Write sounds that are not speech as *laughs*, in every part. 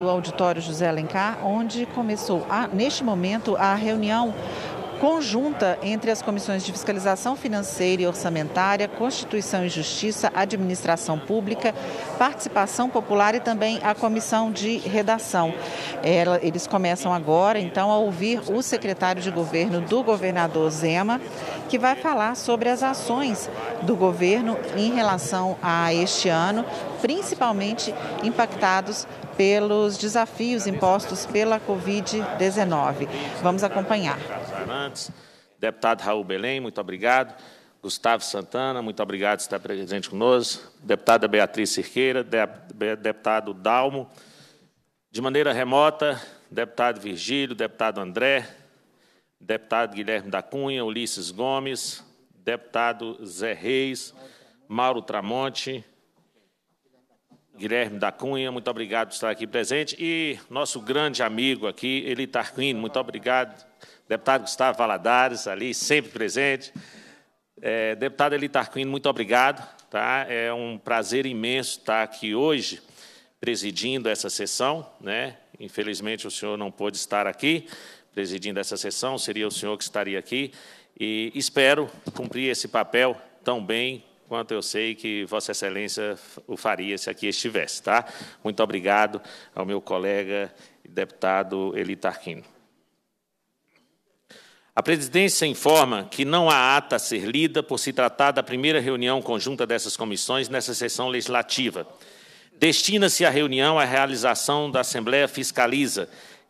do auditório José Alencar, onde começou a, neste momento a reunião conjunta entre as comissões de fiscalização financeira e orçamentária, Constituição e Justiça, Administração Pública, Participação Popular e também a comissão de redação. Eles começam agora, então, a ouvir o secretário de governo do governador Zema, que vai falar sobre as ações do governo em relação a este ano, principalmente impactados pelos desafios impostos pela Covid-19. Vamos acompanhar. Deputado Raul Belém, muito obrigado. Gustavo Santana, muito obrigado por estar presente conosco. Deputada Beatriz Cirqueira, deputado Dalmo. De maneira remota, deputado Virgílio, deputado André, deputado Guilherme da Cunha, Ulisses Gomes, deputado Zé Reis, Mauro Tramonte, Guilherme da Cunha, muito obrigado por estar aqui presente. E nosso grande amigo aqui, Eli Tarquino, muito obrigado. Deputado Gustavo Valadares, ali, sempre presente. É, deputado Eli Tarquino, muito obrigado. Tá? É um prazer imenso estar aqui hoje, presidindo essa sessão. Né? Infelizmente, o senhor não pôde estar aqui presidindo essa sessão, seria o senhor que estaria aqui. E espero cumprir esse papel tão bem quanto eu sei que Vossa Excelência o faria se aqui estivesse. Tá? Muito obrigado ao meu colega deputado Eli Tarquino. A presidência informa que não há ata a ser lida por se tratar da primeira reunião conjunta dessas comissões nessa sessão legislativa. Destina-se a reunião à realização da Assembleia Fiscaliza,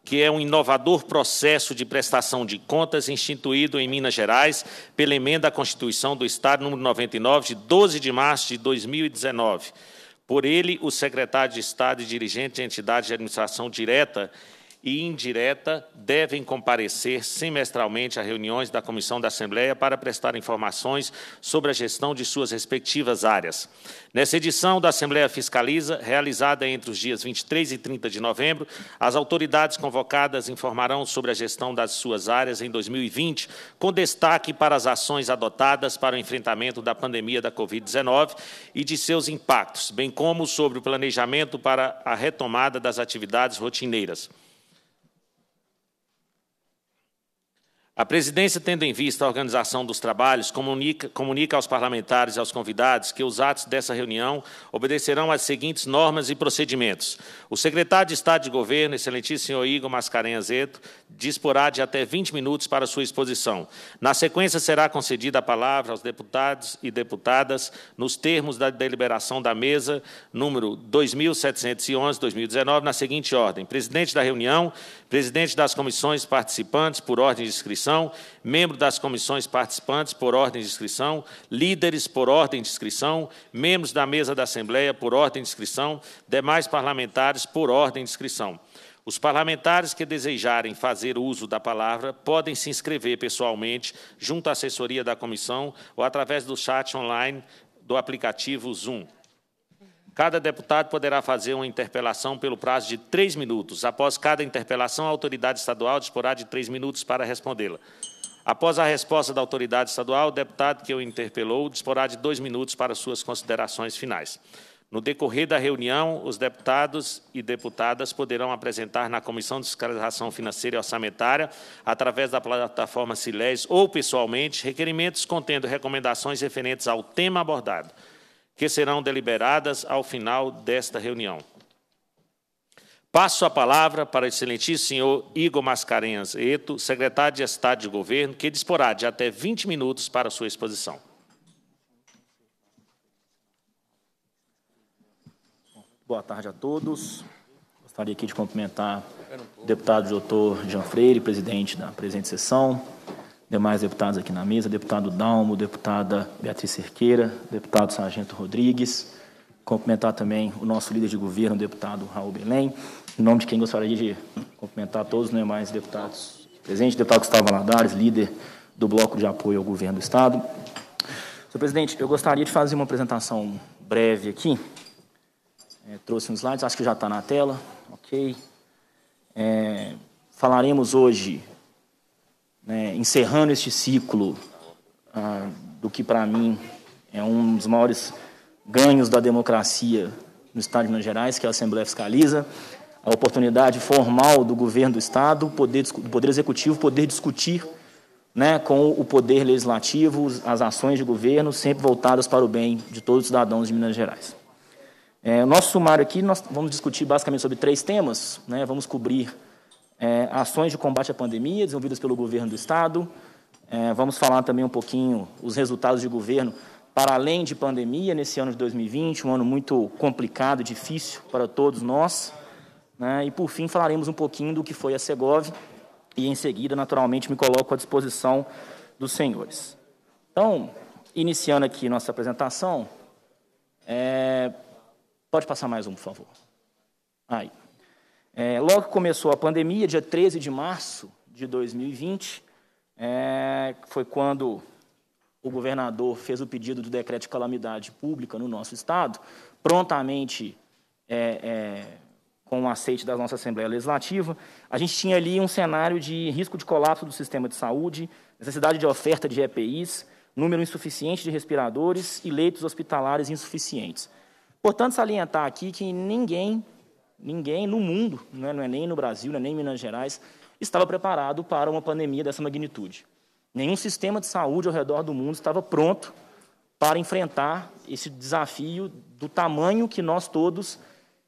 que é um inovador processo de prestação de contas instituído em Minas Gerais pela emenda à Constituição do Estado número 99 de 12 de março de 2019. Por ele, o secretário de Estado e dirigente de entidade de administração direta e indireta devem comparecer semestralmente a reuniões da Comissão da Assembleia para prestar informações sobre a gestão de suas respectivas áreas. Nessa edição da Assembleia Fiscaliza, realizada entre os dias 23 e 30 de novembro, as autoridades convocadas informarão sobre a gestão das suas áreas em 2020, com destaque para as ações adotadas para o enfrentamento da pandemia da Covid-19 e de seus impactos, bem como sobre o planejamento para a retomada das atividades rotineiras. A presidência, tendo em vista a organização dos trabalhos, comunica, comunica, aos parlamentares e aos convidados que os atos dessa reunião obedecerão às seguintes normas e procedimentos. O secretário de Estado de Governo, excelentíssimo senhor Igor Mascarenhas Zeto, disporá de até 20 minutos para sua exposição. Na sequência, será concedida a palavra aos deputados e deputadas nos termos da deliberação da mesa número 2711-2019, na seguinte ordem. Presidente da reunião, presidente das comissões participantes por ordem de inscrição, membro das comissões participantes por ordem de inscrição, líderes por ordem de inscrição, membros da mesa da Assembleia por ordem de inscrição, demais parlamentares por ordem de inscrição. Os parlamentares que desejarem fazer uso da palavra podem se inscrever pessoalmente junto à assessoria da comissão ou através do chat online do aplicativo Zoom. Cada deputado poderá fazer uma interpelação pelo prazo de três minutos. Após cada interpelação, a autoridade estadual disporá de três minutos para respondê-la. Após a resposta da autoridade estadual, o deputado que o interpelou disporá de dois minutos para suas considerações finais. No decorrer da reunião, os deputados e deputadas poderão apresentar na Comissão de Fiscalização Financeira e Orçamentária, através da plataforma Silés ou pessoalmente, requerimentos contendo recomendações referentes ao tema abordado que serão deliberadas ao final desta reunião. Passo a palavra para o excelentíssimo senhor Igor Mascarenhas Eto, secretário de Estado de Governo, que disporá de até 20 minutos para sua exposição. Boa tarde a todos. Gostaria aqui de cumprimentar o deputado doutor Jean Freire, presidente da presente sessão, demais deputados aqui na mesa, deputado Dalmo, deputada Beatriz Cerqueira, deputado Sargento Rodrigues, cumprimentar também o nosso líder de governo, deputado Raul Belém, em nome de quem gostaria de cumprimentar todos os demais deputados presentes, deputado Gustavo Valadares, líder do Bloco de Apoio ao Governo do Estado. Senhor presidente, eu gostaria de fazer uma apresentação breve aqui. É, trouxe uns slides, acho que já está na tela, ok. É, falaremos hoje né, encerrando este ciclo ah, do que, para mim, é um dos maiores ganhos da democracia no Estado de Minas Gerais, que é a Assembleia Fiscaliza. A oportunidade formal do governo do Estado, do poder, do poder executivo, poder discutir né, com o poder legislativo as ações de governo, sempre voltadas para o bem de todos os cidadãos de Minas Gerais. É, o nosso sumário aqui, nós vamos discutir basicamente sobre três temas. Né, vamos cobrir é, ações de combate à pandemia desenvolvidas pelo governo do Estado. É, vamos falar também um pouquinho os resultados de governo para além de pandemia nesse ano de 2020, um ano muito complicado, difícil para todos nós. Né, e, por fim, falaremos um pouquinho do que foi a Segov e, em seguida, naturalmente, me coloco à disposição dos senhores. Então, iniciando aqui nossa apresentação, é, pode passar mais um, por favor. Aí. É, logo que começou a pandemia, dia 13 de março de 2020, é, foi quando o governador fez o pedido do decreto de calamidade pública no nosso estado, prontamente é, é, com o aceite da nossa Assembleia Legislativa, a gente tinha ali um cenário de risco de colapso do sistema de saúde, necessidade de oferta de EPIs, número insuficiente de respiradores e leitos hospitalares insuficientes. Portanto, salientar aqui que ninguém Ninguém no mundo, não é, não é nem no Brasil, é nem em Minas Gerais, estava preparado para uma pandemia dessa magnitude. Nenhum sistema de saúde ao redor do mundo estava pronto para enfrentar esse desafio do tamanho que nós todos,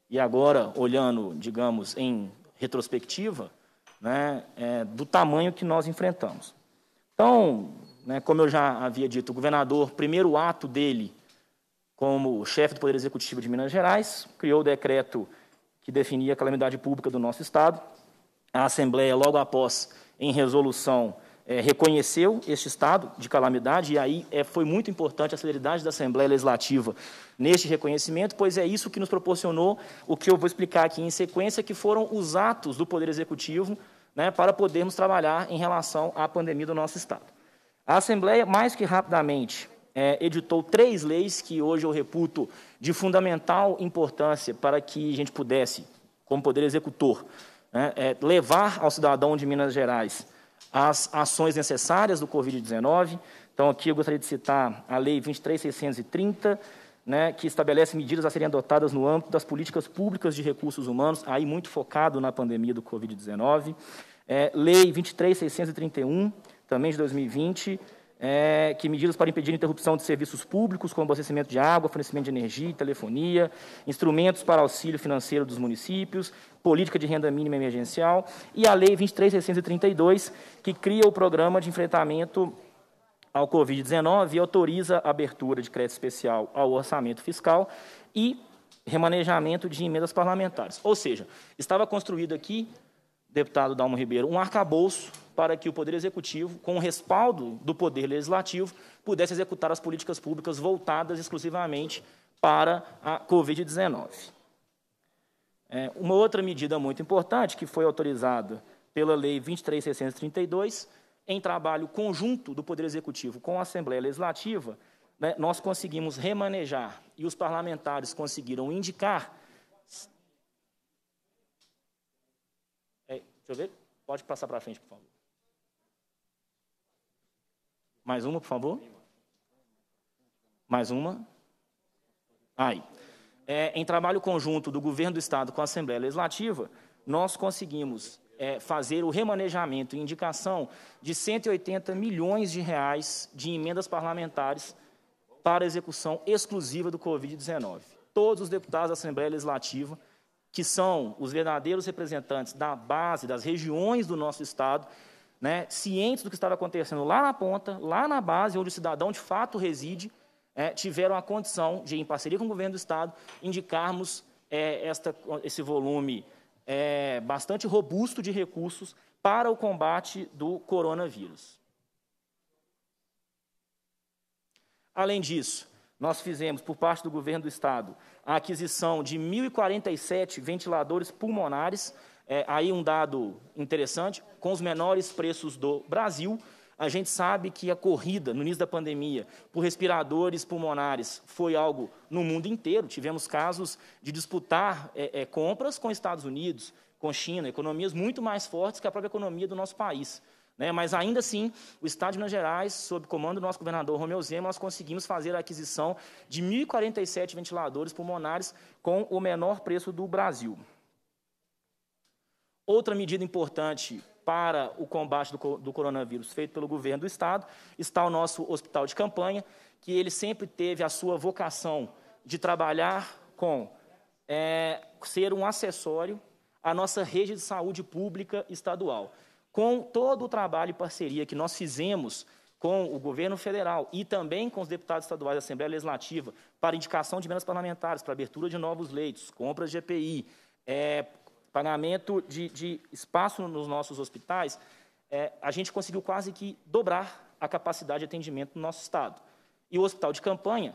e agora olhando, digamos, em retrospectiva, né, é, do tamanho que nós enfrentamos. Então, né, como eu já havia dito, o governador, primeiro ato dele como chefe do Poder Executivo de Minas Gerais, criou o decreto que definia a calamidade pública do nosso Estado. A Assembleia, logo após, em resolução, é, reconheceu este estado de calamidade, e aí é, foi muito importante a celeridade da Assembleia Legislativa neste reconhecimento, pois é isso que nos proporcionou o que eu vou explicar aqui em sequência, que foram os atos do Poder Executivo né, para podermos trabalhar em relação à pandemia do nosso Estado. A Assembleia, mais que rapidamente, é, editou três leis que hoje eu reputo de fundamental importância para que a gente pudesse, como poder executor, né, é, levar ao cidadão de Minas Gerais as ações necessárias do Covid-19. Então, aqui eu gostaria de citar a Lei 23.630, né, que estabelece medidas a serem adotadas no âmbito das políticas públicas de recursos humanos, aí muito focado na pandemia do Covid-19. É, Lei 23.631, também de 2020, é, que medidas para impedir a interrupção de serviços públicos, como abastecimento de água, fornecimento de energia telefonia, instrumentos para auxílio financeiro dos municípios, política de renda mínima emergencial, e a Lei 23.632, que cria o programa de enfrentamento ao Covid-19 e autoriza a abertura de crédito especial ao orçamento fiscal e remanejamento de emendas parlamentares. Ou seja, estava construído aqui, deputado Dalmo Ribeiro, um arcabouço para que o Poder Executivo, com o respaldo do Poder Legislativo, pudesse executar as políticas públicas voltadas exclusivamente para a Covid-19. É, uma outra medida muito importante, que foi autorizada pela Lei 23.632, em trabalho conjunto do Poder Executivo com a Assembleia Legislativa, né, nós conseguimos remanejar e os parlamentares conseguiram indicar. É, deixa eu ver, pode passar para frente, por favor. Mais uma, por favor. Mais uma. Aí. É, em trabalho conjunto do governo do Estado com a Assembleia Legislativa, nós conseguimos é, fazer o remanejamento e indicação de 180 milhões de reais de emendas parlamentares para execução exclusiva do Covid-19. Todos os deputados da Assembleia Legislativa, que são os verdadeiros representantes da base, das regiões do nosso Estado, né, cientes do que estava acontecendo lá na ponta, lá na base, onde o cidadão de fato reside, é, tiveram a condição de, em parceria com o governo do Estado, indicarmos é, esta, esse volume é, bastante robusto de recursos para o combate do coronavírus. Além disso, nós fizemos, por parte do governo do Estado, a aquisição de 1.047 ventiladores pulmonares é, aí um dado interessante, com os menores preços do Brasil, a gente sabe que a corrida no início da pandemia por respiradores pulmonares foi algo no mundo inteiro. Tivemos casos de disputar é, é, compras com Estados Unidos, com China, economias muito mais fortes que a própria economia do nosso país. Né? Mas ainda assim, o Estado de Minas Gerais, sob comando do nosso governador Romeu Zema, nós conseguimos fazer a aquisição de 1.047 ventiladores pulmonares com o menor preço do Brasil. Outra medida importante para o combate do, do coronavírus feito pelo governo do Estado está o nosso hospital de campanha, que ele sempre teve a sua vocação de trabalhar com é, ser um acessório à nossa rede de saúde pública estadual. Com todo o trabalho e parceria que nós fizemos com o governo federal e também com os deputados estaduais da Assembleia Legislativa para indicação de emendas parlamentares, para abertura de novos leitos, compras de EPI, é, pagamento de, de, espaço nos nossos hospitais, é, a gente conseguiu quase que dobrar a capacidade de atendimento no nosso Estado. E o hospital de campanha,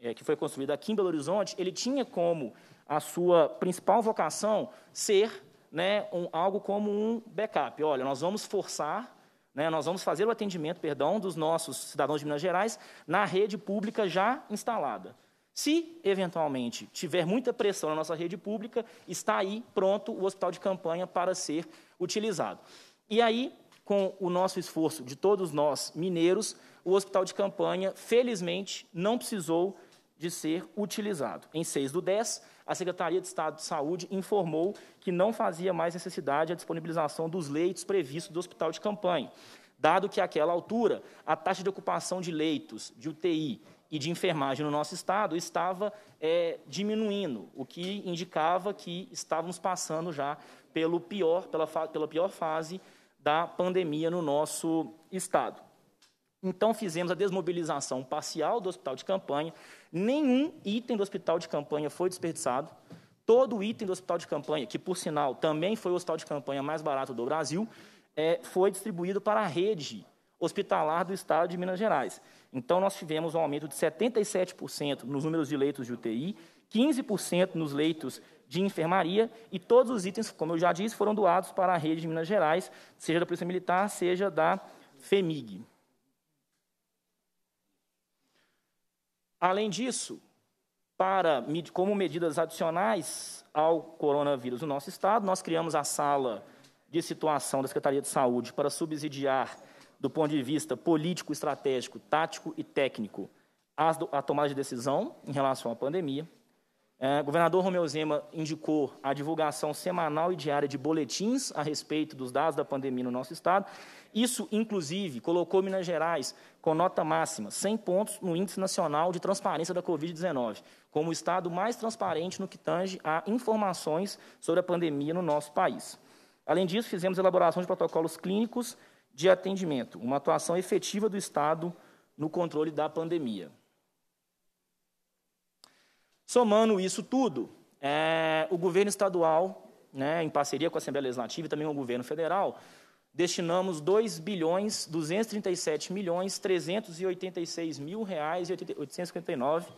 é, que foi construído aqui em Belo Horizonte, ele tinha como a sua principal vocação ser né, um, algo como um backup. Olha, nós vamos forçar né, nós vamos fazer o atendimento, perdão, dos nossos cidadãos de Minas Gerais na rede pública já instalada. Se, eventualmente, tiver muita pressão na nossa rede pública, está aí pronto o hospital de campanha para ser utilizado. E aí, com o nosso esforço de todos nós mineiros, o hospital de campanha, felizmente, não precisou de ser utilizado. Em 6 do 10, a Secretaria de Estado de Saúde informou que não fazia mais necessidade a disponibilização dos leitos previstos do hospital de campanha, dado que, àquela altura, a taxa de ocupação de leitos de UTI e de enfermagem no nosso estado estava é, diminuindo, o que indicava que estávamos passando já pelo pior, pela, pela pior fase da pandemia no nosso estado. Então, fizemos a desmobilização parcial do hospital de campanha. Nenhum item do hospital de campanha foi desperdiçado. Todo o item do hospital de campanha, que, por sinal, também foi o hospital de campanha mais barato do Brasil, é, foi distribuído para a rede hospitalar do Estado de Minas Gerais. Então, nós tivemos um aumento de 77% nos números de leitos de UTI, 15% nos leitos de enfermaria, e todos os itens, como eu já disse, foram doados para a rede de Minas Gerais, seja da Polícia Militar, seja da FEMIG. Além disso, para, como medidas adicionais ao coronavírus no nosso Estado, nós criamos a sala de situação da Secretaria de Saúde para subsidiar, do ponto de vista político, estratégico, tático e técnico, a tomada de decisão em relação à pandemia. É, o governador Romeu Zema indicou a divulgação semanal e diária de boletins a respeito dos dados da pandemia no nosso Estado. Isso, inclusive, colocou Minas Gerais com nota máxima, 100 pontos no Índice Nacional de Transparência da Covid-19, como o Estado mais transparente no que tange a informações sobre a pandemia no nosso país. Além disso, fizemos elaboração de protocolos clínicos de atendimento, uma atuação efetiva do Estado no controle da pandemia. Somando isso tudo, é, o governo estadual, né, em parceria com a Assembleia Legislativa e também com o governo federal, destinamos 2 bilhões 237 milhões 386 mil reais e 859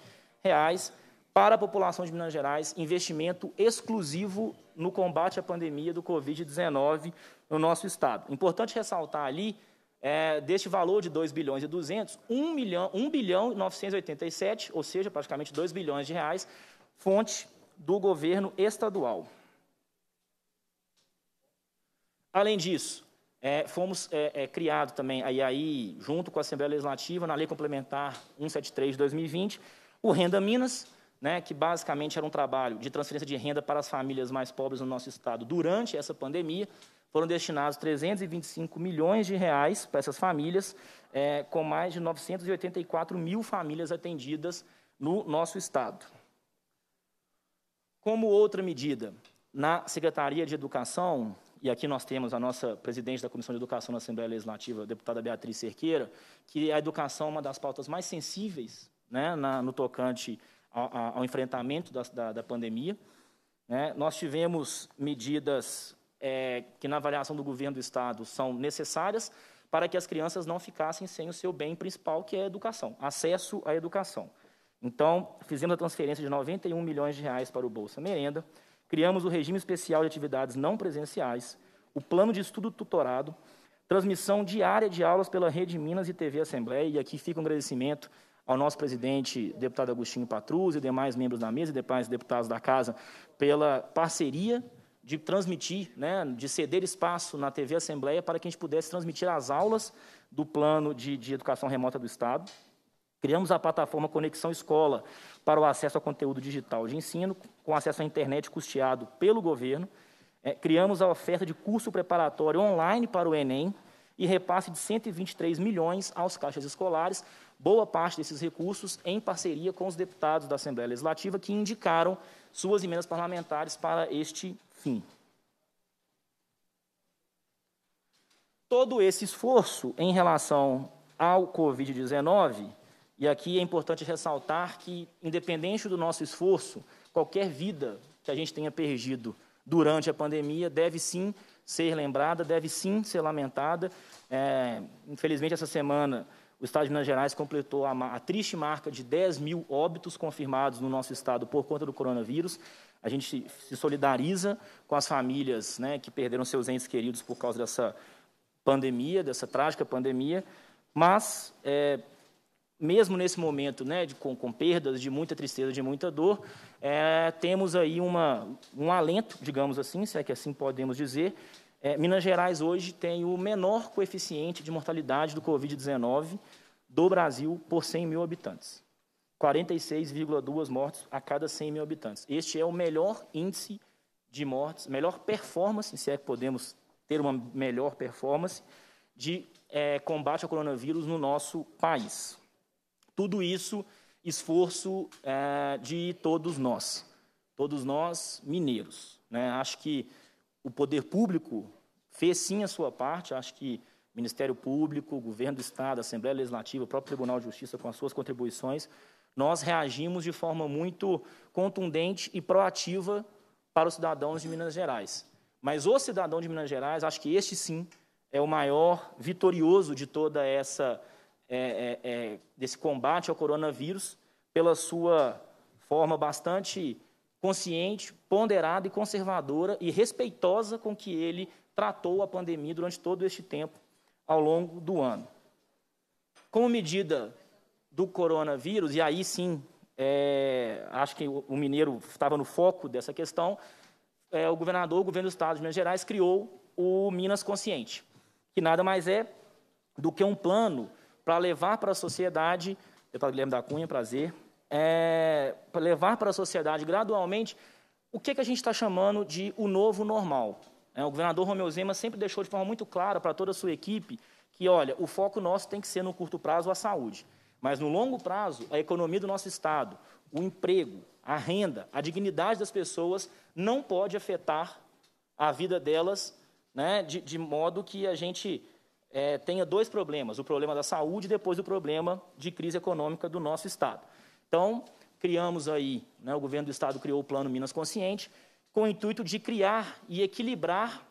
reais para a população de Minas Gerais, investimento exclusivo no combate à pandemia do Covid-19 no nosso estado. Importante ressaltar ali, é, deste valor de 2 bilhões e 200, 1, milhão, 1 bilhão e 987, ou seja, praticamente 2 bilhões de reais, fonte do governo estadual. Além disso, é, fomos é, é, criado também, aí, aí, junto com a Assembleia Legislativa, na Lei Complementar 173 de 2020, o Renda Minas, né, que basicamente era um trabalho de transferência de renda para as famílias mais pobres no nosso Estado durante essa pandemia. Foram destinados 325 milhões de reais para essas famílias, é, com mais de 984 mil famílias atendidas no nosso Estado. Como outra medida, na Secretaria de Educação, e aqui nós temos a nossa presidente da Comissão de Educação na Assembleia Legislativa, a deputada Beatriz Cerqueira, que a educação é uma das pautas mais sensíveis né, na, no tocante ao, ao enfrentamento da, da, da pandemia. Né. Nós tivemos medidas é, que, na avaliação do governo do Estado, são necessárias para que as crianças não ficassem sem o seu bem principal, que é a educação, acesso à educação. Então, fizemos a transferência de 91 milhões de reais para o Bolsa Merenda, Criamos o regime especial de atividades não presenciais, o plano de estudo tutorado, transmissão diária de aulas pela Rede Minas e TV Assembleia, e aqui fica um agradecimento ao nosso presidente, deputado Agostinho Patrus, e demais membros da mesa e demais deputados da casa, pela parceria de transmitir, né, de ceder espaço na TV Assembleia para que a gente pudesse transmitir as aulas do plano de, de educação remota do Estado. Criamos a plataforma Conexão Escola para o acesso ao conteúdo digital de ensino, com acesso à internet custeado pelo governo. É, criamos a oferta de curso preparatório online para o Enem e repasse de 123 milhões aos caixas escolares, boa parte desses recursos em parceria com os deputados da Assembleia Legislativa que indicaram suas emendas parlamentares para este fim. Todo esse esforço em relação ao Covid-19, e aqui é importante ressaltar que, independente do nosso esforço, qualquer vida que a gente tenha perdido durante a pandemia deve sim ser lembrada, deve sim ser lamentada. É, infelizmente, essa semana, o Estado de Minas Gerais completou a, a, triste marca de 10 mil óbitos confirmados no nosso Estado por conta do coronavírus. A gente se solidariza com as famílias né, que perderam seus entes queridos por causa dessa pandemia, dessa trágica pandemia, mas é, mesmo nesse momento, né, de, com, com, perdas, de muita tristeza, de muita dor, é, temos aí uma, um alento, digamos assim, se é que assim podemos dizer. É, Minas Gerais hoje tem o menor coeficiente de mortalidade do Covid-19 do Brasil por 100 mil habitantes. 46,2 mortes a cada 100 mil habitantes. Este é o melhor índice de mortes, melhor performance, se é que podemos ter uma melhor performance de é, combate ao coronavírus no nosso país. Tudo isso, esforço é, de todos nós, todos nós mineiros. Né? Acho que o poder público fez sim a sua parte, acho que Ministério Público, Governo do Estado, Assembleia Legislativa, o próprio Tribunal de Justiça com as suas contribuições, nós reagimos de forma muito contundente e proativa para os cidadãos de Minas Gerais. Mas o cidadão de Minas Gerais, acho que este sim é o maior vitorioso de toda essa é, é, é, desse combate ao coronavírus, pela sua forma bastante consciente, ponderada e conservadora e respeitosa com que ele tratou a pandemia durante todo este tempo ao longo do ano. Como medida do coronavírus, e aí sim, é, acho que o, mineiro estava no foco dessa questão, é, o governador, o governo do Estado de Minas Gerais, criou o Minas Consciente, que nada mais é do que um plano para levar para a sociedade, deputado Guilherme da Cunha, prazer, é, levar para a sociedade gradualmente o que, que a gente está chamando de o novo normal. É, o governador Romeu Zema sempre deixou de forma muito clara para toda a sua equipe que, olha, o foco nosso tem que ser no curto prazo a saúde, mas no longo prazo a economia do nosso Estado, o emprego, a renda, a dignidade das pessoas não pode afetar a vida delas né, de, de modo que a gente é, tenha dois problemas: o problema da saúde e depois o problema de crise econômica do nosso Estado. Então, criamos aí, né, o governo do Estado criou o Plano Minas Consciente, com o intuito de criar e equilibrar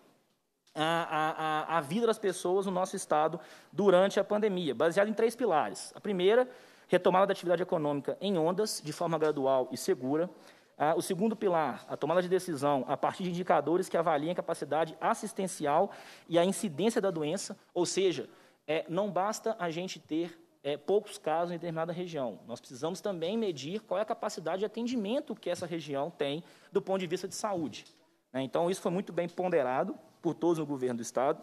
a, a, a vida das pessoas no nosso Estado durante a pandemia, baseado em três pilares. A primeira retomada da atividade econômica em ondas, de forma gradual e segura. Ah, o segundo pilar, a tomada de decisão a partir de indicadores que avaliem a capacidade assistencial e a incidência da doença, ou seja, é, não basta a gente ter é, poucos casos em determinada região. Nós precisamos também medir qual é a capacidade de atendimento que essa região tem do ponto de vista de saúde. Né? Então, isso foi muito bem ponderado por todos no governo do Estado.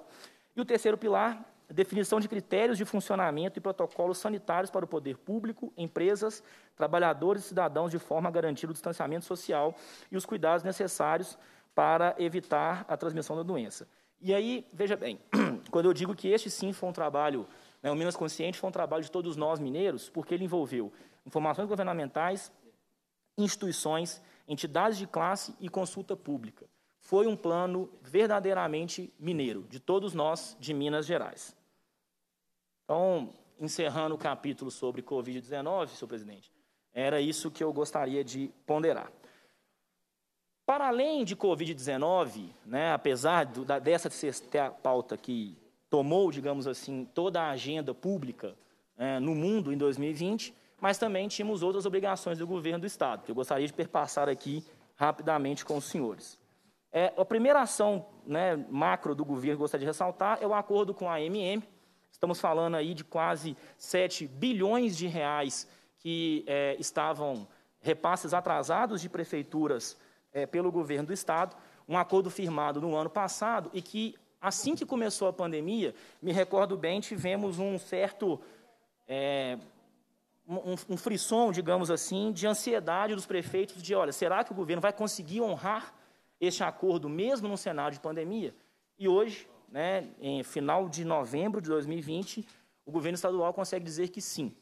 E o terceiro pilar definição de critérios de funcionamento e protocolos sanitários para o poder público, empresas, trabalhadores e cidadãos de forma a garantir o distanciamento social e os cuidados necessários para evitar a transmissão da doença. E aí, veja bem, *clears throat* quando eu digo que este sim foi um trabalho, o Minas Consciente foi um trabalho de todos nós mineiros, porque ele envolveu informações governamentais, instituições, entidades de classe e consulta pública. Foi um plano verdadeiramente mineiro, de todos nós de Minas Gerais. Então, encerrando o capítulo sobre Covid-19, senhor presidente, era isso que eu gostaria de ponderar. Para além de Covid-19, né, apesar do, da, dessa ser a pauta que tomou, digamos assim, toda a agenda pública é, no mundo em 2020, mas também tínhamos outras obrigações do governo do Estado, que eu gostaria de perpassar aqui rapidamente com os senhores. É, a primeira ação né, macro do governo que gostaria de ressaltar é o acordo com a AMM, Estamos falando aí de quase 7 bilhões de reais que é, estavam repasses atrasados de prefeituras é, pelo governo do Estado, um acordo firmado no ano passado e que, assim que começou a pandemia, me recordo bem, tivemos um certo. É, um, um frisson, digamos assim, de ansiedade dos prefeitos de, olha, será que o governo vai conseguir honrar este acordo, mesmo num cenário de pandemia. E hoje, né, em final de novembro de 2020, o governo estadual consegue dizer que sim.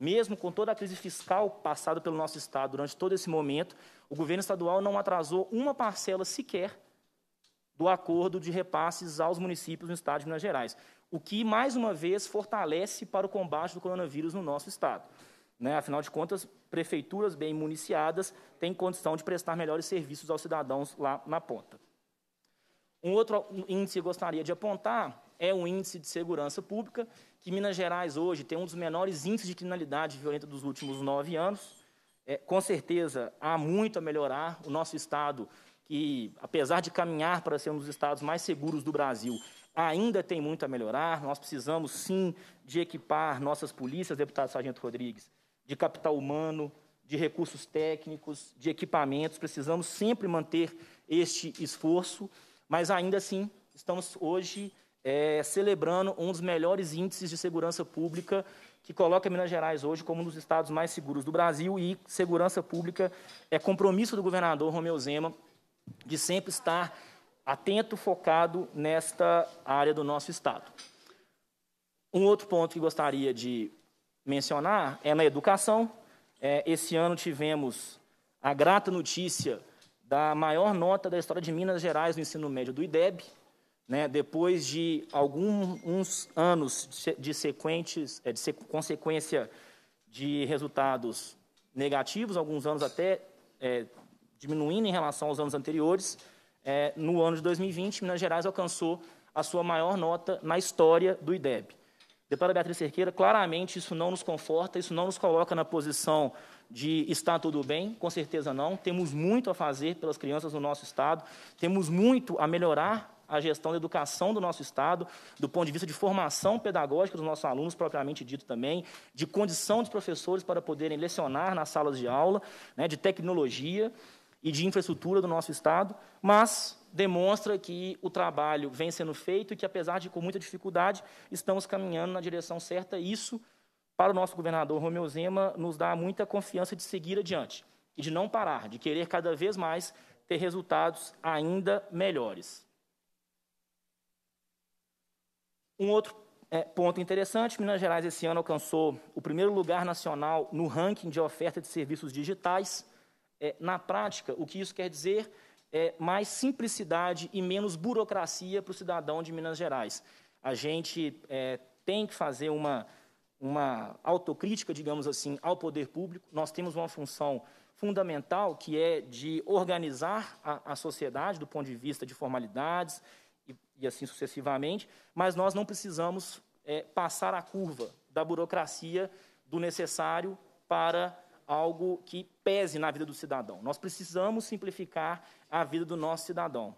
Mesmo com toda a crise fiscal passada pelo nosso Estado durante todo esse momento, o governo estadual não atrasou uma parcela sequer do acordo de repasses aos municípios no Estado de Minas Gerais, o que, mais uma vez, fortalece para o combate do coronavírus no nosso Estado. Né? Afinal de contas, prefeituras bem municiadas têm condição de prestar melhores serviços aos cidadãos lá na ponta. Um outro índice que eu gostaria de apontar é o índice de segurança pública, que Minas Gerais hoje tem um dos menores índices de criminalidade violenta dos últimos nove anos. É, com certeza há muito a melhorar. O nosso Estado, que apesar de caminhar para ser um dos estados mais seguros do Brasil, ainda tem muito a melhorar. Nós precisamos, sim, de equipar nossas polícias, deputado Sargento Rodrigues, de capital humano, de recursos técnicos, de equipamentos. Precisamos sempre manter este esforço, mas ainda assim estamos hoje é, celebrando um dos melhores índices de segurança pública que coloca Minas Gerais hoje como um dos estados mais seguros do Brasil e segurança pública é compromisso do governador Romeu Zema de sempre estar atento, focado nesta área do nosso estado. Um outro ponto que gostaria de mencionar é na educação. É, esse ano tivemos a grata notícia da maior nota da história de Minas Gerais no ensino médio do IDEB, né, depois de alguns anos de, sequentes, é, de consequência de resultados negativos, alguns anos até é, diminuindo em relação aos anos anteriores, é, no ano de 2020, Minas Gerais alcançou a sua maior nota na história do IDEB. Deputada Beatriz Cerqueira, claramente isso não nos conforta, isso não nos coloca na posição de estar tudo bem, com certeza não. Temos muito a fazer pelas crianças no nosso Estado, temos muito a melhorar a gestão da educação do nosso Estado, do ponto de vista de formação pedagógica dos nossos alunos, propriamente dito também, de condição dos professores para poderem lecionar nas salas de aula, né, de tecnologia e de infraestrutura do nosso Estado, mas demonstra que o trabalho vem sendo feito e que, apesar de com muita dificuldade, estamos caminhando na direção certa. Isso, para o nosso governador Romeu Zema, nos dá muita confiança de seguir adiante e de não parar, de querer cada vez mais ter resultados ainda melhores. Um outro é, ponto interessante: Minas Gerais esse ano alcançou o primeiro lugar nacional no ranking de oferta de serviços digitais. É, na prática, o que isso quer dizer é mais simplicidade e menos burocracia para o cidadão de Minas Gerais. A gente é, tem que fazer uma, uma autocrítica, digamos assim, ao poder público. Nós temos uma função fundamental que é de organizar a, a sociedade do ponto de vista de formalidades e, e assim sucessivamente, mas nós não precisamos é, passar a curva da burocracia do necessário para algo que pese na vida do cidadão. Nós precisamos simplificar a vida do nosso cidadão.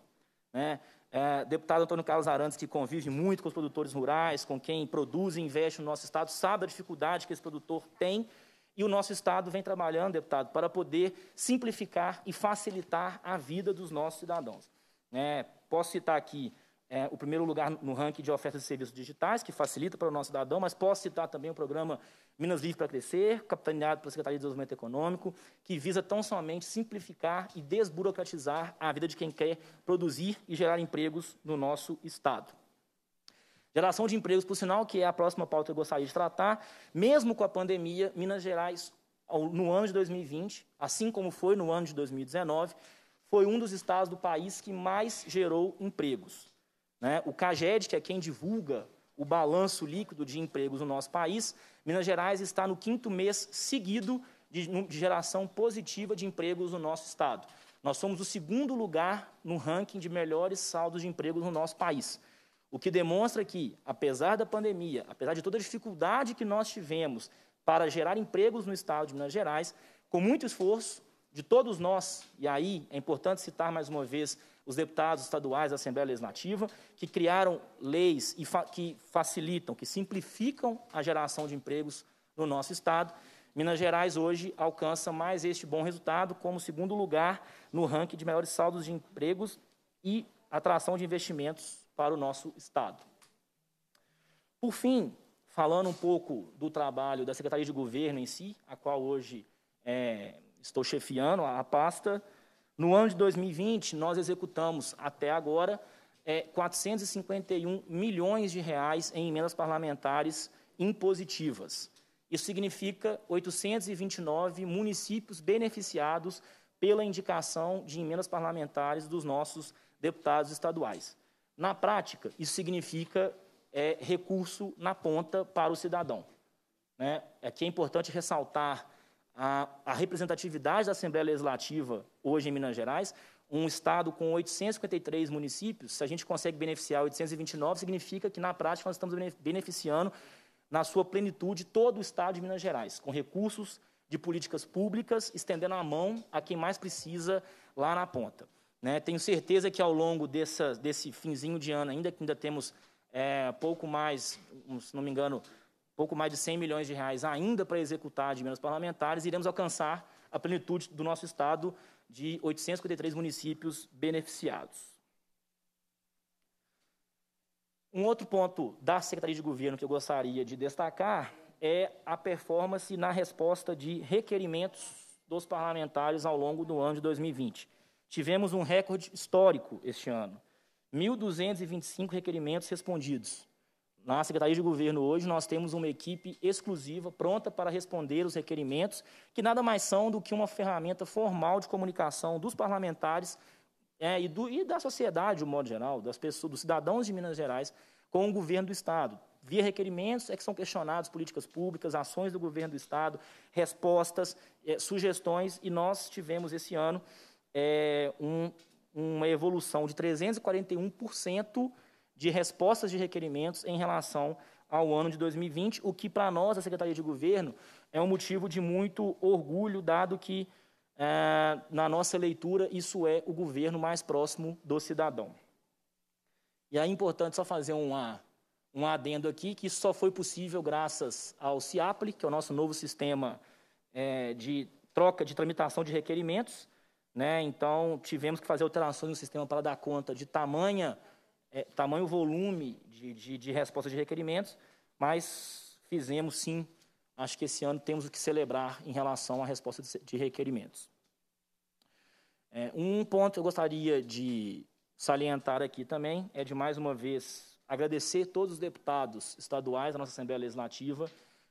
Né? É, deputado Antônio Carlos Arantes, que convive muito com os produtores rurais, com quem produz e investe no nosso Estado, sabe da dificuldade que esse produtor tem e o nosso Estado vem trabalhando, deputado, para poder simplificar e facilitar a vida dos nossos cidadãos. É, posso citar aqui é, o primeiro lugar no ranking de ofertas de serviços digitais, que facilita para o nosso cidadão, mas posso citar também o programa Minas Livre para Crescer, capitaneado pela Secretaria de Desenvolvimento Econômico, que visa tão somente simplificar e desburocratizar a vida de quem quer produzir e gerar empregos no nosso Estado. Geração de empregos, por sinal, que é a próxima pauta que eu gostaria de tratar, mesmo com a pandemia, Minas Gerais, no ano de 2020, assim como foi no ano de 2019, foi um dos estados do país que mais gerou empregos. Né? O CAGED, que é quem divulga o balanço líquido de empregos no nosso país, Minas Gerais está no quinto mês seguido de, de geração positiva de empregos no nosso estado. Nós somos o segundo lugar no ranking de melhores saldos de empregos no nosso país. O que demonstra que, apesar da pandemia, apesar de toda a dificuldade que nós tivemos para gerar empregos no estado de Minas Gerais, com muito esforço, de todos nós, e aí é importante citar mais uma vez os deputados estaduais da Assembleia Legislativa, que criaram leis fa que facilitam, que simplificam a geração de empregos no nosso Estado. Minas Gerais hoje alcança mais este bom resultado, como segundo lugar no ranking de maiores saldos de empregos e atração de investimentos para o nosso Estado. Por fim, falando um pouco do trabalho da Secretaria de Governo em si, a qual hoje é, estou chefiando a pasta, No ano de 2020, nós executamos até agora é, 451 milhões de reais em emendas parlamentares impositivas. Isso significa 829 municípios beneficiados pela indicação de emendas parlamentares dos nossos deputados estaduais. Na prática, isso significa é, recurso na ponta para o cidadão. Né? Aqui é importante ressaltar a, a, representatividade da Assembleia Legislativa hoje em Minas Gerais, um estado com 853 municípios, se a gente consegue beneficiar 829, significa que, na prática, nós estamos beneficiando, na sua plenitude, todo o estado de Minas Gerais, com recursos de políticas públicas, estendendo a mão a quem mais precisa lá na ponta. Né? Tenho certeza que, ao longo dessa, desse finzinho de ano, ainda que ainda temos é, pouco mais, se não me engano, pouco mais de 100 milhões de reais ainda para executar de emendas parlamentares, iremos alcançar a plenitude do nosso Estado de 853 municípios beneficiados. Um outro ponto da Secretaria de Governo que eu gostaria de destacar é a performance na resposta de requerimentos dos parlamentares ao longo do ano de 2020. Tivemos um recorde histórico este ano, 1.225 requerimentos respondidos, na Secretaria de Governo hoje nós temos uma equipe exclusiva pronta para responder os requerimentos, que nada mais são do que uma ferramenta formal de comunicação dos parlamentares é, e, do, e, da sociedade, de um modo geral, das pessoas, dos cidadãos de Minas Gerais, com o governo do Estado. Via requerimentos é que são questionados políticas públicas, ações do governo do Estado, respostas, é, sugestões, e nós tivemos esse ano é, um, uma evolução de 341% de respostas de requerimentos em relação ao ano de 2020, o que para nós, a Secretaria de Governo, é um motivo de muito orgulho, dado que, é, na nossa leitura, isso é o governo mais próximo do cidadão. E é importante só fazer uma, um adendo aqui, que isso só foi possível graças ao CIAPLE, que é o nosso novo sistema é, de troca de tramitação de requerimentos. Né? Então, tivemos que fazer alterações no sistema para dar conta de tamanha é, tamanho volume de, de, de resposta de requerimentos, mas fizemos sim. Acho que esse ano temos o que celebrar em relação à resposta de, de requerimentos. É, um ponto que eu gostaria de salientar aqui também é de mais uma vez agradecer todos os deputados estaduais da nossa Assembleia Legislativa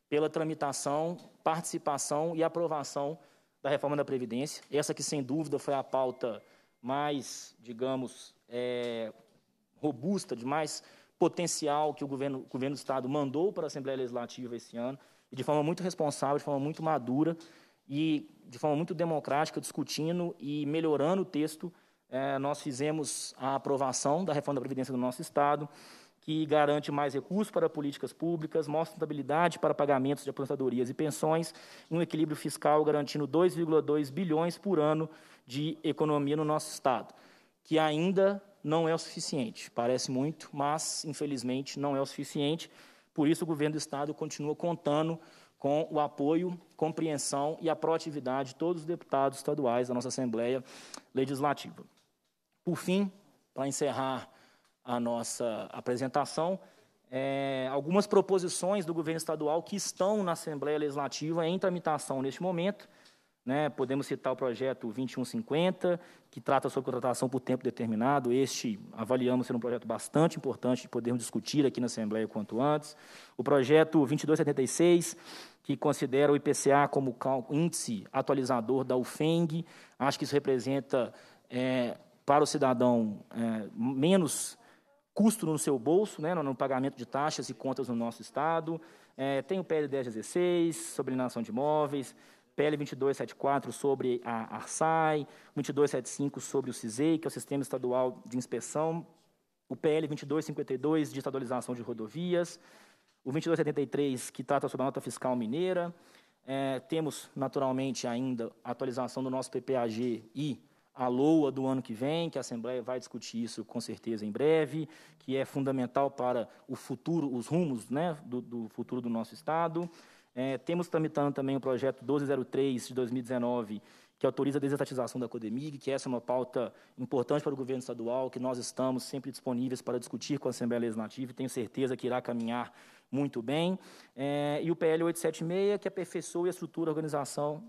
pela tramitação, participação e aprovação da reforma da Previdência. Essa que, sem dúvida, foi a pauta mais, digamos, é, robusta, de mais potencial que o governo, o governo do Estado mandou para a Assembleia Legislativa esse ano, e de forma muito responsável, de forma muito madura e de forma muito democrática, discutindo e melhorando o texto, é, nós fizemos a aprovação da reforma da Previdência do nosso Estado, que garante mais recursos para políticas públicas, mostra estabilidade para pagamentos de aposentadorias e pensões, um equilíbrio fiscal garantindo 2,2 bilhões por ano de economia no nosso Estado, que ainda não é o suficiente. Parece muito, mas infelizmente não é o suficiente. Por isso, o governo do Estado continua contando com o apoio, compreensão e a proatividade de todos os deputados estaduais da nossa Assembleia Legislativa. Por fim, para encerrar a nossa apresentação, é, algumas proposições do governo estadual que estão na Assembleia Legislativa em tramitação neste momento né? Podemos citar o projeto 2150, que trata sobre contratação por tempo determinado. Este avaliamos ser um projeto bastante importante de podermos discutir aqui na Assembleia quanto antes. O projeto 2276, que considera o IPCA como índice atualizador da UFENG. Acho que isso representa, é, para o cidadão, é, menos custo no seu bolso, né, no pagamento de taxas e contas no nosso Estado. É, tem o PL 1016, sobre alienação de imóveis, PL 2274 sobre a ARSAI, 2275 sobre o CISEI, que é o Sistema Estadual de Inspeção, o PL 2252 de estadualização de rodovias, o 2273 que trata sobre a nota fiscal mineira, é, temos naturalmente ainda a atualização do nosso PPAG e a LOA do ano que vem, que a Assembleia vai discutir isso com certeza em breve, que é fundamental para o futuro, os rumos né, do, do futuro do nosso Estado. É, temos tramitando também o projeto 1203 de 2019, que autoriza a desestatização da Codemig, que essa é uma pauta importante para o governo estadual, que nós estamos sempre disponíveis para discutir com a Assembleia Legislativa e tenho certeza que irá caminhar muito bem. É, e o PL 876, que aperfeiçoa a estrutura e a organização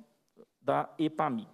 da EPAMIG.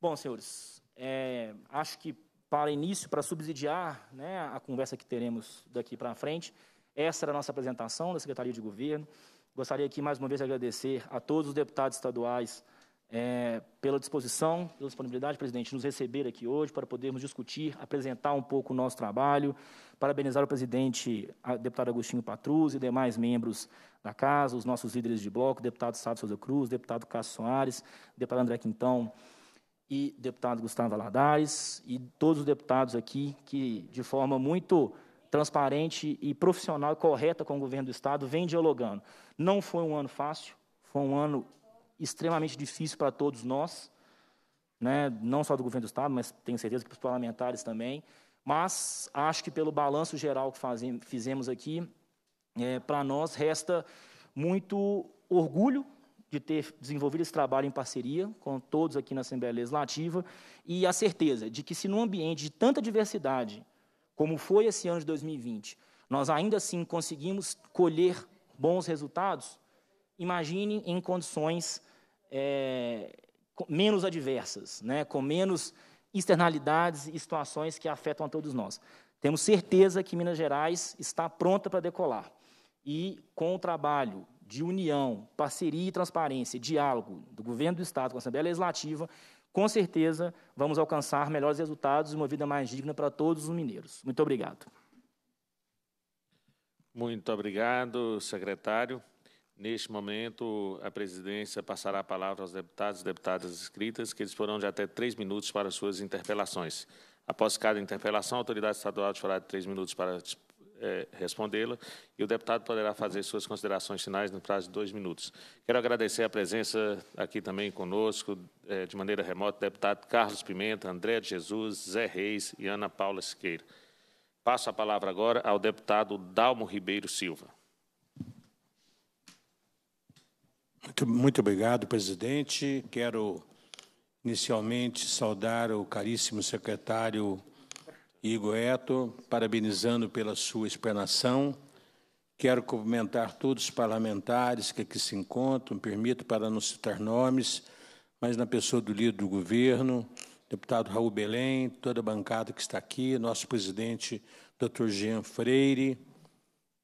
Bom, senhores, é, acho que para início, para subsidiar né, a conversa que teremos daqui para frente, essa era a nossa apresentação da Secretaria de Governo. Gostaria aqui, mais uma vez, de agradecer a todos os deputados estaduais é, pela disposição, pela disponibilidade, presidente, de nos receber aqui hoje para podermos discutir, apresentar um pouco o nosso trabalho, parabenizar o presidente, a deputado Agostinho Patrus e demais membros da casa, os nossos líderes de bloco, deputado Sábio Souza Cruz, deputado Cássio Soares, deputado André Quintão e deputado Gustavo Valadares e todos os deputados aqui que, de forma muito transparente e profissional e correta com o governo do Estado, vem dialogando. Não foi um ano fácil, foi um ano extremamente difícil para todos nós, né? não só do governo do Estado, mas tenho certeza que para os parlamentares também. Mas acho que pelo balanço geral que fizemos aqui, é, para nós resta muito orgulho de ter desenvolvido esse trabalho em parceria com todos aqui na Assembleia Legislativa e a certeza de que se num ambiente de tanta diversidade, como foi esse ano de 2020, nós ainda assim conseguimos colher bons resultados, imagine em condições é, menos adversas, né, com menos externalidades e situações que afetam a todos nós. Temos certeza que Minas Gerais está pronta para decolar. E com o trabalho de união, parceria e transparência, diálogo do governo do Estado com a Assembleia Legislativa, com certeza vamos alcançar melhores resultados e uma vida mais digna para todos os mineiros. Muito obrigado. Muito obrigado, secretário. Neste momento, a presidência passará a palavra aos deputados e deputadas inscritas, que disporão de até três minutos para suas interpelações. Após cada interpelação, a autoridade estadual disporá de três minutos para é, respondê-la e o deputado poderá fazer suas considerações finais no prazo de dois minutos. Quero agradecer a presença aqui também conosco, é, de maneira remota, deputado Carlos Pimenta, André de Jesus, Zé Reis e Ana Paula Siqueira. Passo a palavra agora ao deputado Dalmo Ribeiro Silva. Muito, muito obrigado, presidente. Quero inicialmente saudar o caríssimo secretário Igor Eto, parabenizando pela sua explanação. Quero cumprimentar todos os parlamentares que aqui se encontram, permito para não citar nomes, mas na pessoa do líder do governo, deputado Raul Belém, toda a bancada que está aqui, nosso presidente, doutor Jean Freire,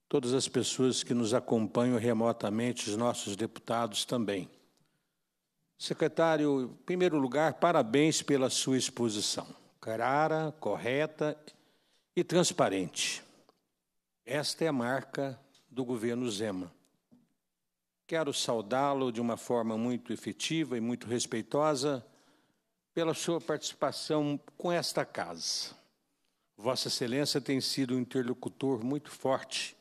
todas as pessoas que nos acompanham remotamente, os nossos deputados também. Secretário, em primeiro lugar, parabéns pela sua exposição clara, correta e transparente. Esta é a marca do governo Zema. Quero saudá-lo de uma forma muito efetiva e muito respeitosa pela sua participação com esta casa. Vossa Excelência tem sido um interlocutor muito forte,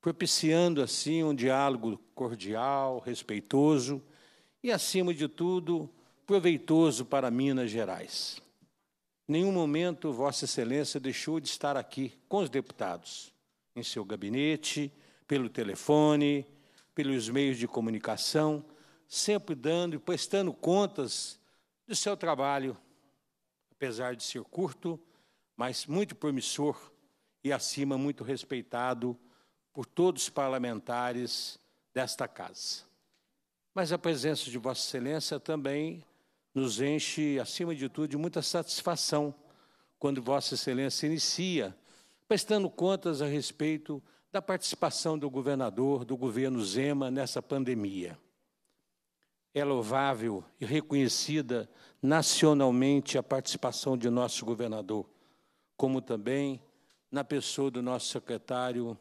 propiciando assim um diálogo cordial, respeitoso e, acima de tudo, proveitoso para Minas Gerais nenhum momento Vossa Excelência deixou de estar aqui com os deputados, em seu gabinete, pelo telefone, pelos meios de comunicação, sempre dando e prestando contas do seu trabalho, apesar de ser curto, mas muito promissor e, acima, muito respeitado por todos os parlamentares desta casa. Mas a presença de Vossa Excelência também nos enche, acima de tudo, de muita satisfação quando Vossa Excelência inicia, prestando contas a respeito da participação do governador, do governo Zema nessa pandemia. É louvável e reconhecida nacionalmente a participação de nosso governador, como também na pessoa do nosso secretário,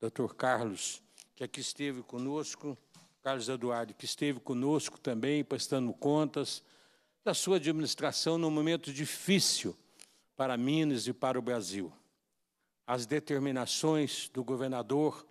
Dr. Carlos, que aqui esteve conosco, Carlos Eduardo, que esteve conosco também, prestando contas, da sua administração num momento difícil para Minas e para o Brasil. As determinações do governador,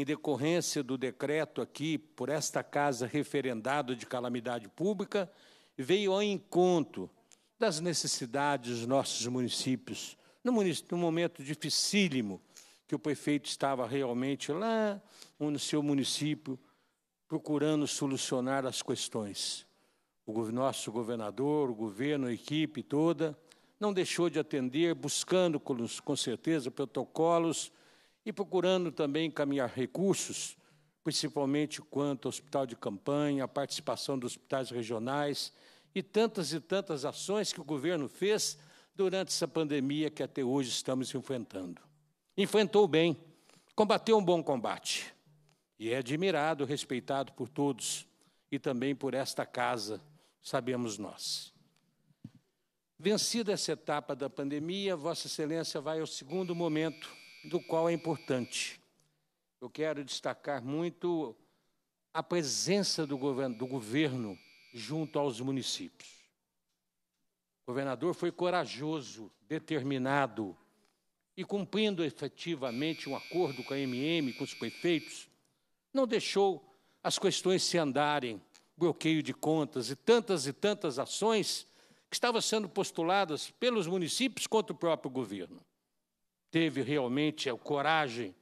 em decorrência do decreto aqui por esta casa referendado de calamidade pública, veio ao encontro das necessidades dos nossos municípios, no, no momento dificílimo que o prefeito estava realmente lá no seu município procurando solucionar as questões. O nosso governador, o governo, a equipe toda, não deixou de atender, buscando com certeza protocolos e procurando também encaminhar recursos, principalmente quanto ao hospital de campanha, a participação dos hospitais regionais e tantas e tantas ações que o governo fez durante essa pandemia que até hoje estamos enfrentando. Enfrentou bem, combateu um bom combate e é admirado, respeitado por todos e também por esta casa, sabemos nós. Vencida essa etapa da pandemia, Vossa Excelência vai ao segundo momento, do qual é importante. Eu quero destacar muito a presença do governo, do governo junto aos municípios. O governador foi corajoso, determinado e cumprindo efetivamente um acordo com a MM, com os prefeitos, não deixou as questões se andarem, bloqueio de contas e tantas e tantas ações que estavam sendo postuladas pelos municípios contra o próprio governo. Teve realmente a coragem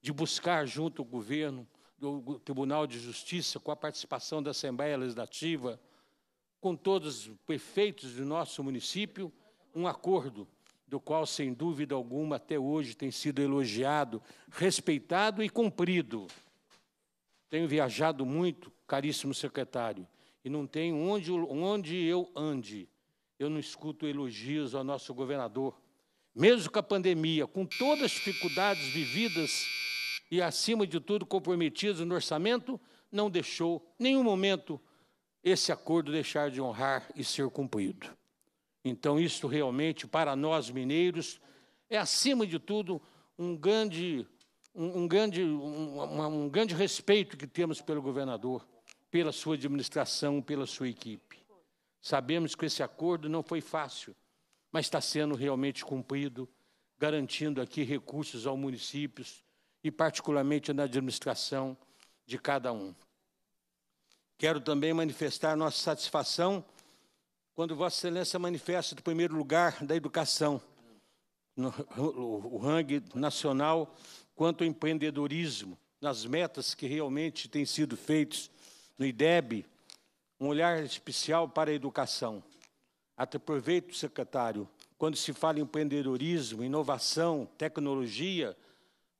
de buscar junto ao governo, do Tribunal de Justiça, com a participação da Assembleia Legislativa, com todos os prefeitos do nosso município, um acordo do qual, sem dúvida alguma, até hoje tem sido elogiado, respeitado e cumprido. Tenho viajado muito, caríssimo secretário, e não tem onde, onde eu ande, eu não escuto elogios ao nosso governador. Mesmo com a pandemia, com todas as dificuldades vividas e, acima de tudo, comprometidas no orçamento, não deixou, nenhum momento, esse acordo deixar de honrar e ser cumprido. Então, isso realmente, para nós mineiros, é, acima de tudo, um grande um, um grande, um, um grande respeito que temos pelo governador, pela sua administração, pela sua equipe. Sabemos que esse acordo não foi fácil, mas está sendo realmente cumprido, garantindo aqui recursos aos municípios e, particularmente, na administração de cada um. Quero também manifestar nossa satisfação quando Vossa Excelência manifesta, do primeiro lugar, da educação, no, o, o rangue nacional quanto ao empreendedorismo, nas metas que realmente têm sido feitas no IDEB, um olhar especial para a educação. Aproveito, secretário, quando se fala em empreendedorismo, inovação, tecnologia,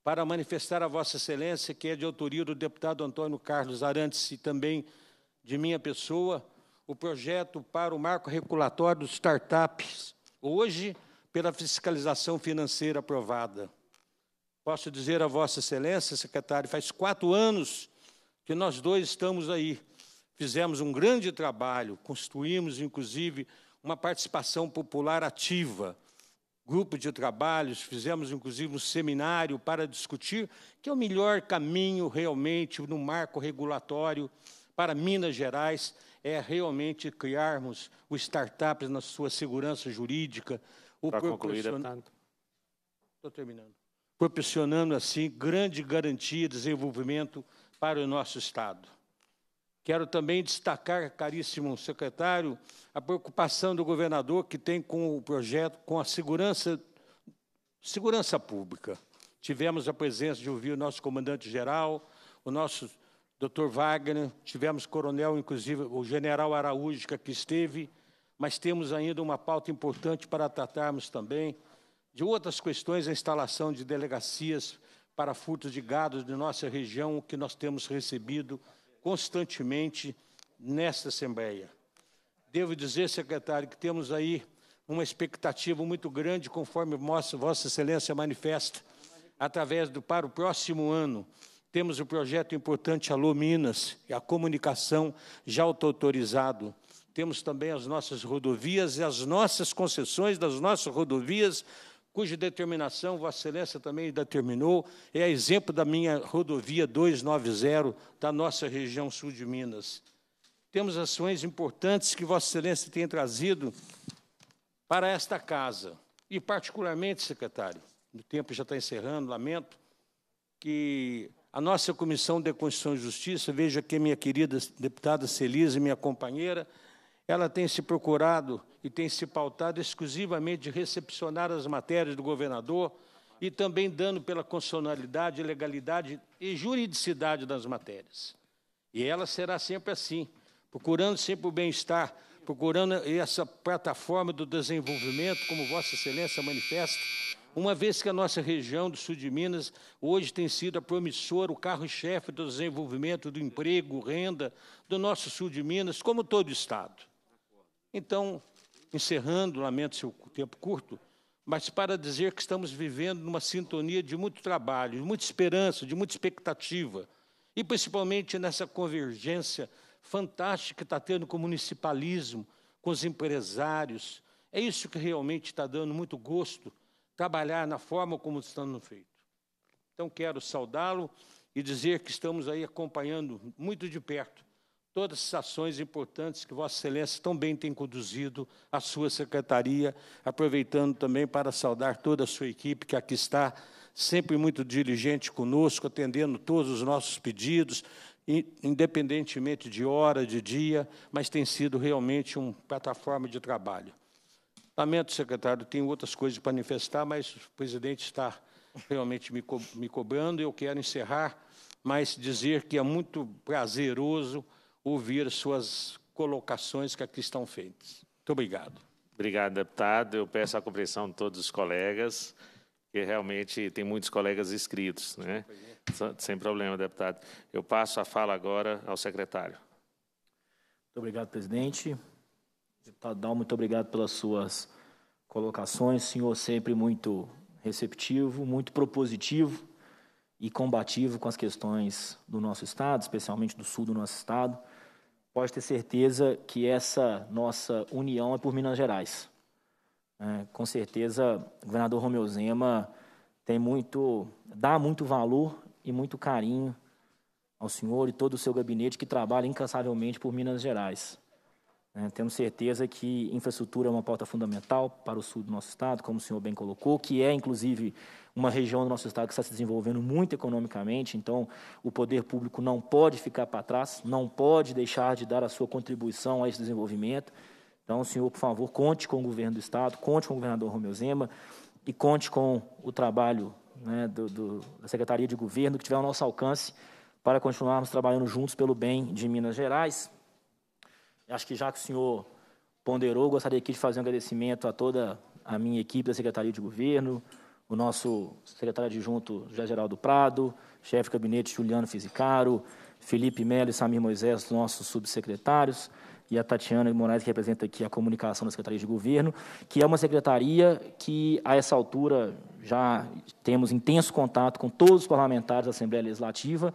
para manifestar a Vossa Excelência, que é de autoria do deputado Antônio Carlos Arantes e também de minha pessoa, o projeto para o marco regulatório dos startups, hoje pela fiscalização financeira aprovada. Posso dizer a Vossa Excelência, secretário, faz quatro anos que nós dois estamos aí. Fizemos um grande trabalho, construímos, inclusive, uma participação popular ativa, grupo de trabalhos, fizemos, inclusive, um seminário para discutir que é o melhor caminho, realmente, no marco regulatório para Minas Gerais, é realmente criarmos o startups na sua segurança jurídica. Para concluir, deputado. Estou terminando proporcionando assim grande garantia de desenvolvimento para o nosso Estado. Quero também destacar, caríssimo secretário, a preocupação do governador que tem com o projeto, com a segurança, segurança pública. Tivemos a presença de ouvir o nosso comandante-geral, o nosso doutor Wagner, tivemos coronel, inclusive o general Araújo, que aqui esteve, mas temos ainda uma pauta importante para tratarmos também, de outras questões, a instalação de delegacias para furtos de gado de nossa região, que nós temos recebido constantemente nesta Assembleia. Devo dizer, secretário, que temos aí uma expectativa muito grande, conforme Vossa Excelência manifesta, através do para o próximo ano. Temos o projeto importante Alô Minas, a comunicação já autorizado. Temos também as nossas rodovias e as nossas concessões das nossas rodovias cuja determinação Vossa Excelência também determinou, é exemplo da minha rodovia 290 da nossa região sul de Minas. Temos ações importantes que Vossa Excelência tem trazido para esta casa, e particularmente, secretário, o tempo já está encerrando, lamento, que a nossa Comissão de Constituição e Justiça, veja que minha querida deputada Celise, minha companheira, ela tem se procurado e tem se pautado exclusivamente de recepcionar as matérias do governador e também dando pela constitucionalidade, legalidade e juridicidade das matérias. E ela será sempre assim, procurando sempre o bem-estar, procurando essa plataforma do desenvolvimento, como Vossa Excelência manifesta, uma vez que a nossa região do sul de Minas hoje tem sido a promissora, o carro-chefe do desenvolvimento do emprego, renda do nosso sul de Minas, como todo o Estado. Então, encerrando, lamento seu tempo curto, mas para dizer que estamos vivendo numa sintonia de muito trabalho, de muita esperança, de muita expectativa, e principalmente nessa convergência fantástica que está tendo com o municipalismo, com os empresários. É isso que realmente está dando muito gosto, trabalhar na forma como está sendo feito. Então, quero saudá-lo e dizer que estamos aí acompanhando muito de perto todas as ações importantes que Vossa Excelência tão bem tem conduzido a sua secretaria, aproveitando também para saudar toda a sua equipe que aqui está, sempre muito diligente conosco, atendendo todos os nossos pedidos, independentemente de hora, de dia, mas tem sido realmente uma plataforma de trabalho. Lamento, secretário, tenho outras coisas para manifestar, mas o presidente está realmente me, co me cobrando. Eu quero encerrar, mas dizer que é muito prazeroso ouvir suas colocações que aqui estão feitas. Muito obrigado. Obrigado, deputado. Eu peço a compreensão de todos os colegas, que realmente tem muitos colegas inscritos, né? Sem problema, deputado. Eu passo a fala agora ao secretário. Muito obrigado, presidente. Deputado Dal, muito obrigado pelas suas colocações. Senhor sempre muito receptivo, muito propositivo e combativo com as questões do nosso Estado, especialmente do sul do nosso Estado. Pode ter certeza que essa nossa união é por Minas Gerais. É, com certeza, o governador Romeu Zema tem muito, dá muito valor e muito carinho ao senhor e todo o seu gabinete que trabalha incansavelmente por Minas Gerais. É, temos certeza que infraestrutura é uma pauta fundamental para o sul do nosso estado, como o senhor bem colocou, que é, inclusive, uma região do nosso estado que está se desenvolvendo muito economicamente, então o poder público não pode ficar para trás, não pode deixar de dar a sua contribuição a esse desenvolvimento. Então, senhor, por favor, conte com o governo do estado, conte com o governador Romeu Zema e conte com o trabalho né, do, do, da Secretaria de Governo que tiver ao nosso alcance para continuarmos trabalhando juntos pelo bem de Minas Gerais. Acho que já que o senhor ponderou, gostaria aqui de fazer um agradecimento a toda a minha equipe da Secretaria de Governo, o nosso secretário adjunto José Geraldo Prado, chefe de gabinete Juliano Fisicaro, Felipe Melo e Samir Moisés, nossos subsecretários, e a Tatiana Moraes, que representa aqui a comunicação da Secretaria de Governo, que é uma secretaria que, a essa altura, já temos intenso contato com todos os parlamentares da Assembleia Legislativa,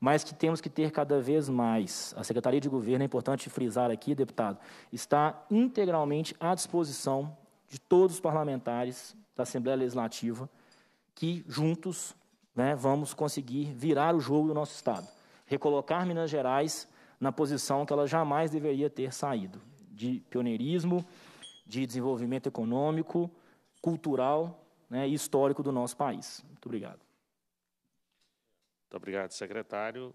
mas que temos que ter cada vez mais. A Secretaria de Governo, é importante frisar aqui, deputado, está integralmente à disposição de todos os parlamentares da Assembleia Legislativa, que juntos né, vamos conseguir virar o jogo do nosso Estado, recolocar Minas Gerais na posição que ela jamais deveria ter saído, de pioneirismo, de desenvolvimento econômico, cultural né, e histórico do nosso país. Muito obrigado. Muito obrigado, secretário.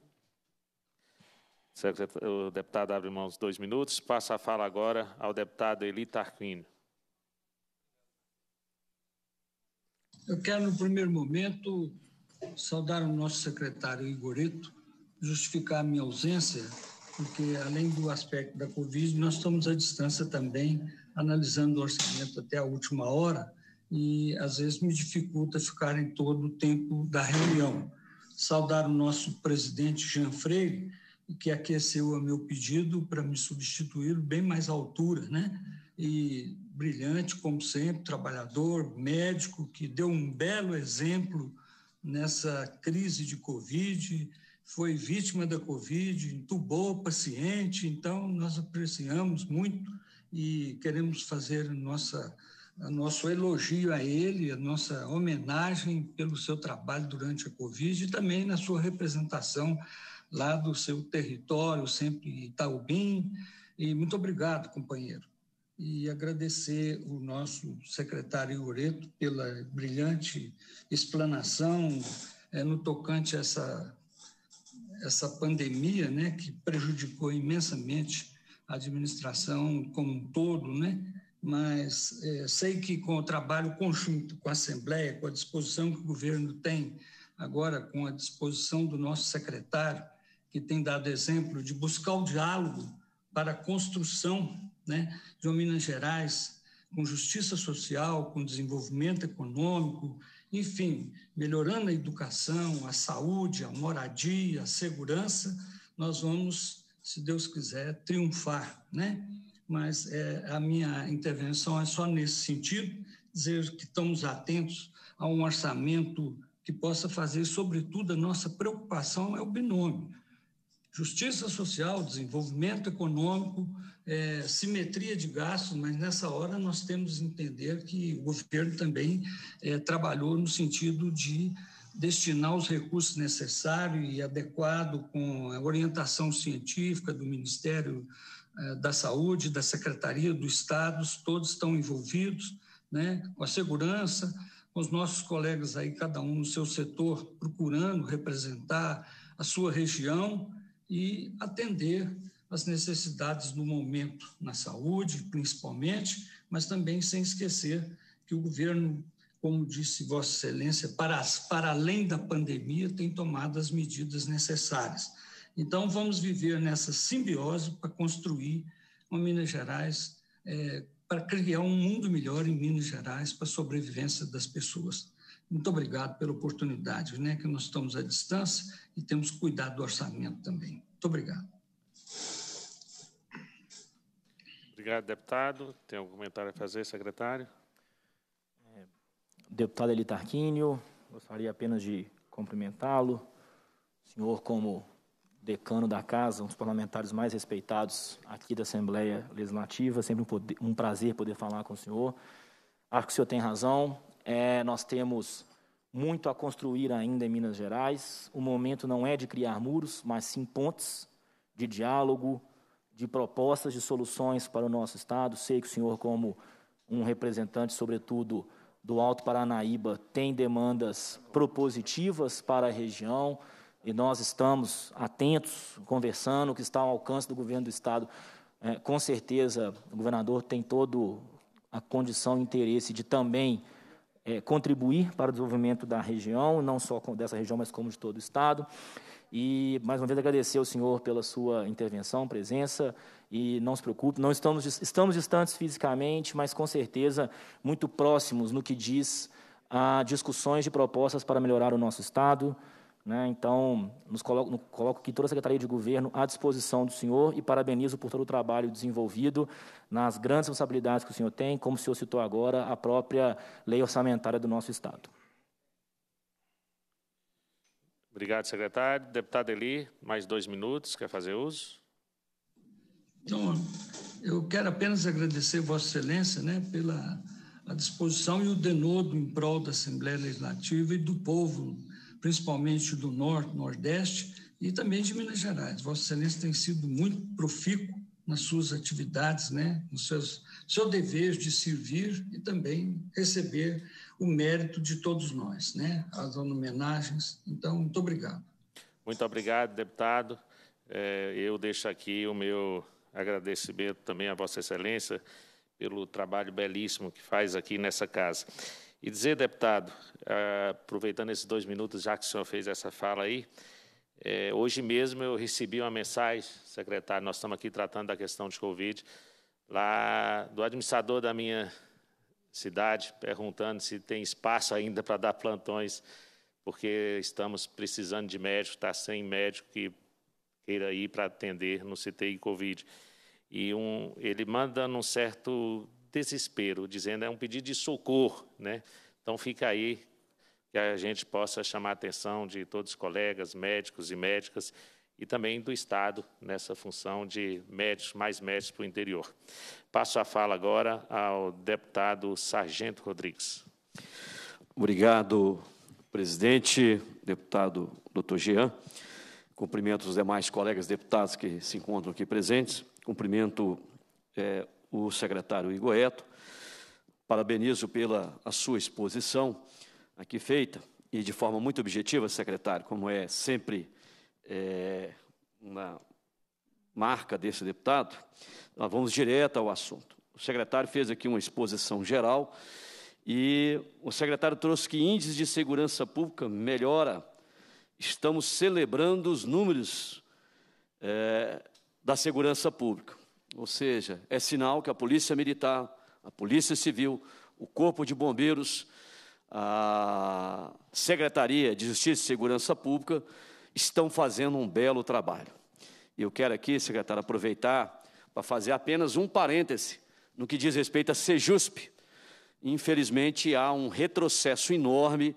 O deputado abre mãos dois minutos. Passa a fala agora ao deputado Eli Tarquino. Eu quero, no primeiro momento, saudar o nosso secretário Igorito, justificar a minha ausência, porque, além do aspecto da Covid, nós estamos à distância também, analisando o orçamento até a última hora, e às vezes me dificulta ficar em todo o tempo da reunião saudar o nosso presidente Jean Freire, que aqueceu o meu pedido para me substituir bem mais altura, né? E brilhante, como sempre, trabalhador, médico, que deu um belo exemplo nessa crise de Covid, foi vítima da Covid, entubou o paciente, então nós apreciamos muito e queremos fazer nossa nosso elogio a ele, a nossa homenagem pelo seu trabalho durante a Covid e também na sua representação lá do seu território, sempre Itaubim. E muito obrigado, companheiro. E agradecer o nosso secretário Ureto pela brilhante explanação é, no tocante a essa, essa pandemia, né, que prejudicou imensamente a administração como um todo, né? Mas é, sei que com o trabalho conjunto com a Assembleia, com a disposição que o governo tem, agora com a disposição do nosso secretário, que tem dado exemplo de buscar o diálogo para a construção né, de uma Minas Gerais com justiça social, com desenvolvimento econômico, enfim, melhorando a educação, a saúde, a moradia, a segurança, nós vamos, se Deus quiser, triunfar, né? Mas é, a minha intervenção é só nesse sentido, dizer que estamos atentos a um orçamento que possa fazer, sobretudo, a nossa preocupação é o binômio. Justiça social, desenvolvimento econômico, é, simetria de gastos, mas nessa hora nós temos que entender que o governo também é, trabalhou no sentido de destinar os recursos necessários e adequados com a orientação científica do Ministério é, da Saúde, da Secretaria do Estado, todos estão envolvidos, né, com a segurança, com os nossos colegas aí, cada um no seu setor, procurando representar a sua região e atender as necessidades do momento na saúde, principalmente, mas também sem esquecer que o governo, como disse Vossa Excelência, para, para além da pandemia, tem tomado as medidas necessárias. Então, vamos viver nessa simbiose para construir uma Minas Gerais é, para criar um mundo melhor em Minas Gerais para a sobrevivência das pessoas. Muito obrigado pela oportunidade, né, que nós estamos à distância e temos cuidar do orçamento também. Muito obrigado. Obrigado, deputado. Tem algum comentário a fazer, secretário? Deputado Eli Tarquínio, gostaria apenas de cumprimentá-lo. Senhor, como decano da casa, um dos parlamentares mais respeitados aqui da Assembleia Legislativa. Sempre um, poder, um prazer poder falar com o senhor. Acho que o senhor tem razão. É, nós temos muito a construir ainda em Minas Gerais. O momento não é de criar muros, mas sim pontes de diálogo, de propostas de soluções para o nosso Estado. Sei que o senhor, como um representante, sobretudo, do Alto Paranaíba, tem demandas propositivas para a região e nós estamos atentos, conversando, o que está ao alcance do governo do Estado. É, com certeza, o governador tem todo a condição e interesse de também é, contribuir para o desenvolvimento da região, não só dessa região, mas como de todo o Estado. E, mais uma vez, agradecer ao senhor pela sua intervenção, presença, e não se preocupe, não estamos, estamos distantes fisicamente, mas com certeza muito próximos no que diz a discussões de propostas para melhorar o nosso Estado, né? Então, nos coloco, coloco aqui toda a Secretaria de Governo à disposição do senhor e parabenizo por todo o trabalho desenvolvido nas grandes responsabilidades que o senhor tem, como o senhor citou agora, a própria lei orçamentária do nosso Estado. Obrigado, secretário. Deputado Eli, mais dois minutos, quer fazer uso? Então, eu quero apenas agradecer Vossa Excelência né, pela a disposição e o denodo em prol da Assembleia Legislativa e do povo principalmente do Norte, Nordeste e também de Minas Gerais. Vossa Excelência tem sido muito profícuo nas suas atividades, né, nos seus seu dever de servir e também receber o mérito de todos nós, né, as homenagens. Então, muito obrigado. Muito obrigado, deputado. É, eu deixo aqui o meu agradecimento também à Vossa Excelência pelo trabalho belíssimo que faz aqui nessa casa. E dizer, deputado, uh, aproveitando esses dois minutos, já que o senhor fez essa fala aí, é, hoje mesmo eu recebi uma mensagem, secretário, nós estamos aqui tratando da questão de Covid, lá do administrador da minha cidade, perguntando se tem espaço ainda para dar plantões, porque estamos precisando de médico, está sem médico que queira ir para atender no CTI Covid. E um, ele manda num certo desespero, dizendo é um pedido de socorro, né? Então fica aí que a gente possa chamar a atenção de todos os colegas, médicos e médicas e também do Estado nessa função de médicos, mais médicos para o interior. Passo a fala agora ao deputado Sargento Rodrigues. Obrigado, presidente, deputado doutor Jean. Cumprimento os demais colegas deputados que se encontram aqui presentes. Cumprimento é, o secretário Igor Eto. Parabenizo pela a sua exposição aqui feita e de forma muito objetiva, secretário, como é sempre é, uma marca desse deputado. Nós vamos direto ao assunto. O secretário fez aqui uma exposição geral e o secretário trouxe que índice de segurança pública melhora. Estamos celebrando os números é, da segurança pública. Ou seja, é sinal que a Polícia Militar, a Polícia Civil, o Corpo de Bombeiros, a Secretaria de Justiça e Segurança Pública estão fazendo um belo trabalho. Eu quero aqui, secretário, aproveitar para fazer apenas um parêntese no que diz respeito a Sejusp. Infelizmente, há um retrocesso enorme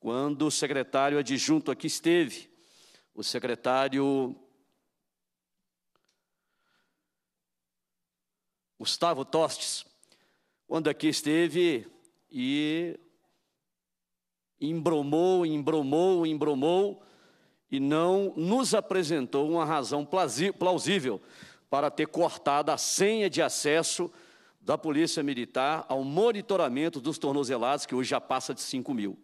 quando o secretário adjunto aqui esteve, o secretário Gustavo Tostes, quando aqui esteve e embromou, embromou, embromou e não nos apresentou uma razão plausível para ter cortado a senha de acesso da Polícia Militar ao monitoramento dos tornozelados, que hoje já passa de 5 mil.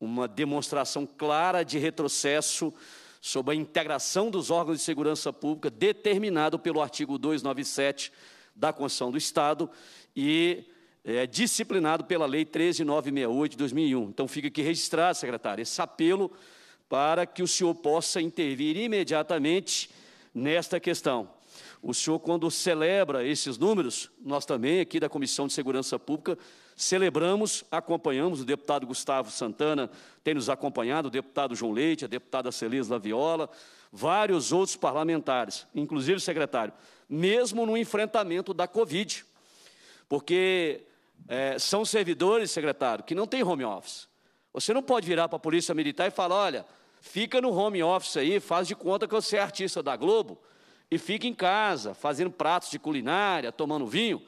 Uma demonstração clara de retrocesso sobre a integração dos órgãos de segurança pública, determinado pelo artigo 297 da Constituição do Estado e é, disciplinado pela Lei 13968 de 2001. Então, fica aqui registrado, secretário, esse apelo para que o senhor possa intervir imediatamente nesta questão. O senhor, quando celebra esses números, nós também, aqui da Comissão de Segurança Pública, celebramos, acompanhamos, o deputado Gustavo Santana tem nos acompanhado, o deputado João Leite, a deputada Celis Laviola, vários outros parlamentares, inclusive o secretário, mesmo no enfrentamento da Covid. Porque é, são servidores, secretário, que não têm home office. Você não pode virar para a Polícia Militar e falar: olha, fica no home office aí, faz de conta que você é artista da Globo e fica em casa, fazendo pratos de culinária, tomando vinho,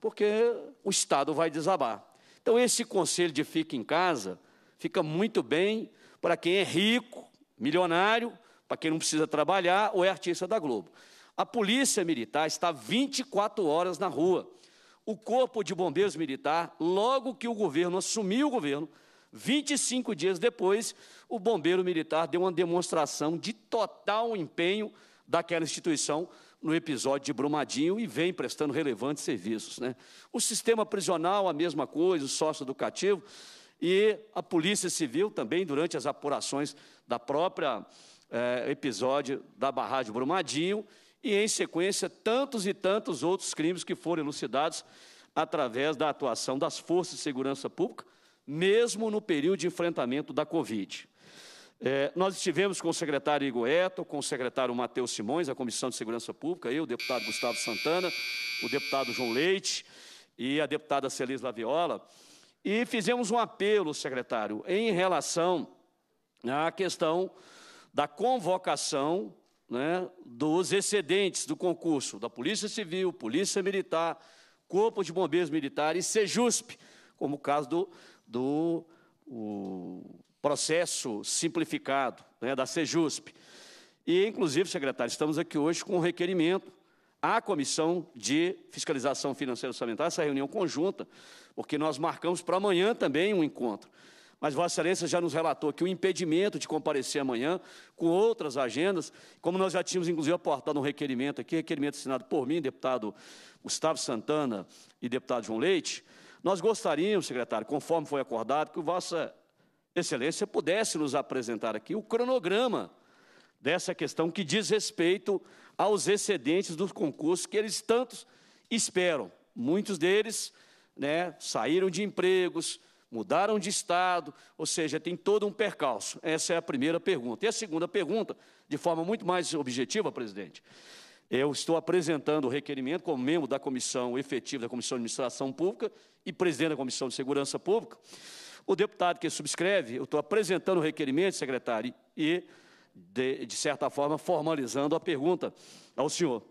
porque o Estado vai desabar. Então, esse conselho de fica em casa fica muito bem para quem é rico, milionário, para quem não precisa trabalhar ou é artista da Globo. A Polícia Militar está 24 horas na rua o Corpo de Bombeiros Militar, logo que o governo assumiu o governo, 25 dias depois, o bombeiro militar deu uma demonstração de total empenho daquela instituição no episódio de Brumadinho e vem prestando relevantes serviços. Né? O sistema prisional, a mesma coisa, o sócio-educativo e a Polícia Civil também, durante as apurações da própria eh, episódio da barragem Brumadinho, e, em sequência, tantos e tantos outros crimes que foram elucidados através da atuação das forças de segurança pública, mesmo no período de enfrentamento da Covid. É, nós estivemos com o secretário Igor Eto, com o secretário Matheus Simões, da Comissão de Segurança Pública, eu, o deputado Gustavo Santana, o deputado João Leite e a deputada Celis Laviola, e fizemos um apelo, secretário, em relação à questão da convocação né, dos excedentes do concurso da Polícia Civil, Polícia Militar, Corpo de Bombeiros Militares e Sejusp, como o caso do, do processo simplificado né, da Sejusp. E, inclusive, secretário, estamos aqui hoje com um requerimento à Comissão de Fiscalização Financeira e Orçamentária, essa reunião conjunta, porque nós marcamos para amanhã também um encontro. Mas Vossa Excelência já nos relatou que o impedimento de comparecer amanhã, com outras agendas, como nós já tínhamos, inclusive, aportado um requerimento aqui, requerimento assinado por mim, deputado Gustavo Santana e deputado João Leite, nós gostaríamos, secretário, conforme foi acordado, que Vossa Excelência pudesse nos apresentar aqui o cronograma dessa questão que diz respeito aos excedentes dos concursos que eles tantos esperam. Muitos deles né, saíram de empregos, mudaram de estado, ou seja, tem todo um percalço. Essa é a primeira pergunta. E a segunda pergunta, de forma muito mais objetiva, presidente, eu estou apresentando o requerimento como membro da comissão efetiva da Comissão de Administração Pública e presidente da Comissão de Segurança Pública. O deputado que subscreve, eu estou apresentando o requerimento, secretário, e, de, de certa forma, formalizando a pergunta ao senhor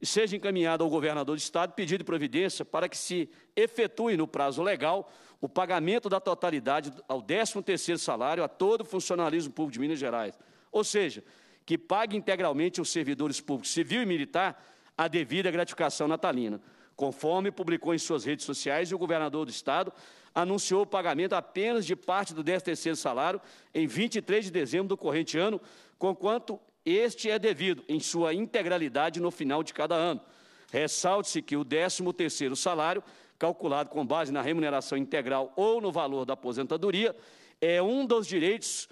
e seja encaminhado ao governador do Estado pedido de providência para que se efetue no prazo legal o pagamento da totalidade ao 13º salário a todo o funcionalismo público de Minas Gerais. Ou seja, que pague integralmente aos servidores públicos civil e militar a devida gratificação natalina, conforme publicou em suas redes sociais o governador do Estado anunciou o pagamento apenas de parte do 13º salário em 23 de dezembro do corrente ano, conquanto este é devido em sua integralidade no final de cada ano. Ressalte-se que o 13º salário calculado com base na remuneração integral ou no valor da aposentadoria, é um dos direitos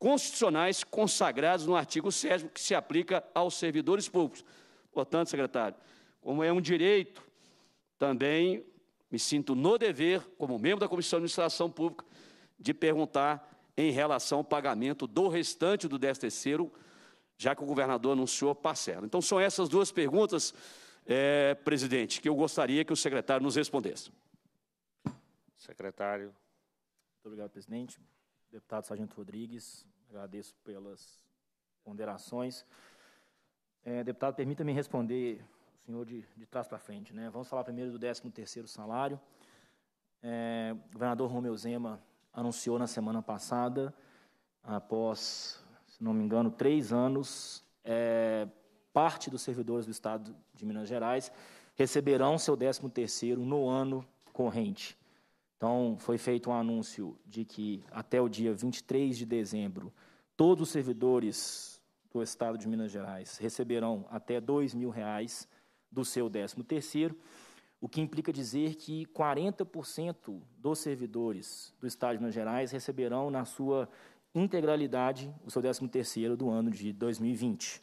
constitucionais consagrados no artigo 7 que se aplica aos servidores públicos. Portanto, secretário, como é um direito, também me sinto no dever, como membro da Comissão de Administração Pública, de perguntar em relação ao pagamento do restante do 13 terceiro, já que o governador anunciou parcela. Então, são essas duas perguntas, é, presidente, que eu gostaria que o secretário nos respondesse. Secretário. Muito obrigado, presidente. Deputado Sargento Rodrigues, agradeço pelas ponderações. É, deputado, permita-me responder o senhor de, de trás para frente. Né? Vamos falar primeiro do 13º salário. É, o governador Romeu Zema anunciou na semana passada, após, se não me engano, três anos, é, parte dos servidores do Estado de Minas Gerais receberão seu 13º no ano corrente. Então, foi feito um anúncio de que até o dia 23 de dezembro, todos os servidores do Estado de Minas Gerais receberão até 2 mil reais do seu 13º, o que implica dizer que 40% dos servidores do Estado de Minas Gerais receberão na sua integralidade o seu 13º do ano de 2020.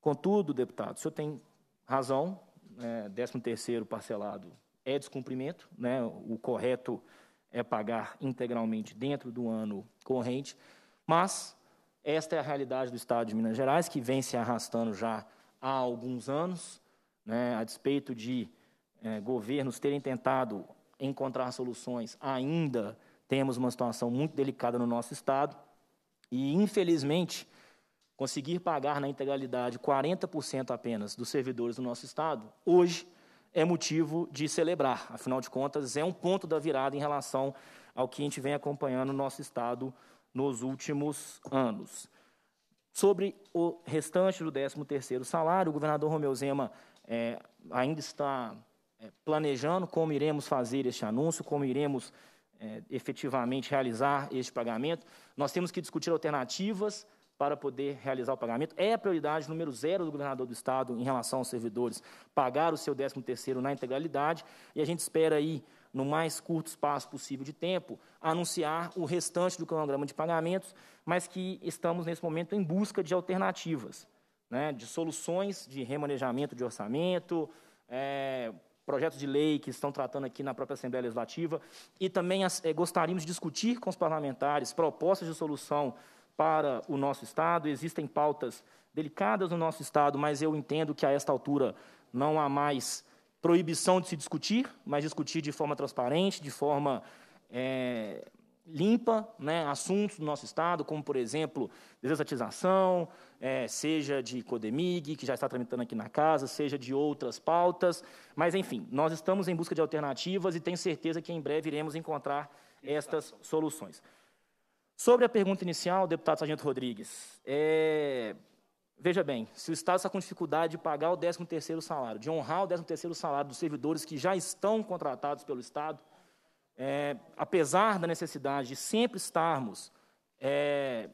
Contudo, deputado, o senhor tem razão, é, 13º parcelado é descumprimento, né? o correto é pagar integralmente dentro do ano corrente, mas esta é a realidade do Estado de Minas Gerais, que vem se arrastando já há alguns anos, né? a despeito de é, governos terem tentado encontrar soluções, ainda temos uma situação muito delicada no nosso Estado, e infelizmente conseguir pagar na integralidade 40% apenas dos servidores do nosso Estado, hoje é motivo de celebrar. Afinal de contas, é um ponto da virada em relação ao que a gente vem acompanhando no nosso Estado nos últimos anos. Sobre o restante do 13º salário, o governador Romeu Zema é, ainda está é, planejando como iremos fazer este anúncio, como iremos é, efetivamente realizar este pagamento. Nós temos que discutir alternativas para poder realizar o pagamento. É a prioridade número zero do governador do Estado em relação aos servidores, pagar o seu 13º na integralidade, e a gente espera aí, no mais curto espaço possível de tempo, anunciar o restante do cronograma de pagamentos, mas que estamos, nesse momento, em busca de alternativas, né, de soluções de remanejamento de orçamento, é, projetos de lei que estão tratando aqui na própria Assembleia Legislativa, e também é, gostaríamos de discutir com os parlamentares propostas de solução para o nosso Estado. Existem pautas delicadas no nosso Estado, mas eu entendo que a esta altura não há mais proibição de se discutir, mas discutir de forma transparente, de forma é, limpa, né, assuntos do nosso Estado, como, por exemplo, desestatização, é, seja de Codemig, que já está tramitando aqui na casa, seja de outras pautas. Mas, enfim, nós estamos em busca de alternativas e tenho certeza que em breve iremos encontrar estas soluções. Sobre a pergunta inicial, deputado Sargento Rodrigues, é, veja bem, se o Estado está com dificuldade de pagar o 13º salário, de honrar o 13º salário dos servidores que já estão contratados pelo Estado, é, apesar da necessidade de sempre estarmos é,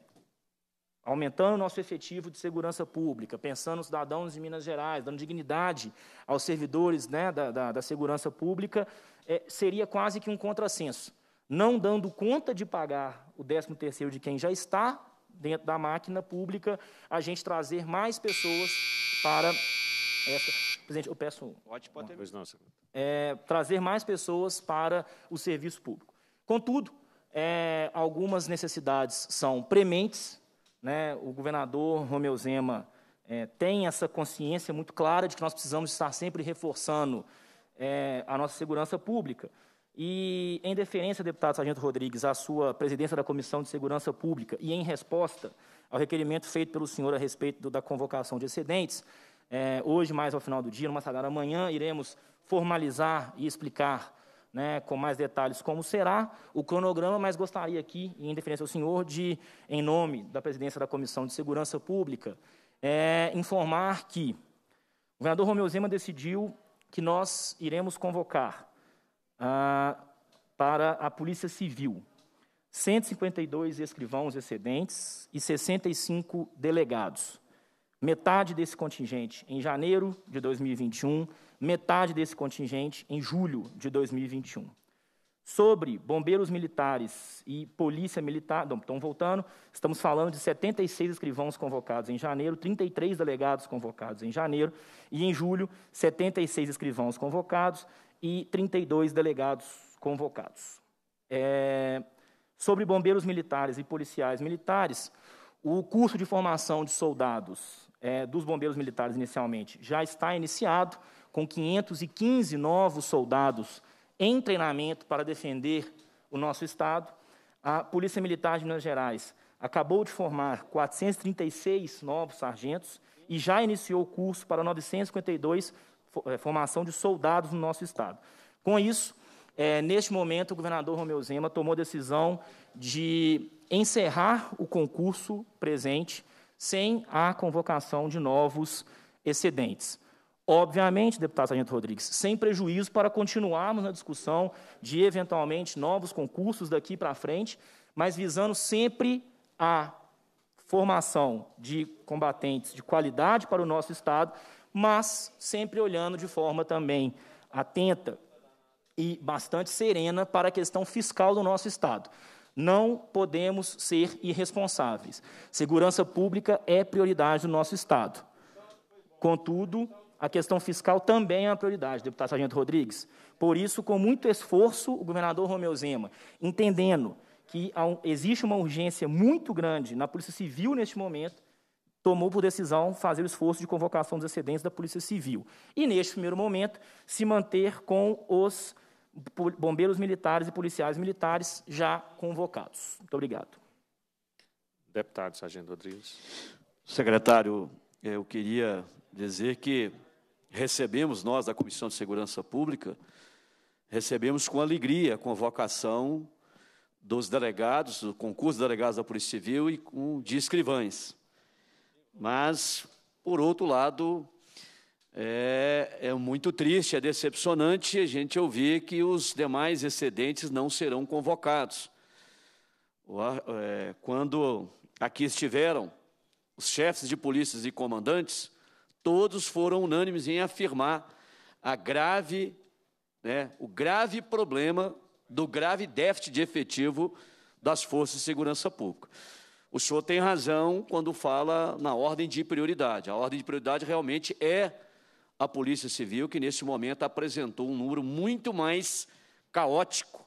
aumentando o nosso efetivo de segurança pública, pensando nos cidadãos de Minas Gerais, dando dignidade aos servidores né, da, da, da, segurança pública, é, seria quase que um contrassenso não dando conta de pagar o 13º de quem já está dentro da máquina pública, a gente trazer mais pessoas para essa. Presidente, eu peço. Pode, pode ter. Não, é, trazer mais pessoas para o serviço público. Contudo, é, algumas necessidades são prementes. Né? O governador Romeu Zema é, tem essa consciência muito clara de que nós precisamos estar sempre reforçando é, a nossa segurança pública. E, em deferência, deputado Sargento Rodrigues, à sua presidência da Comissão de Segurança Pública e em resposta ao requerimento feito pelo senhor a respeito do, da convocação de excedentes, é, hoje, mais ao final do dia, numa sagrada amanhã, iremos formalizar e explicar né, com mais detalhes como será o cronograma, mas gostaria aqui, em deferência ao senhor, de, em nome da presidência da Comissão de Segurança Pública, é, informar que o governador Romeu Zema decidiu que nós iremos convocar ah, para a Polícia Civil. 152 escrivãos excedentes e 65 delegados. Metade desse contingente em janeiro de 2021, metade desse contingente em julho de 2021. Sobre bombeiros militares e polícia militar, não, estão voltando, estamos falando de 76 escrivãos convocados em janeiro, 33 delegados convocados em janeiro, e em julho, 76 escrivãos convocados e 32 delegados convocados. É, sobre bombeiros militares e policiais militares, o curso de formação de soldados é, dos bombeiros militares inicialmente já está iniciado, com 515 novos soldados em treinamento para defender o nosso Estado. A Polícia Militar de Minas Gerais acabou de formar 436 novos sargentos e já iniciou o curso para 952 é, formação de soldados no nosso Estado. Com isso, é, neste momento, o governador Romeu Zema tomou a decisão de encerrar o concurso presente sem a convocação de novos excedentes. Obviamente, deputado Sargento Rodrigues, sem prejuízo para continuarmos na discussão de, eventualmente, novos concursos daqui para frente, mas visando sempre a formação de combatentes de qualidade para o nosso Estado, mas sempre olhando de forma também atenta e bastante serena para a questão fiscal do nosso Estado. Não podemos ser irresponsáveis. Segurança pública é prioridade do nosso Estado. Contudo, a questão fiscal também é uma prioridade, deputado Sargento Rodrigues. Por isso, com muito esforço, o governador Romeu Zema, entendendo que existe uma urgência muito grande na Polícia Civil neste momento, tomou por decisão fazer o esforço de convocação dos excedentes da Polícia Civil. E, neste primeiro momento, se manter com os bombeiros militares e policiais militares já convocados. Muito obrigado. Deputado Sargento Rodrigues. Secretário, eu queria dizer que recebemos, nós da Comissão de Segurança Pública, recebemos com alegria a convocação dos delegados, do concurso de delegados da Polícia Civil e de escrivães. Mas, por outro lado, é, é, muito triste, é decepcionante a gente ouvir que os demais excedentes não serão convocados. É, quando aqui estiveram os chefes de polícias e comandantes, todos foram unânimes em afirmar a grave, né, o grave problema do grave déficit de efetivo das forças de segurança pública. O senhor tem razão quando fala na ordem de prioridade. A ordem de prioridade realmente é a Polícia Civil, que nesse momento apresentou um número muito mais caótico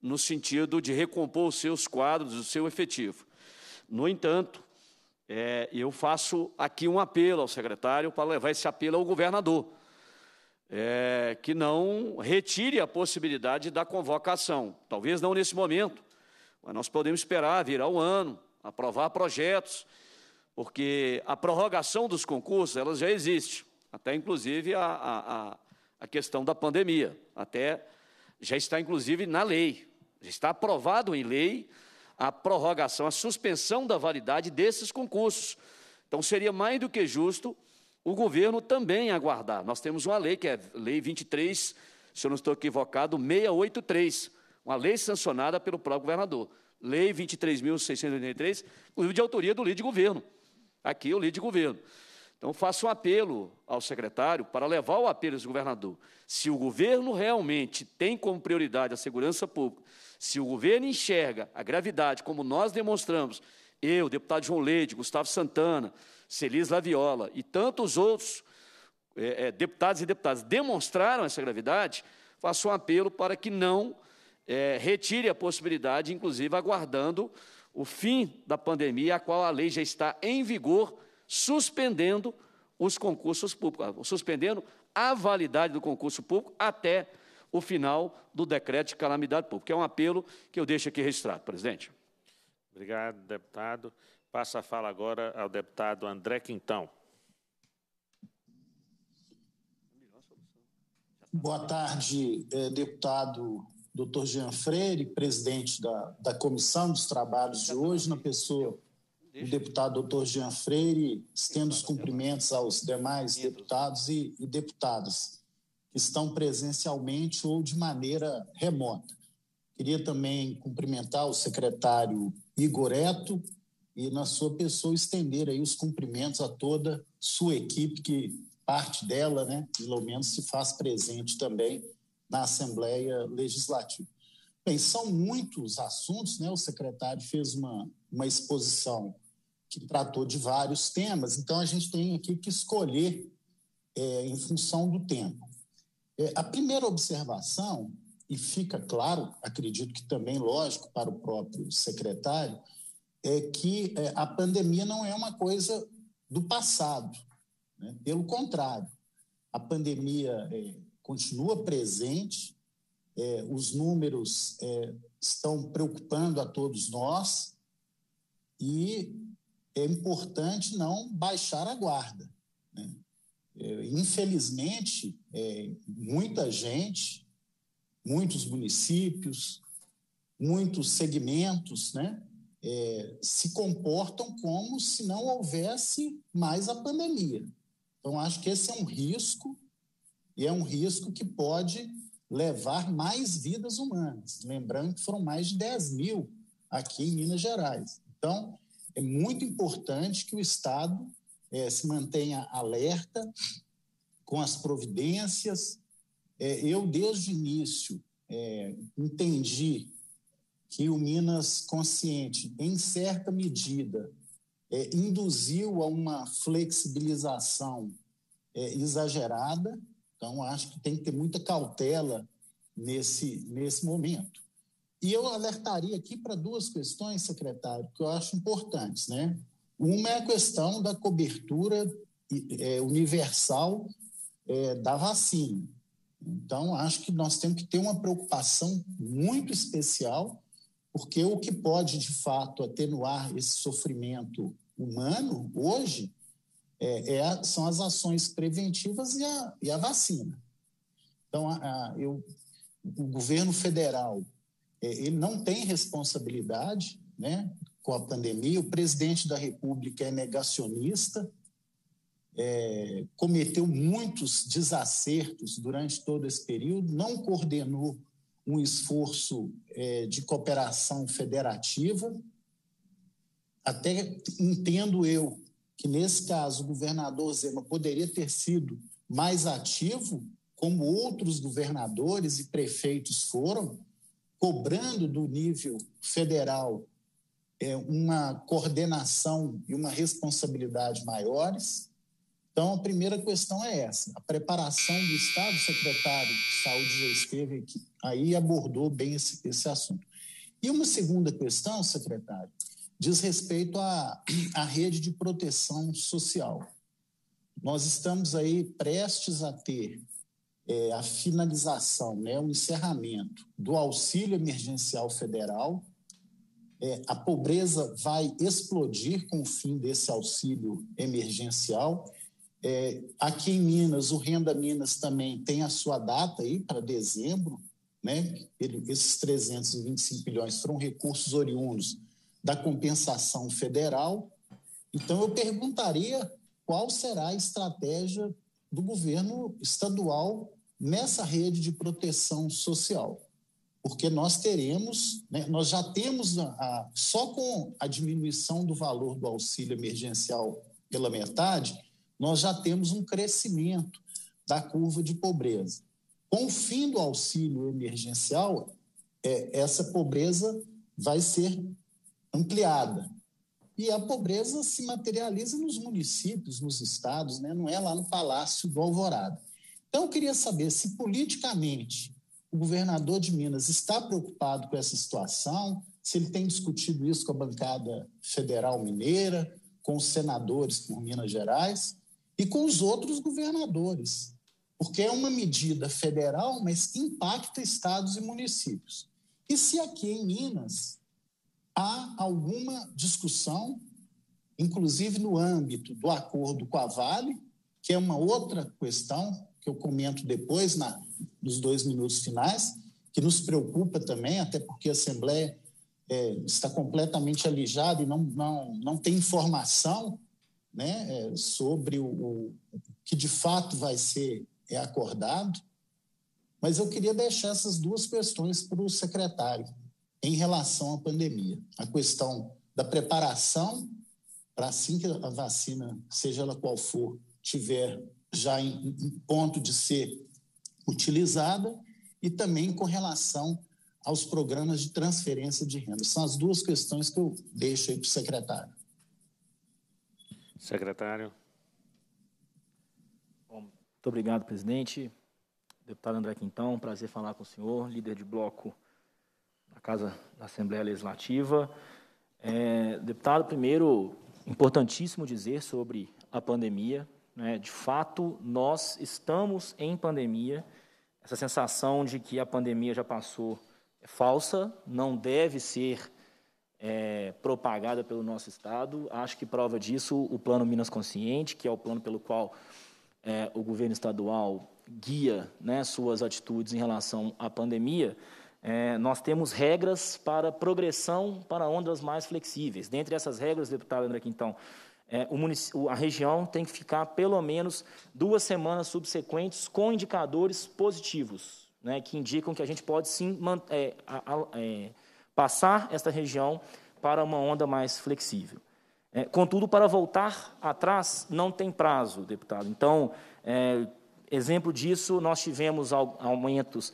no sentido de recompor os seus quadros, o seu efetivo. No entanto, é, eu faço aqui um apelo ao secretário para levar esse apelo ao governador é, que não retire a possibilidade da convocação. Talvez não nesse momento, mas nós podemos esperar, virar o ano, aprovar projetos, porque a prorrogação dos concursos ela já existe, até inclusive a, a, a questão da pandemia, até já está inclusive na lei, já está aprovado em lei a prorrogação, a suspensão da validade desses concursos. Então seria mais do que justo o governo também aguardar. Nós temos uma lei, que é Lei 23, se eu não estou equivocado, 683, uma lei sancionada pelo próprio governador. Lei 23.683, inclusive de autoria do líder de governo. Aqui o líder de governo. Então, faço um apelo ao secretário para levar o apelo do governador. Se o governo realmente tem como prioridade a segurança pública, se o governo enxerga a gravidade, como nós demonstramos, eu, deputado João Leite, Gustavo Santana, Celis Laviola e tantos outros é, é, deputados e deputadas demonstraram essa gravidade, faço um apelo para que não é, retire a possibilidade, inclusive aguardando o fim da pandemia, a qual a lei já está em vigor, suspendendo os concursos públicos, suspendendo a validade do concurso público até o final do decreto de calamidade pública. É um apelo que eu deixo aqui registrado, presidente. Obrigado, deputado. Passa a fala agora ao deputado André Quintão. Boa tarde, eh, deputado Dr. Jean Freire, presidente da, da Comissão dos Trabalhos de hoje, na pessoa do deputado Dr. Jean Freire, estendo os cumprimentos aos demais deputados e, e deputadas que estão presencialmente ou de maneira remota. Queria também cumprimentar o secretário Igor Eto, e, na sua pessoa, estender aí os cumprimentos a toda sua equipe, que parte dela, né, pelo menos, se faz presente também na Assembleia Legislativa. Bem, são muitos assuntos, né? O secretário fez uma, uma exposição que tratou de vários temas, então a gente tem aqui que escolher é, em função do tempo. É, a primeira observação, e fica claro, acredito que também lógico para o próprio secretário, é que é, a pandemia não é uma coisa do passado. Né? Pelo contrário, a pandemia é, continua presente, é, os números é, estão preocupando a todos nós e é importante não baixar a guarda. Né? É, infelizmente, é, muita gente, muitos municípios, muitos segmentos, né, é, se comportam como se não houvesse mais a pandemia. Então, acho que esse é um risco, e é um risco que pode levar mais vidas humanas. Lembrando que foram mais de 10 mil aqui em Minas Gerais. Então, é muito importante que o Estado é, se mantenha alerta com as providências. É, eu, desde o início, é, entendi que o Minas Consciente, em certa medida, induziu a uma flexibilização exagerada. Então, acho que tem que ter muita cautela nesse, nesse momento. E eu alertaria aqui para duas questões, secretário, que eu acho importantes. Né? Uma é a questão da cobertura é, universal é, da vacina. Então, acho que nós temos que ter uma preocupação muito especial porque o que pode, de fato, atenuar esse sofrimento humano hoje é, é, são as ações preventivas e a, e a vacina. Então, a, eu, o governo federal é, ele não tem responsabilidade né, com a pandemia, o presidente da República é negacionista, é, cometeu muitos desacertos durante todo esse período, não coordenou um esforço é, de cooperação federativa. Até entendo eu que, nesse caso, o governador Zema poderia ter sido mais ativo, como outros governadores e prefeitos foram, cobrando do nível federal é, uma coordenação e uma responsabilidade maiores. Então, a primeira questão é essa: a preparação do Estado, o secretário de Saúde já esteve aqui, aí abordou bem esse, esse assunto. E uma segunda questão, secretário, diz respeito à, à rede de proteção social. Nós estamos aí prestes a ter é, a finalização, né, o encerramento do auxílio emergencial federal. É, a pobreza vai explodir com o fim desse auxílio emergencial é, aqui em Minas, o Renda Minas também tem a sua data aí para dezembro, né? Ele, esses 325 bilhões foram recursos oriundos da compensação federal. Então, eu perguntaria qual será a estratégia do governo estadual nessa rede de proteção social. Porque nós teremos, né, nós já temos, a, a, só com a diminuição do valor do auxílio emergencial pela metade, nós já temos um crescimento da curva de pobreza. Com o fim do auxílio emergencial, é, essa pobreza vai ser ampliada. E a pobreza se materializa nos municípios, nos estados, né? não é lá no Palácio do Alvorada. Então, eu queria saber se politicamente o governador de Minas está preocupado com essa situação, se ele tem discutido isso com a bancada federal mineira, com os senadores por Minas Gerais, e com os outros governadores, porque é uma medida federal, mas que impacta estados e municípios. E se aqui em Minas há alguma discussão, inclusive no âmbito do acordo com a Vale, que é uma outra questão que eu comento depois na, nos dois minutos finais, que nos preocupa também, até porque a Assembleia é, está completamente alijada e não, não, não tem informação né, é, sobre o, o, que de fato vai ser é acordado, mas eu queria deixar essas duas questões para o secretário em relação à pandemia. A questão da preparação para assim que a vacina, seja ela qual for, tiver já em, em ponto de ser utilizada e também com relação aos programas de transferência de renda. São as duas questões que eu deixo aí para o secretário. Secretário. Bom, muito obrigado, presidente. Deputado André Quintão, prazer falar com o senhor, líder de bloco na Casa da Assembleia Legislativa. É, deputado, primeiro, importantíssimo dizer sobre a pandemia. Né? De fato, nós estamos em pandemia. Essa sensação de que a pandemia já passou é falsa, não deve ser é, propagada pelo nosso Estado. Acho que prova disso o Plano Minas Consciente, que é o plano pelo qual é, o governo estadual guia né, suas atitudes em relação à pandemia. É, nós temos regras para progressão para ondas mais flexíveis. Dentre essas regras, deputado André Quintão, é, a região tem que ficar pelo menos duas semanas subsequentes com indicadores positivos, né, que indicam que a gente pode sim é, a, a, é, passar esta região para uma onda mais flexível. É, contudo, para voltar atrás não tem prazo, deputado. Então, é, exemplo disso, nós tivemos aumentos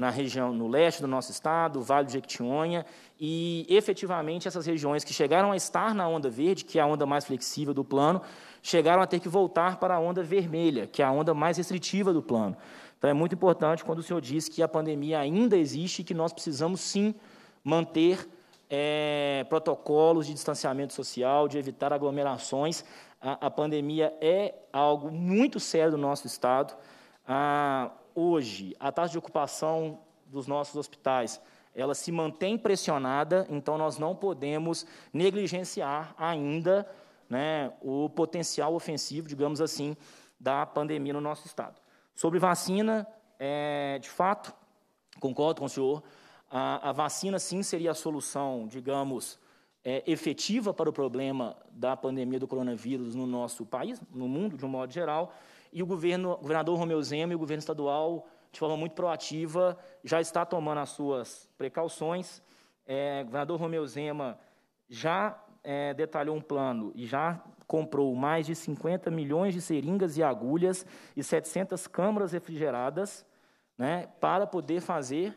na região, no leste do nosso estado, Vale do Jequitinhonha, e efetivamente essas regiões que chegaram a estar na onda verde, que é a onda mais flexível do plano, chegaram a ter que voltar para a onda vermelha, que é a onda mais restritiva do plano. Então é muito importante quando o senhor diz que a pandemia ainda existe e que nós precisamos sim manter é, protocolos de distanciamento social, de evitar aglomerações. A, a pandemia é algo muito sério do nosso estado. Hoje, a taxa de ocupação dos nossos hospitais, ela se mantém pressionada, então nós não podemos negligenciar ainda né, o potencial ofensivo, digamos assim, da pandemia no nosso estado. Sobre vacina, é, de fato, concordo com o senhor, a, a vacina sim seria a solução, digamos, é, efetiva para o problema da pandemia do coronavírus no nosso país, no mundo, de um modo geral, e o, governo, o governador Romeu Zema e o governo estadual, de forma muito proativa, já está tomando as suas precauções. É, o governador Romeu Zema já é, detalhou um plano e já comprou mais de 50 milhões de seringas e agulhas e 700 câmaras refrigeradas né, para poder fazer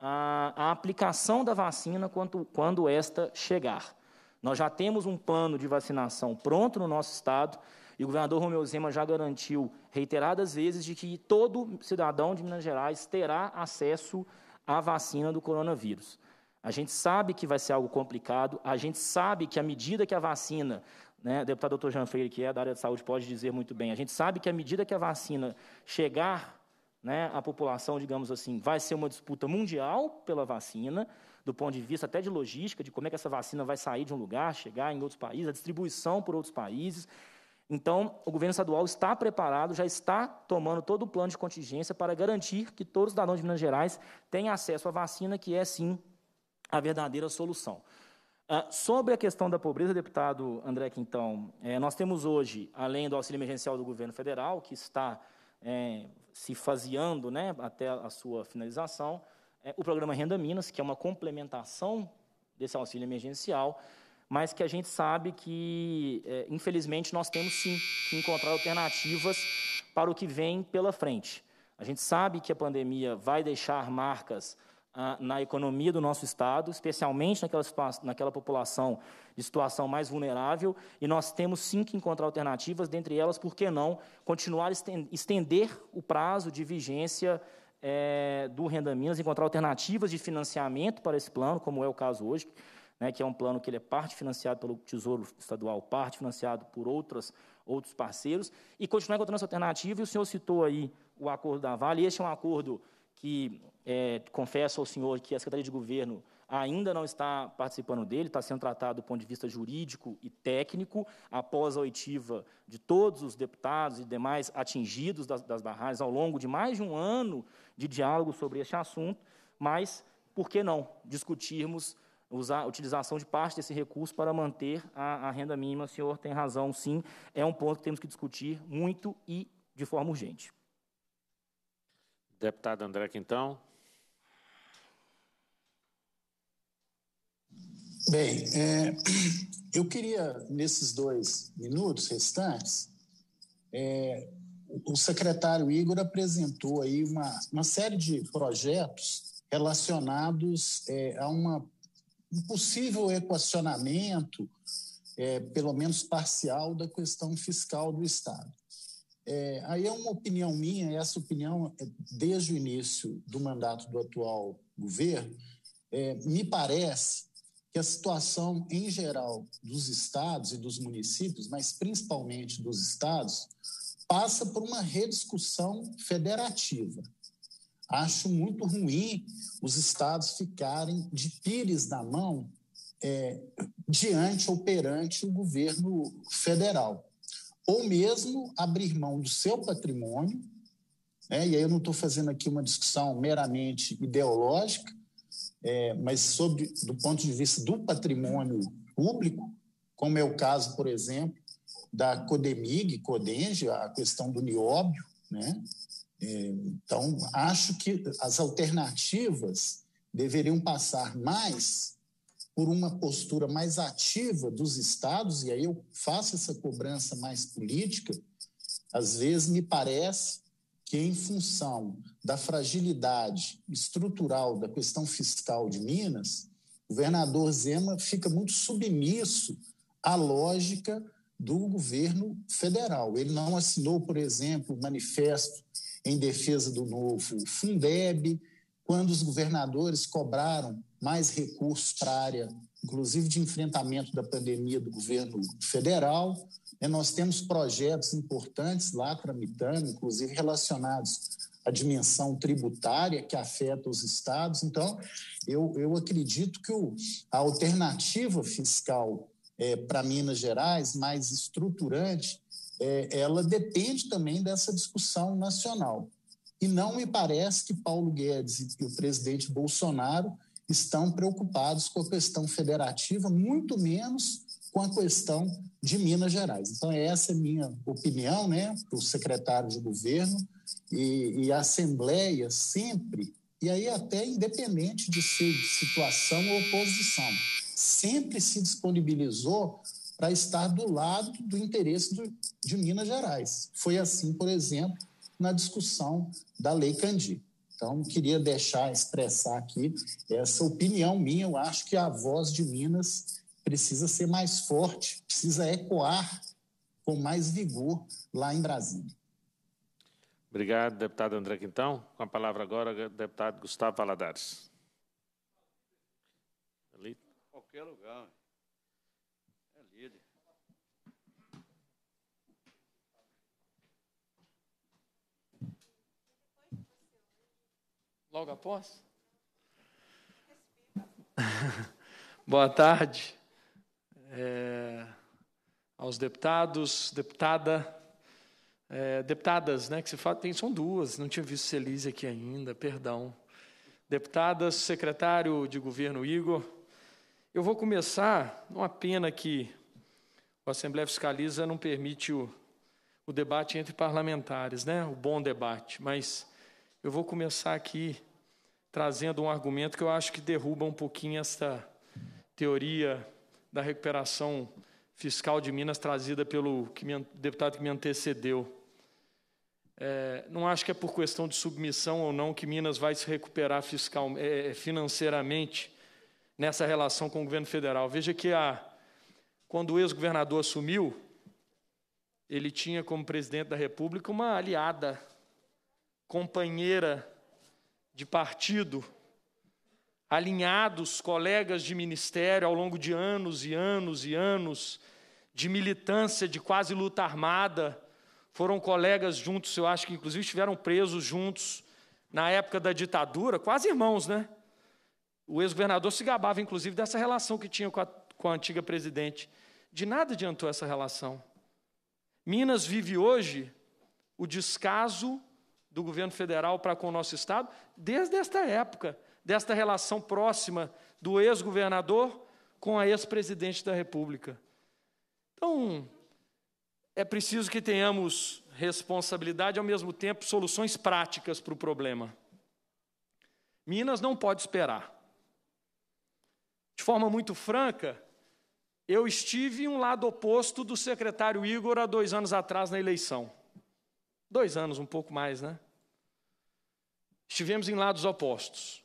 a, a aplicação da vacina quando, quando esta chegar. Nós já temos um plano de vacinação pronto no nosso estado, e o governador Romeu Zema já garantiu reiteradas vezes de que todo cidadão de Minas Gerais terá acesso à vacina do coronavírus. A gente sabe que vai ser algo complicado, a gente sabe que à medida que a vacina, né, deputado doutor Jean Freire, que é da área de saúde, pode dizer muito bem, a gente sabe que à medida que a vacina chegar né, à população, digamos assim, vai ser uma disputa mundial pela vacina, do ponto de vista até de logística, de como é que essa vacina vai sair de um lugar, chegar em outros países, a distribuição por outros países. Então, o governo estadual está preparado, já está tomando todo o plano de contingência para garantir que todos os cidadãos de Minas Gerais tenham acesso à vacina, que é, sim, a verdadeira solução. Uh, sobre a questão da pobreza, deputado André Quintão, eh, nós temos hoje, além do auxílio emergencial do governo federal, que está eh, se faseando né, até a sua finalização, eh, o programa Renda Minas, que é uma complementação desse auxílio emergencial, mas que a gente sabe que, é, infelizmente, nós temos sim que encontrar alternativas para o que vem pela frente. A gente sabe que a pandemia vai deixar marcas ah, na economia do nosso Estado, especialmente naquela, naquela população de situação mais vulnerável, e nós temos sim que encontrar alternativas, dentre elas, por que não, continuar estender o prazo de vigência é, do Renda Minas, encontrar alternativas de financiamento para esse plano, como é o caso hoje, né, que é um plano que ele é parte financiado pelo Tesouro Estadual, parte financiado por outras, outros parceiros, e continuar encontrando essa alternativa. E o senhor citou aí o acordo da Vale. Este é um acordo que, é, confesso ao senhor que a Secretaria de Governo ainda não está participando dele, está sendo tratado do ponto de vista jurídico e técnico, após a oitiva de todos os deputados e demais atingidos das, das barragens ao longo de mais de um ano de diálogo sobre este assunto, mas por que não discutirmos usar, a utilização de parte desse recurso para manter a, a renda mínima, o senhor tem razão, sim, é um ponto que temos que discutir muito e de forma urgente. Deputado André Quintão. Bem, é, *clears throat* eu queria, nesses dois minutos restantes, é, o secretário Igor apresentou aí uma, uma série de projetos relacionados é, a uma um possível equacionamento, é, pelo menos parcial, da questão fiscal do Estado. É, aí é uma opinião minha, essa opinião, é, desde o início do mandato do atual governo, é, me parece que a situação em geral dos estados e dos municípios, mas principalmente dos estados, passa por uma rediscussão federativa. Acho muito ruim os estados ficarem de pires na mão é, diante ou perante o governo federal, ou mesmo abrir mão do seu patrimônio, né, e aí eu não estou fazendo aqui uma discussão meramente ideológica, é, mas sobre do ponto de vista do patrimônio público, como é o caso, por exemplo, da Codemig, Codenge, a questão do nióbio, né? Então, acho que as alternativas deveriam passar mais por uma postura mais ativa dos estados, e aí eu faço essa cobrança mais política. Às vezes me parece que, em função da fragilidade estrutural da questão fiscal de Minas, o governador Zema fica muito submisso à lógica do governo federal. Ele não assinou, por exemplo, o manifesto em defesa do novo Fundeb, quando os governadores cobraram mais recursos para a área, inclusive de enfrentamento da pandemia do governo federal. Né, nós temos projetos importantes lá tramitando, inclusive relacionados à dimensão tributária que afeta os estados. Então, eu, eu acredito que o, a alternativa fiscal é, para Minas Gerais, mais estruturante, é, ela depende também dessa discussão nacional. E não me parece que Paulo Guedes e o presidente Bolsonaro estão preocupados com a questão federativa, muito menos com a questão de Minas Gerais. Então, essa é a minha opinião, né, para o secretário de governo e, e, a Assembleia sempre, e aí até independente de ser de situação ou oposição, sempre se disponibilizou para estar do lado do interesse do, de Minas Gerais. Foi assim, por exemplo, na discussão da Lei Candir. Então, queria deixar, expressar aqui essa opinião minha. Eu acho que a voz de Minas precisa ser mais forte, precisa ecoar com mais vigor lá em Brasília. Obrigado, deputado André Quintão. Com a palavra agora, deputado Gustavo Valadares. Ali. Qualquer lugar. Logo após? *laughs* Boa tarde é, aos deputados, deputada, é, deputadas, né, que se fala, tem, são duas, não tinha visto Celise aqui ainda, perdão. Deputadas, secretário de governo Igor, eu vou começar, uma pena que a Assembleia Fiscaliza não permite o, o debate entre parlamentares, né, o bom debate, mas eu vou começar aqui trazendo um argumento que eu acho que derruba um pouquinho essa teoria da recuperação fiscal de Minas trazida pelo que me, deputado que me antecedeu. É, não acho que é por questão de submissão ou não que Minas vai se recuperar fiscal, é, financeiramente nessa relação com o governo federal. Veja que a, quando o ex-governador assumiu, ele tinha como presidente da República uma aliada companheira de partido, alinhados, colegas de ministério ao longo de anos e anos e anos, de militância, de quase luta armada, foram colegas juntos, eu acho que inclusive estiveram presos juntos na época da ditadura, quase irmãos, né? O ex-governador se gabava, inclusive, dessa relação que tinha com a, com a antiga presidente. De nada adiantou essa relação. Minas vive hoje o descaso do governo federal para com o nosso Estado, desde esta época, desta relação próxima do ex-governador com a ex-presidente da República. Então, é preciso que tenhamos responsabilidade e, ao mesmo tempo, soluções práticas para o problema. Minas não pode esperar. De forma muito franca, eu estive em um lado oposto do secretário Igor há dois anos atrás na eleição. Dois anos, um pouco mais, né? Estivemos em lados opostos.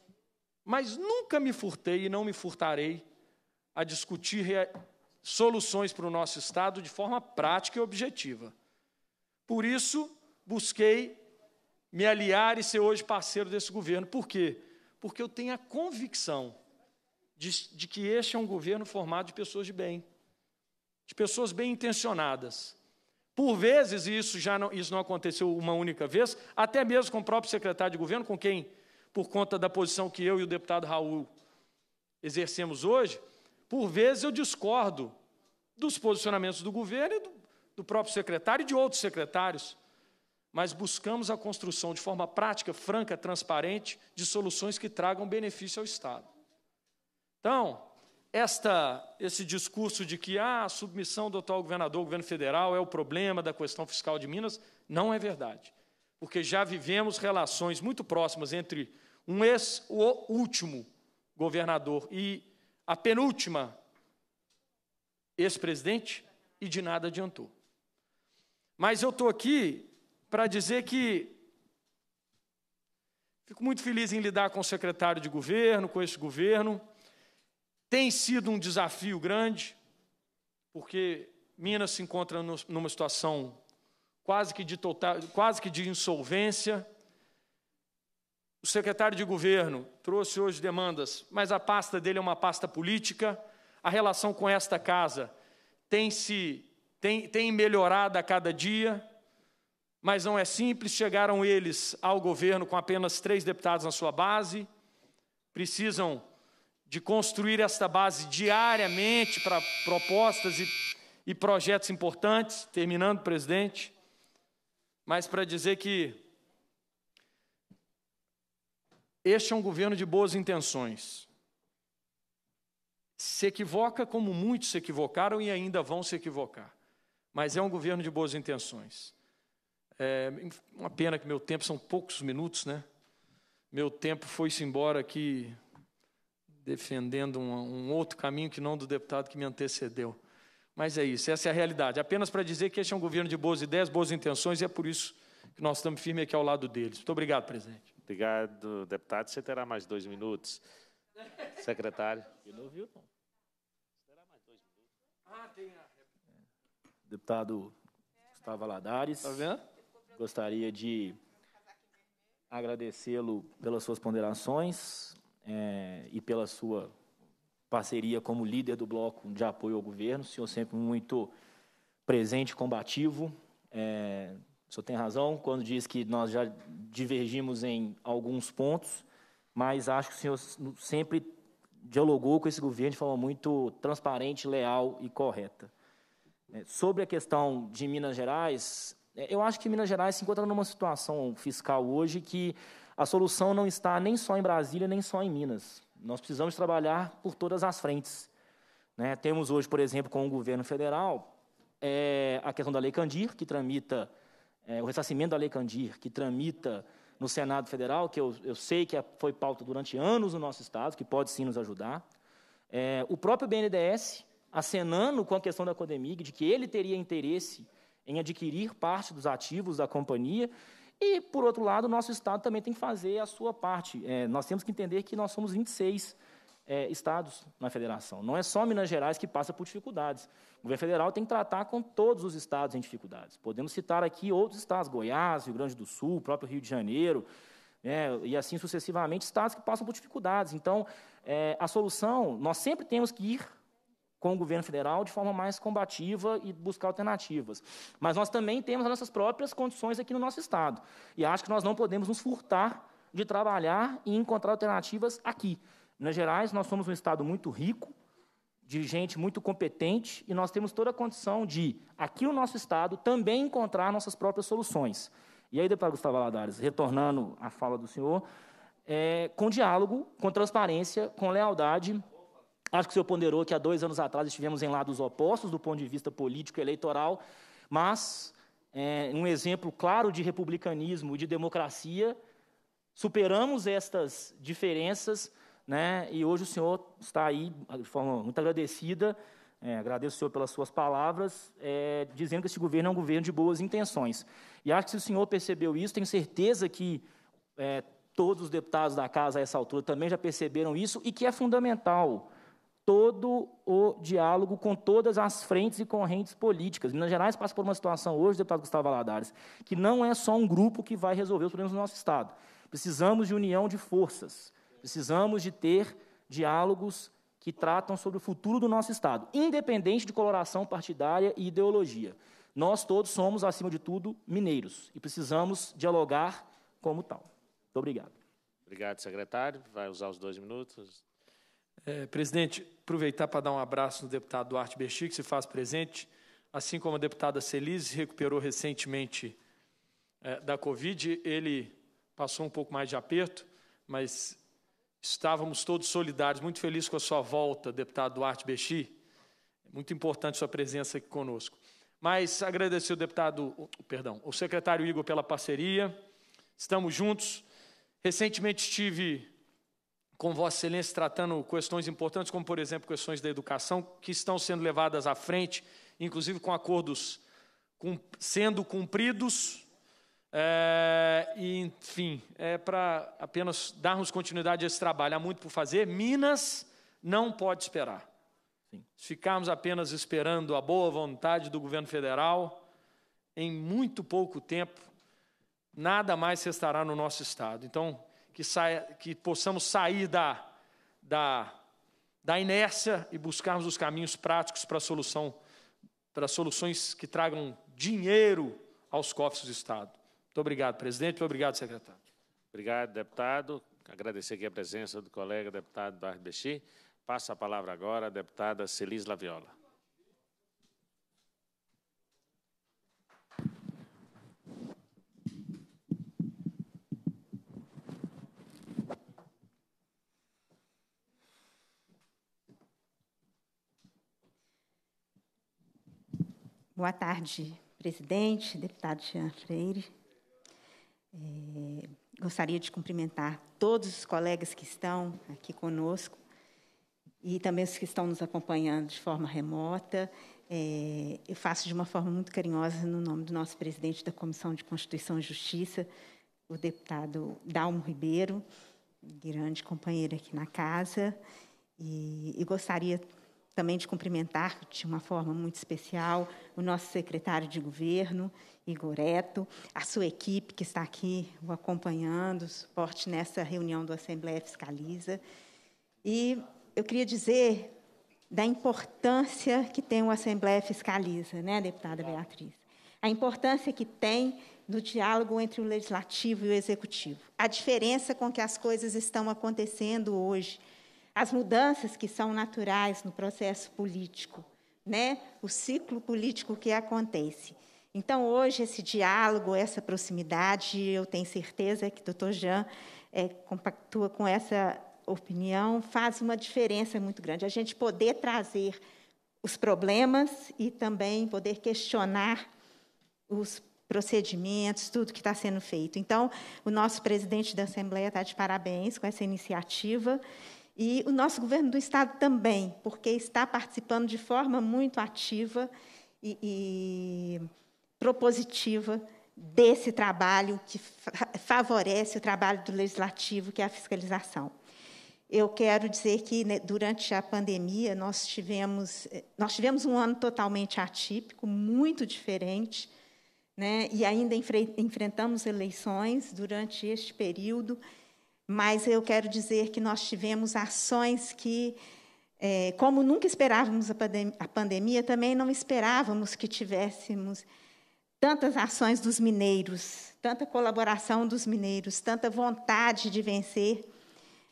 Mas nunca me furtei e não me furtarei a discutir soluções para o nosso Estado de forma prática e objetiva. Por isso, busquei me aliar e ser hoje parceiro desse governo. Por quê? Porque eu tenho a convicção de, de que este é um governo formado de pessoas de bem, de pessoas bem intencionadas. Por vezes, e isso já não, isso não aconteceu uma única vez, até mesmo com o próprio secretário de governo, com quem, por conta da posição que eu e o deputado Raul exercemos hoje, por vezes eu discordo dos posicionamentos do governo e do, do próprio secretário e de outros secretários, mas buscamos a construção de forma prática, franca, transparente, de soluções que tragam benefício ao Estado. Então, esta, esse discurso de que ah, a submissão do atual governador ao governo federal é o problema da questão fiscal de Minas, não é verdade. Porque já vivemos relações muito próximas entre um ex, o último governador e a penúltima ex-presidente, e de nada adiantou. Mas eu estou aqui para dizer que fico muito feliz em lidar com o secretário de governo, com esse governo. Tem sido um desafio grande, porque Minas se encontra numa situação quase que de, total, quase que de insolvência. O secretário de governo trouxe hoje demandas, mas a pasta dele é uma pasta política. A relação com esta casa tem se tem, tem melhorado a cada dia, mas não é simples. Chegaram eles ao governo com apenas três deputados na sua base, precisam de construir esta base diariamente para propostas e, e projetos importantes. Terminando, presidente, mas para dizer que este é um governo de boas intenções. Se equivoca como muitos se equivocaram e ainda vão se equivocar. Mas é um governo de boas intenções. É uma pena que meu tempo são poucos minutos, né? Meu tempo foi-se embora aqui defendendo um, um, outro caminho que não do deputado que me antecedeu. Mas é isso, essa é a realidade. Apenas para dizer que este é um governo de boas ideias, boas intenções, e é por isso que nós estamos firmes aqui ao lado deles. Muito obrigado, presidente. Obrigado, deputado. Você terá mais dois minutos. Secretário. Ele não ouviu, não. Terá mais dois minutos. Ah, tem a... Deputado Gustavo Valadares. Está vendo? Gostaria de agradecê-lo pelas suas ponderações, é, e pela sua parceria como líder do bloco de apoio ao governo. O senhor sempre muito presente combativo. É, o senhor tem razão quando diz que nós já divergimos em alguns pontos, mas acho que o senhor sempre dialogou com esse governo de forma muito transparente, leal e correta. É, sobre a questão de Minas Gerais, eu acho que Minas Gerais se encontra numa situação fiscal hoje que a solução não está nem só em Brasília, nem só em Minas. Nós precisamos trabalhar por todas as frentes. Né? Temos hoje, por exemplo, com o governo federal, é, a questão da Lei Candir, que tramita, é, o ressarcimento da Lei Candir, que tramita no Senado Federal, que eu, eu sei que foi pauta durante anos no nosso Estado, que pode sim nos ajudar. É, o próprio BNDES, acenando com a questão da Codemig, de que ele teria interesse em adquirir parte dos ativos da companhia, e, por outro lado, o nosso Estado também tem que fazer a sua parte. É, nós temos que entender que nós somos 26 é, estados na federação. Não é só Minas Gerais que passa por dificuldades. O governo federal tem que tratar com todos os estados em dificuldades. Podemos citar aqui outros estados, Goiás, Rio Grande do Sul, próprio Rio de Janeiro, é, e assim sucessivamente, estados que passam por dificuldades. Então, é, a solução, nós sempre temos que ir com o governo federal de forma mais combativa e buscar alternativas. Mas nós também temos as nossas próprias condições aqui no nosso Estado. E acho que nós não podemos nos furtar de trabalhar e encontrar alternativas aqui. Minas Gerais, nós somos um Estado muito rico, de gente muito competente, e nós temos toda a condição de, aqui no nosso Estado, também encontrar nossas próprias soluções. E aí, deputado Gustavo Valadares, retornando à fala do senhor, é, com diálogo, com transparência, com lealdade Acho que o senhor ponderou que há dois anos atrás estivemos em lados opostos do ponto de vista político e eleitoral, mas é, um exemplo claro de republicanismo e de democracia, superamos estas diferenças, né, e hoje o senhor está aí de forma muito agradecida, é, agradeço o senhor pelas suas palavras, é, dizendo que esse governo é um governo de boas intenções. E acho que se o senhor percebeu isso, tenho certeza que é, todos os deputados da casa a essa altura também já perceberam isso, e que é fundamental todo o diálogo com todas as frentes e correntes políticas. Minas Gerais passa por uma situação hoje, deputado Gustavo Valadares, que não é só um grupo que vai resolver os problemas do nosso Estado. Precisamos de união de forças, precisamos de ter diálogos que tratam sobre o futuro do nosso Estado, independente de coloração partidária e ideologia. Nós todos somos, acima de tudo, mineiros e precisamos dialogar como tal. Muito obrigado. Obrigado, secretário. Vai usar os dois minutos. É, presidente, aproveitar para dar um abraço no deputado Duarte Bexi, que se faz presente, assim como a deputada Celise recuperou recentemente é, da Covid, ele passou um pouco mais de aperto, mas estávamos todos solidários, muito felizes com a sua volta, deputado Duarte Bexi. Muito importante sua presença aqui conosco. Mas agradecer o deputado, perdão, o secretário Igor pela parceria. Estamos juntos. Recentemente estive com Vossa Excelência tratando questões importantes, como, por exemplo, questões da educação, que estão sendo levadas à frente, inclusive com acordos com, sendo cumpridos. É, e, enfim, é para apenas darmos continuidade a esse trabalho. Há muito por fazer. Minas não pode esperar. Se ficarmos apenas esperando a boa vontade do governo federal, em muito pouco tempo, nada mais restará no nosso Estado. Então, que, saia, que possamos sair da, da, da inércia e buscarmos os caminhos práticos para a solução, para soluções que tragam dinheiro aos cofres do Estado. Muito obrigado, presidente. Muito obrigado, secretário. Obrigado, deputado. Agradecer aqui a presença do colega deputado Eduardo Bexi. Passa a palavra agora à deputada Celis Laviola. Boa tarde, presidente, deputado Jean Freire. É, gostaria de cumprimentar todos os colegas que estão aqui conosco e também os que estão nos acompanhando de forma remota. É, eu faço de uma forma muito carinhosa no nome do nosso presidente da Comissão de Constituição e Justiça, o deputado Dalmo Ribeiro, grande companheiro aqui na casa, e, e gostaria também de cumprimentar de uma forma muito especial o nosso secretário de governo, Igor Eto, a sua equipe que está aqui o acompanhando, suporte nessa reunião do Assembleia Fiscaliza. E eu queria dizer da importância que tem o Assembleia Fiscaliza, né, deputada Beatriz? A importância que tem no diálogo entre o legislativo e o executivo. A diferença com que as coisas estão acontecendo hoje as mudanças que são naturais no processo político, né? o ciclo político que acontece. Então, hoje, esse diálogo, essa proximidade, eu tenho certeza que o doutor Jean é, compactua com essa opinião, faz uma diferença muito grande. A gente poder trazer os problemas e também poder questionar os procedimentos, tudo que está sendo feito. Então, o nosso presidente da Assembleia está de parabéns com essa iniciativa e o nosso governo do Estado também, porque está participando de forma muito ativa e, e propositiva desse trabalho que favorece o trabalho do legislativo, que é a fiscalização. Eu quero dizer que né, durante a pandemia nós tivemos eh, nós tivemos um ano totalmente atípico, muito diferente, né? E ainda enfrentamos eleições durante este período mas eu quero dizer que nós tivemos ações que, é, como nunca esperávamos a, pandem a pandemia, também não esperávamos que tivéssemos tantas ações dos mineiros, tanta colaboração dos mineiros, tanta vontade de vencer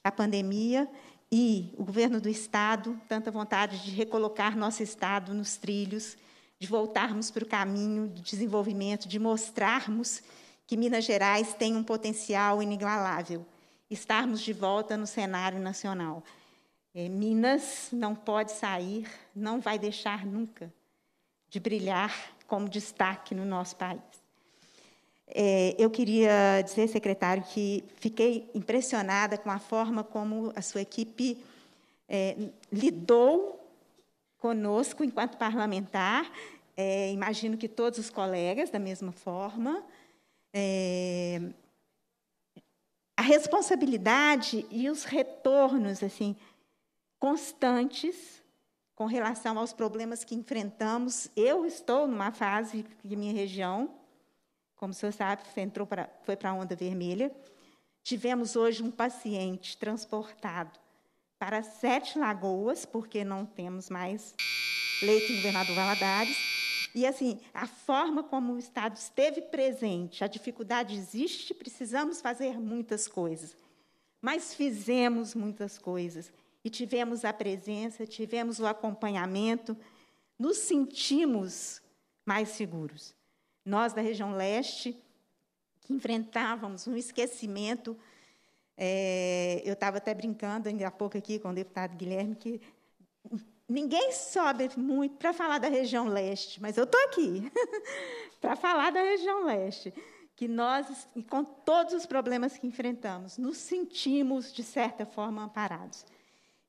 a pandemia e o governo do Estado, tanta vontade de recolocar nosso Estado nos trilhos, de voltarmos para o caminho de desenvolvimento, de mostrarmos que Minas Gerais tem um potencial inigualável estarmos de volta no cenário nacional. É, Minas não pode sair, não vai deixar nunca de brilhar como destaque no nosso país. É, eu queria dizer, secretário, que fiquei impressionada com a forma como a sua equipe é, lidou conosco enquanto parlamentar. Imagino que todos os colegas, da mesma forma. A responsabilidade e os retornos assim constantes com relação aos problemas que enfrentamos. Eu estou numa fase de minha região, como o senhor sabe, entrou para, foi para a onda vermelha. Tivemos hoje um paciente transportado para Sete Lagoas, porque não temos mais leito em Governador Valadares. E, assim, a forma como o Estado esteve presente, a dificuldade existe, precisamos fazer muitas coisas. Mas fizemos muitas coisas. E tivemos a presença, tivemos o acompanhamento, nos sentimos mais seguros. Nós, da região leste, que enfrentávamos um esquecimento é, eu estava até brincando ainda há pouco aqui com o deputado Guilherme que ninguém sobe muito para falar da região leste, mas eu estou aqui *laughs* para falar da região leste, que nós, com todos os problemas que enfrentamos, nos sentimos, de certa forma, amparados.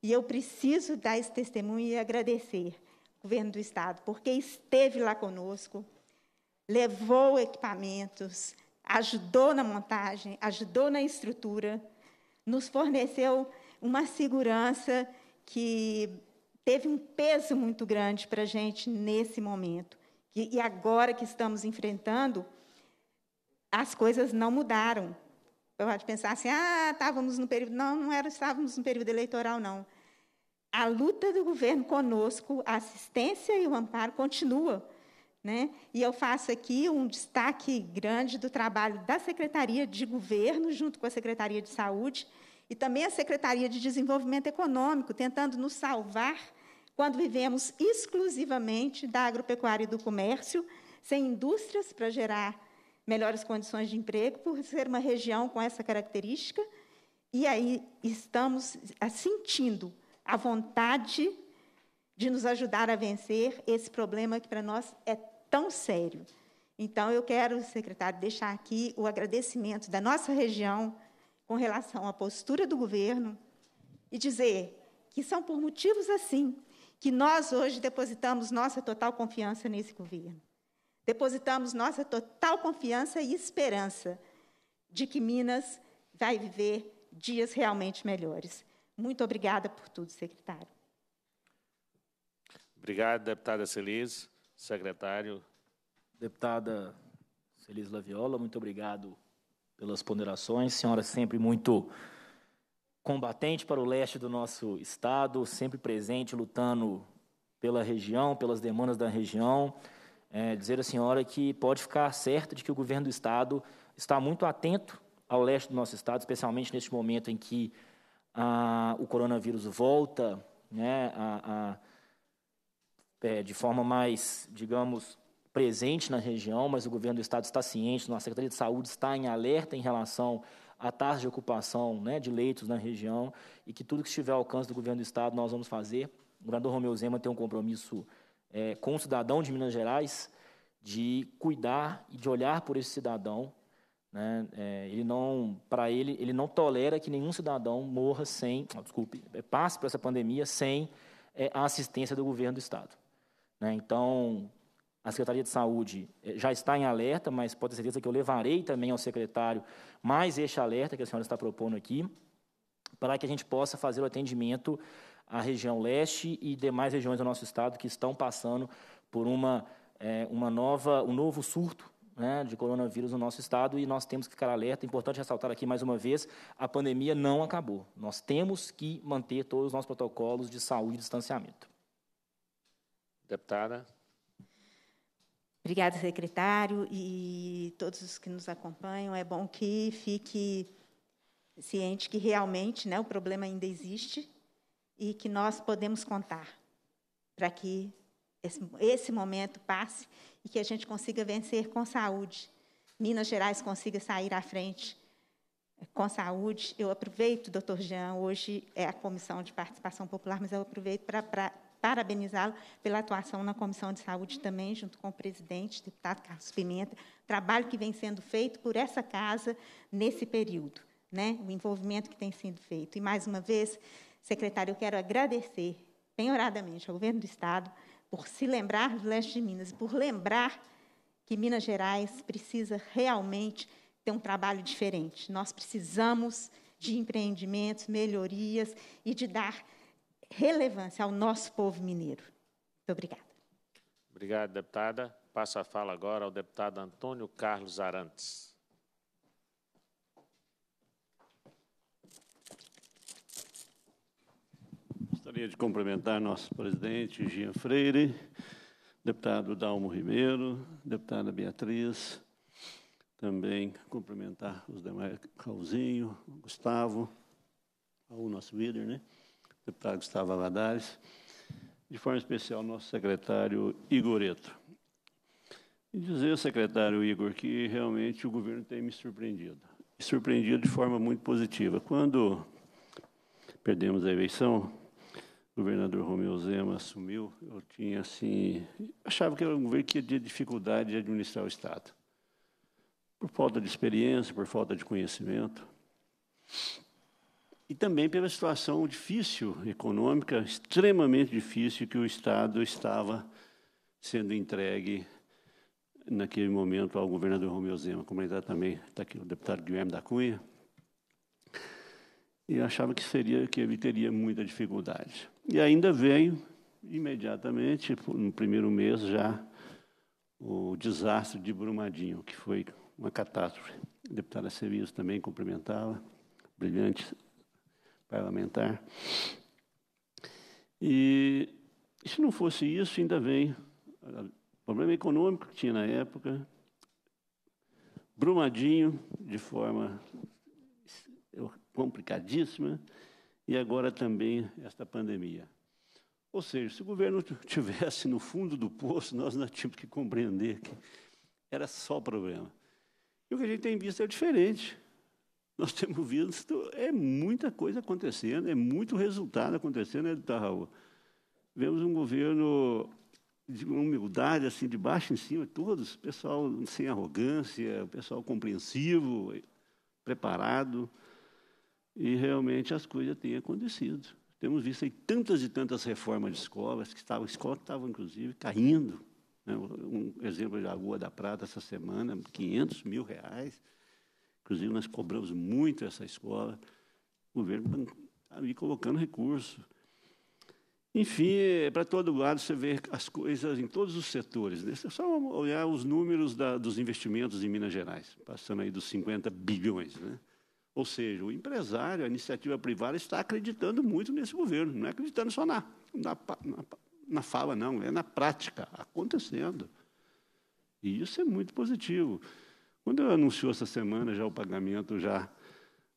E eu preciso dar esse testemunho e agradecer o governo do Estado, porque esteve lá conosco, levou equipamentos, ajudou na montagem, ajudou na estrutura, nos forneceu uma segurança que teve um peso muito grande para a gente nesse momento. E, agora que estamos enfrentando, as coisas não mudaram. Pode pensar assim, ah, estávamos no período. Não, não era, estávamos no período eleitoral, não. A luta do governo conosco, a assistência e o amparo continua. Né? E eu faço aqui um destaque grande do trabalho da Secretaria de Governo, junto com a Secretaria de Saúde, e também a Secretaria de Desenvolvimento Econômico, tentando nos salvar quando vivemos exclusivamente da agropecuária e do comércio, sem indústrias para gerar melhores condições de emprego, por ser uma região com essa característica. E aí estamos sentindo a vontade de nos ajudar a vencer esse problema que para nós é tão sério. Então, eu quero, secretário, deixar aqui o agradecimento da nossa região com relação à postura do governo e dizer que são por motivos assim que nós hoje depositamos nossa total confiança nesse governo. Depositamos nossa total confiança e esperança de que Minas vai viver dias realmente melhores. Muito obrigada por tudo, secretário. Obrigado, deputada Celis. Secretário. Deputada Celis Laviola, muito obrigado pelas ponderações. Senhora sempre muito combatente para o leste do nosso estado, sempre presente, lutando pela região, pelas demandas da região. É, dizer à senhora que pode ficar certa de que o governo do estado está muito atento ao leste do nosso estado, especialmente neste momento em que ah, o coronavírus volta né, a, a é, de forma mais, digamos, presente na região, mas o governo do Estado está ciente, a Secretaria de Saúde está em alerta em relação à taxa de ocupação né, de leitos na região e que tudo que estiver ao alcance do governo do Estado nós vamos fazer. O governador Romeu Zema tem um compromisso é, com o cidadão de Minas Gerais de cuidar e de olhar por esse cidadão. Né? É, ele não, para ele, ele não tolera que nenhum cidadão morra sem, desculpe, passe por essa pandemia sem é, a assistência do governo do Estado. Né? Então, a Secretaria de Saúde eh, já está em alerta, mas pode ter certeza que eu levarei também ao secretário mais este alerta que a senhora está propondo aqui, para que a gente possa fazer o atendimento à região leste e demais regiões do nosso estado que estão passando por uma, é, uma nova, um novo surto né, de coronavírus no nosso estado e nós temos que ficar alerta. É importante ressaltar aqui mais uma vez: a pandemia não acabou. Nós temos que manter todos os nossos protocolos de saúde e distanciamento. Deputada. Obrigada, secretário, e todos os que nos acompanham. É bom que fique ciente que realmente né, o problema ainda existe e que nós podemos contar para que esse, esse momento passe e que a gente consiga vencer com saúde. Minas Gerais consiga sair à frente com saúde. Eu aproveito, doutor Jean, hoje é a Comissão de Participação Popular, mas eu aproveito para parabenizá-lo pela atuação na Comissão de Saúde também, junto com o presidente, deputado Carlos Pimenta, trabalho que vem sendo feito por essa casa nesse período, né? o envolvimento que tem sido feito. E, mais uma vez, secretário, eu quero agradecer penhoradamente ao governo do Estado por se lembrar do leste de Minas, por lembrar que Minas Gerais precisa realmente ter um trabalho diferente. Nós precisamos de empreendimentos, melhorias e de dar relevância ao nosso povo mineiro. Muito obrigada. Obrigado, deputada. Passo a fala agora ao deputado Antônio Carlos Arantes. Gostaria de cumprimentar nosso presidente, Jean Freire, deputado Dalmo Ribeiro, deputada Beatriz, também cumprimentar os demais, Raulzinho, Gustavo, o nosso líder, né? Deputado Gustavo Aladares, de forma especial nosso secretário Igoreto. E dizer, secretário Igor, que realmente o governo tem me surpreendido. Me surpreendido de forma muito positiva. Quando perdemos a eleição, o governador Romeu Zema assumiu, eu tinha assim, achava que era um governo que tinha dificuldade de administrar o Estado. Por falta de experiência, por falta de conhecimento. E também pela situação difícil econômica, extremamente difícil que o Estado estava sendo entregue naquele momento ao governador Romeu Zema, como também está aqui o deputado Guilherme da Cunha, e achava que seria que ele teria muita dificuldade. E ainda veio imediatamente no primeiro mês já o desastre de Brumadinho, que foi uma catástrofe. A deputada Sevias também cumprimentava, brilhante parlamentar. E se não fosse isso, ainda vem problema econômico que tinha na época, Brumadinho, de forma complicadíssima, e agora também esta pandemia. Ou seja, se o governo *laughs* tivesse no fundo do poço, nós não tínhamos que compreender que era só problema. E o que a gente tem visto é diferente. *laughs* Nós temos visto é muita coisa acontecendo, é muito resultado acontecendo, né, Raul? Vemos um governo de humildade, assim, de baixo em cima, todos, pessoal sem arrogância, pessoal compreensivo, preparado, e realmente as coisas têm acontecido. Temos visto aí tantas e tantas reformas de escolas, que estavam, escolas estavam, inclusive, caindo. Né? Um exemplo de Lagoa da Prata, essa semana, 500 mil reais. Inclusive, nós cobramos muito essa escola. O governo está ali colocando recursos. Enfim, é, para todo lado você vê as coisas em todos os setores. Né? É só olhar os números da, dos investimentos em Minas Gerais, passando aí dos 50 bilhões. Né? Ou seja, o empresário, a iniciativa privada está acreditando muito nesse governo, não é acreditando só na, na, na, na fala, não, é na prática, acontecendo. E isso é muito positivo. Quando eu anunciou essa semana já o pagamento já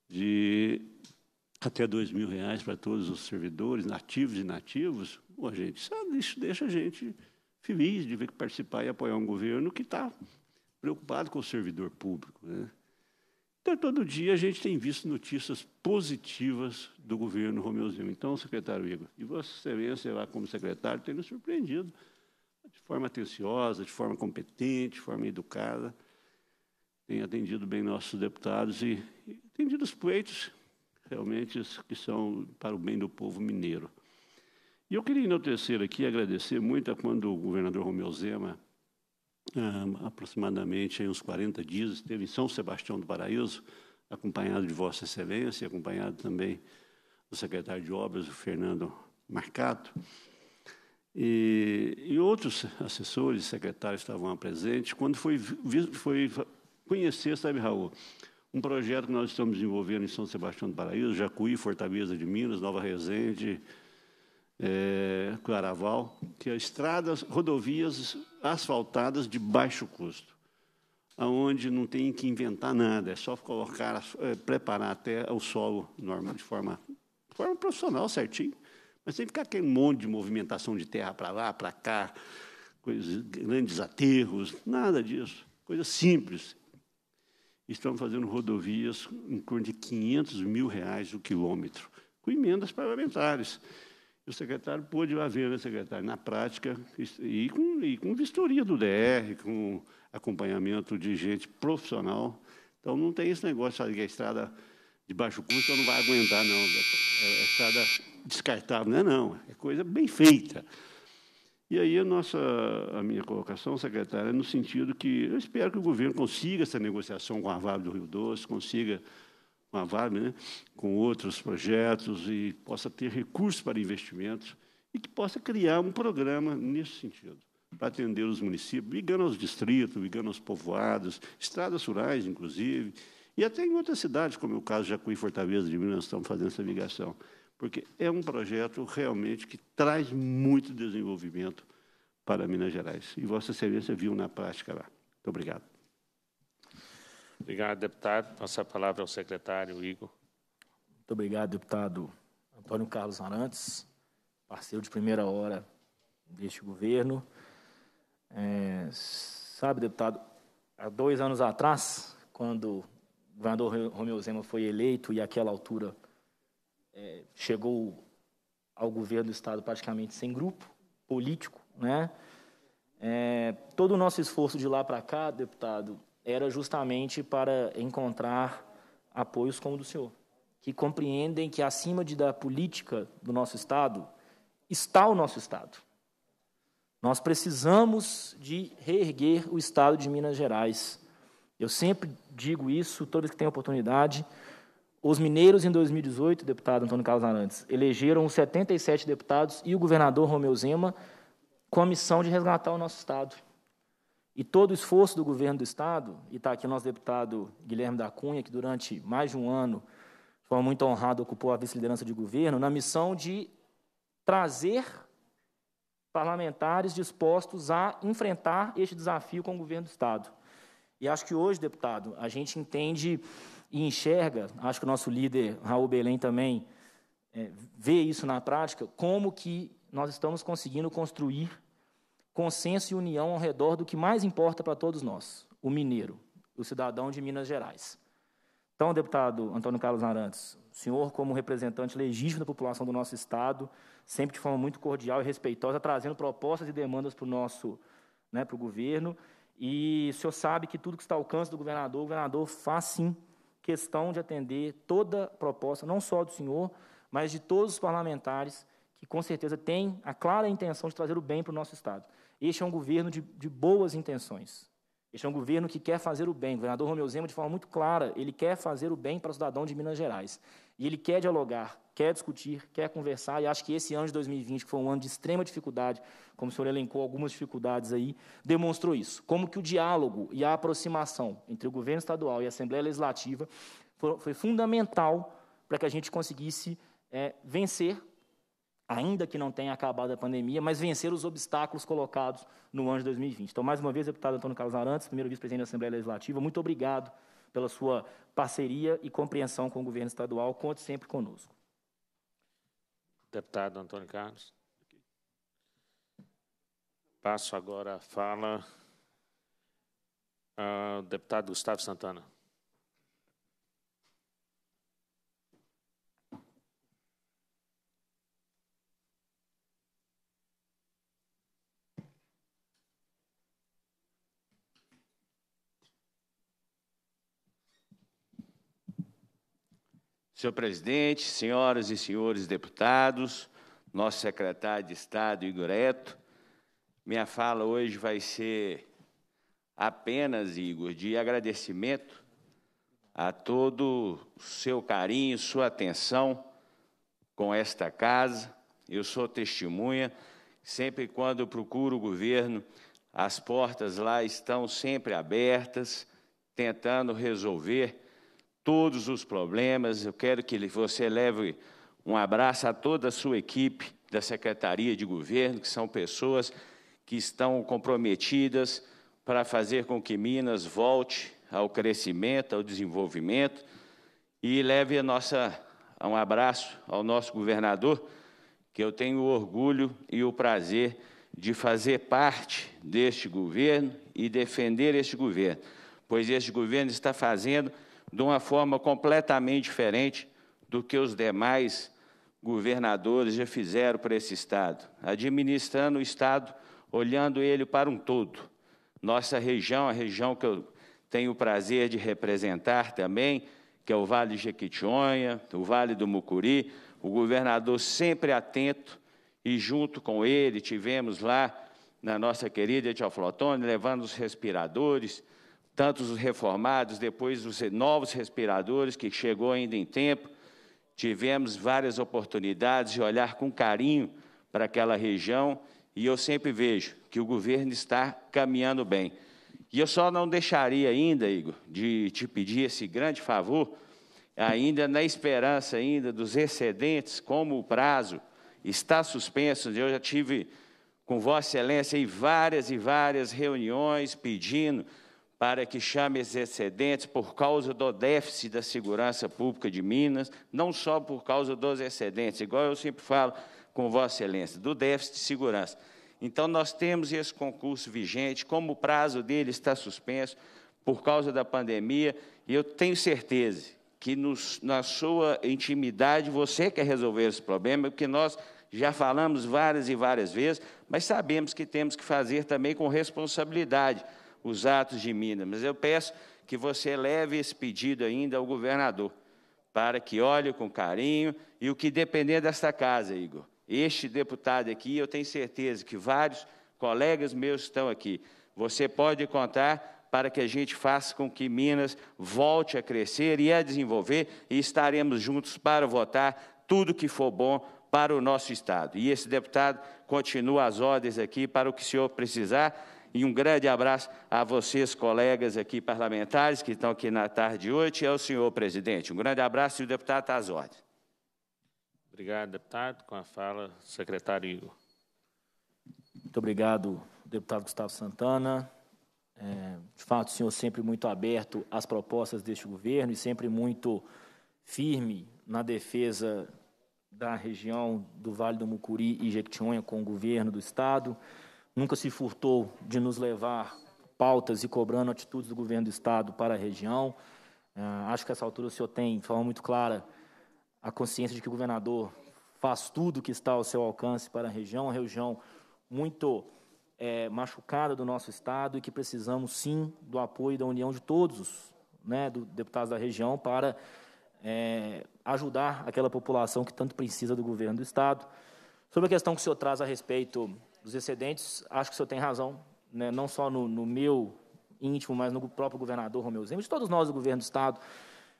de até dois mil reais para todos os servidores, nativos e inativos, pô, gente, isso deixa a gente feliz de ver que participar e apoiar um governo que está preocupado com o servidor público. Né? Então, todo dia a gente tem visto notícias positivas do governo Romeu Zema. Então, secretário Igor, e Vossa Excelência, lá como secretário, tem nos surpreendido de forma atenciosa, de forma competente, de forma educada, tem atendido bem nossos deputados e, e atendido os pleitos realmente que são para o bem do povo mineiro. E eu queria enaltecer aqui agradecer muito a quando o governador Romeu Zema, ah, aproximadamente uns 40 dias, esteve em São Sebastião do Paraíso, acompanhado de Vossa Excelência, acompanhado também do secretário de Obras, o Fernando Marcato, e, e outros assessores secretários estavam presentes, quando foi, foi conhecer, sabe, Raul, um projeto que nós estamos desenvolvendo em São Sebastião do Paraíso, Jacuí, Fortaleza de Minas, Nova Resende, é, Claraval, que é estradas, rodovias asfaltadas de baixo custo, aonde não tem que inventar nada, é só colocar, é, preparar até o solo normal, de forma, de forma profissional, certinho, mas sem ficar aquele monte de movimentação de terra para lá, para cá, coisas, grandes aterros, nada disso, coisa simples, estão fazendo rodovias em torno de 500 mil reais o quilômetro, com emendas parlamentares. O secretário pôde lá ver, né, secretário, na prática, e com, e com vistoria do DR, com acompanhamento de gente profissional. Então, não tem esse negócio de que a estrada de baixo custo não vai aguentar, não. É, é estrada descartável. Não é, não. É coisa bem feita. E aí a nossa, a minha colocação, secretária, é no sentido que eu espero que o governo consiga essa negociação com a Vale do Rio Doce, consiga com a Vale, né, com outros projetos e possa ter recursos para investimentos e que possa criar um programa nesse sentido, para atender os municípios, ligando aos distritos, ligando aos povoados, estradas rurais, inclusive, e até em outras cidades, como é o caso de Jacuí e Fortaleza de Minas, estamos fazendo essa ligação, porque é um projeto realmente que traz muito desenvolvimento para Minas Gerais. E Vossa Excelência viu na prática lá. Muito obrigado. Obrigado, deputado. Passa a palavra ao secretário Igor. Muito obrigado, deputado Antônio Carlos Arantes, parceiro de primeira hora deste governo. É, sabe, deputado, há dois anos atrás, quando o governador Romeu Zema foi eleito e àquela altura é, chegou ao governo do Estado praticamente sem grupo político, né? É, todo o nosso esforço de lá para cá, deputado, era justamente para encontrar apoios como o do senhor, que compreendem que acima de da política do nosso Estado está o nosso Estado. Nós precisamos de reerguer o Estado de Minas Gerais. Eu sempre digo isso, vez que tenho oportunidade. Os mineiros, em 2018, deputado Antônio Carlos Arantes, elegeram os 77 deputados e o governador Romeu Zema com a missão de resgatar o nosso Estado. E todo o esforço do governo do Estado, e está aqui o nosso deputado Guilherme da Cunha, que durante mais de um ano, de forma muito honrada, ocupou a vice-liderança de governo, na missão de trazer parlamentares dispostos a enfrentar este desafio com o governo do Estado. E acho que hoje, deputado, a gente entende e enxerga, acho que o nosso líder, Raul Belém, também é, vê isso na prática, como que nós estamos conseguindo construir consenso e união ao redor do que mais importa para todos nós, o mineiro, o cidadão de Minas Gerais. Então, deputado Antônio Carlos Arantes, o senhor, como representante legítimo da população do nosso Estado, sempre de forma muito cordial e respeitosa, trazendo propostas e demandas para o nosso, né, para o governo, e o senhor sabe que tudo que está ao alcance do governador, o governador faz sim questão de atender toda proposta, não só do senhor, mas de todos os parlamentares que com certeza têm a clara intenção de trazer o bem para o nosso Estado. Este é um governo de, de boas intenções. Este é um governo que quer fazer o bem. O governador Romeu Zema, de forma muito clara, ele quer fazer o bem para o cidadão de Minas Gerais. E ele quer dialogar, quer discutir, quer conversar, e acho que esse ano de 2020, que foi um ano de extrema dificuldade, como o senhor elencou algumas dificuldades aí, demonstrou isso. Como que o diálogo e a aproximação entre o governo estadual e a Assembleia Legislativa foi, fundamental para que a gente conseguisse é, vencer ainda que não tenha acabado a pandemia, mas vencer os obstáculos colocados no ano de 2020. Então, mais uma vez, deputado Antônio Carlos Arantes, primeiro vice-presidente da Assembleia Legislativa, muito obrigado pela sua parceria e compreensão com o governo estadual. Conte sempre conosco. Deputado Antônio Carlos. Passo agora a fala ao deputado Gustavo Santana. Senhor presidente, senhoras e senhores deputados, nosso secretário de Estado, Igor Eto, minha fala hoje vai ser apenas, Igor, de agradecimento a todo o seu carinho, sua atenção com esta casa. Eu sou testemunha, sempre quando procuro o governo, as portas lá estão sempre abertas, tentando resolver todos os problemas. Eu quero que você leve um abraço a toda a sua equipe da Secretaria de Governo, que são pessoas que estão comprometidas para fazer com que Minas volte ao crescimento, ao desenvolvimento, e leve nossa, um abraço ao nosso governador, que eu tenho o orgulho e o prazer de fazer parte deste governo e defender este governo, pois este governo está fazendo de uma forma completamente diferente do que os demais governadores já fizeram para esse Estado, administrando o Estado, olhando ele para um todo. Nossa região, a região que eu tenho o prazer de representar também, que é o Vale de Jequitinhonha, o Vale do Mucuri, o governador sempre atento e junto com ele tivemos lá na nossa querida Etioflotone, levando os respiradores, tanto os reformados, depois os novos respiradores, que chegou ainda em tempo. Tivemos várias oportunidades de olhar com carinho para aquela região e eu sempre vejo que o governo está caminhando bem. E eu só não deixaria ainda, Igor, de te pedir esse grande favor, ainda na esperança ainda dos excedentes, como o prazo está suspenso, eu já tive com Vossa Excelência várias e várias reuniões pedindo para que chame esses excedentes por causa do déficit da segurança pública de Minas, não só por causa dos excedentes, igual eu sempre falo com Vossa Excelência, do déficit de segurança. Então, nós temos esse concurso vigente, como o prazo dele está suspenso por causa da pandemia, e eu tenho certeza que nos, na sua intimidade você quer resolver esse problema, porque nós já falamos várias e várias vezes, mas sabemos que temos que fazer também com responsabilidade os atos de Minas. Mas eu peço que você leve esse pedido ainda ao governador, para que olhe com carinho e o que depender desta casa, Igor. Este deputado aqui, eu tenho certeza que vários colegas meus estão aqui. Você pode contar para que a gente faça com que Minas volte a crescer e a desenvolver, e estaremos juntos para votar tudo que for bom para o nosso Estado. E esse deputado continua as ordens aqui para o que o senhor precisar e um grande abraço a vocês, colegas aqui parlamentares, que estão aqui na tarde de hoje, e ao senhor presidente. Um grande abraço e o deputado está às ordens. Obrigado, deputado. Com a fala, secretário Igor. Muito obrigado, deputado Gustavo Santana. É, de fato, o senhor sempre muito aberto às propostas deste governo e sempre muito firme na defesa da região do Vale do Mucuri e Jequitinhonha com o governo do Estado nunca se furtou de nos levar pautas e cobrando atitudes do governo do Estado para a região. Uh, acho que essa altura o senhor tem, de forma muito clara, a consciência de que o governador faz tudo que está ao seu alcance para a região, uma região muito é, machucada do nosso Estado e que precisamos, sim, do apoio e da união de todos, né, dos deputados da região, para é, ajudar aquela população que tanto precisa do governo do Estado. Sobre a questão que o senhor traz a respeito dos excedentes, acho que o senhor tem razão, né, não só no, no, meu íntimo, mas no próprio governador Romeu Zema, de todos nós do governo do Estado,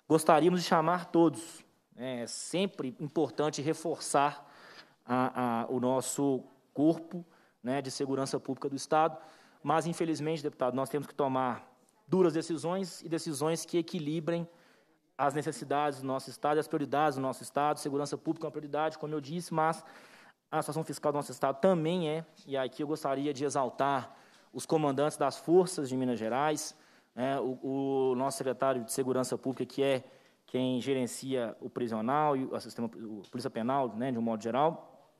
gostaríamos de chamar todos. É sempre importante reforçar a, a, o nosso corpo né, de segurança pública do Estado, mas, infelizmente, deputado, nós temos que tomar duras decisões e decisões que equilibrem as necessidades do nosso Estado as prioridades do nosso Estado. Segurança pública é uma prioridade, como eu disse, mas a situação fiscal do nosso Estado também é, e aqui eu gostaria de exaltar os comandantes das forças de Minas Gerais, né, o, o, nosso secretário de Segurança Pública, que é quem gerencia o prisional e o sistema o polícia penal, né, de um modo geral,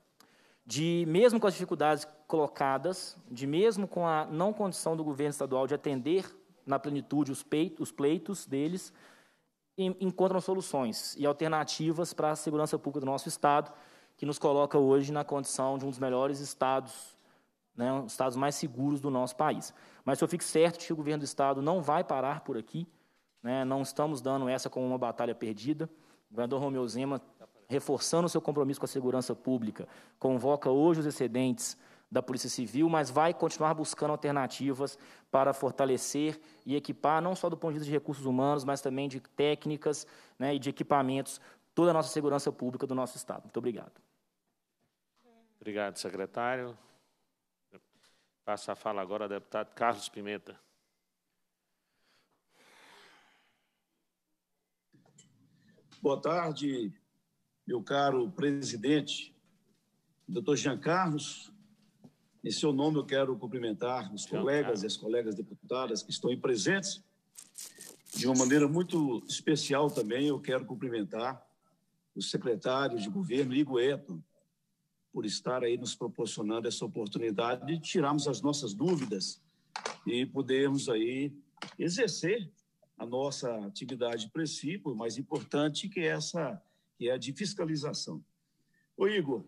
de mesmo com as dificuldades colocadas, de mesmo com a não condição do governo estadual de atender na plenitude os, os pleitos deles, encontram soluções e alternativas para a segurança pública do nosso Estado, que nos coloca hoje na condição de um dos melhores estados, né, um dos estados mais seguros do nosso país. Mas eu fico certo que o governo do Estado não vai parar por aqui, né, não estamos dando essa como uma batalha perdida. O governador Romeu Zema, reforçando o seu compromisso com a segurança pública, convoca hoje os excedentes da Polícia Civil, mas vai continuar buscando alternativas para fortalecer e equipar, não só do ponto de vista de recursos humanos, mas também de técnicas né, e de equipamentos, toda a nossa segurança pública do nosso Estado. Muito obrigado. Obrigado, secretário. Passa a fala agora ao deputado Carlos Pimenta. Boa tarde, meu caro presidente, doutor Jean Carlos. Em seu nome, eu quero cumprimentar os Jean colegas Carlos. e as colegas deputadas que estão aí presentes. De uma maneira muito especial também, eu quero cumprimentar o secretário de governo, Igor Eton, por estar aí nos proporcionando essa oportunidade de tirarmos as nossas dúvidas e podermos aí exercer a nossa atividade princípio, mais importante que essa que é a de fiscalização. Ô Igor,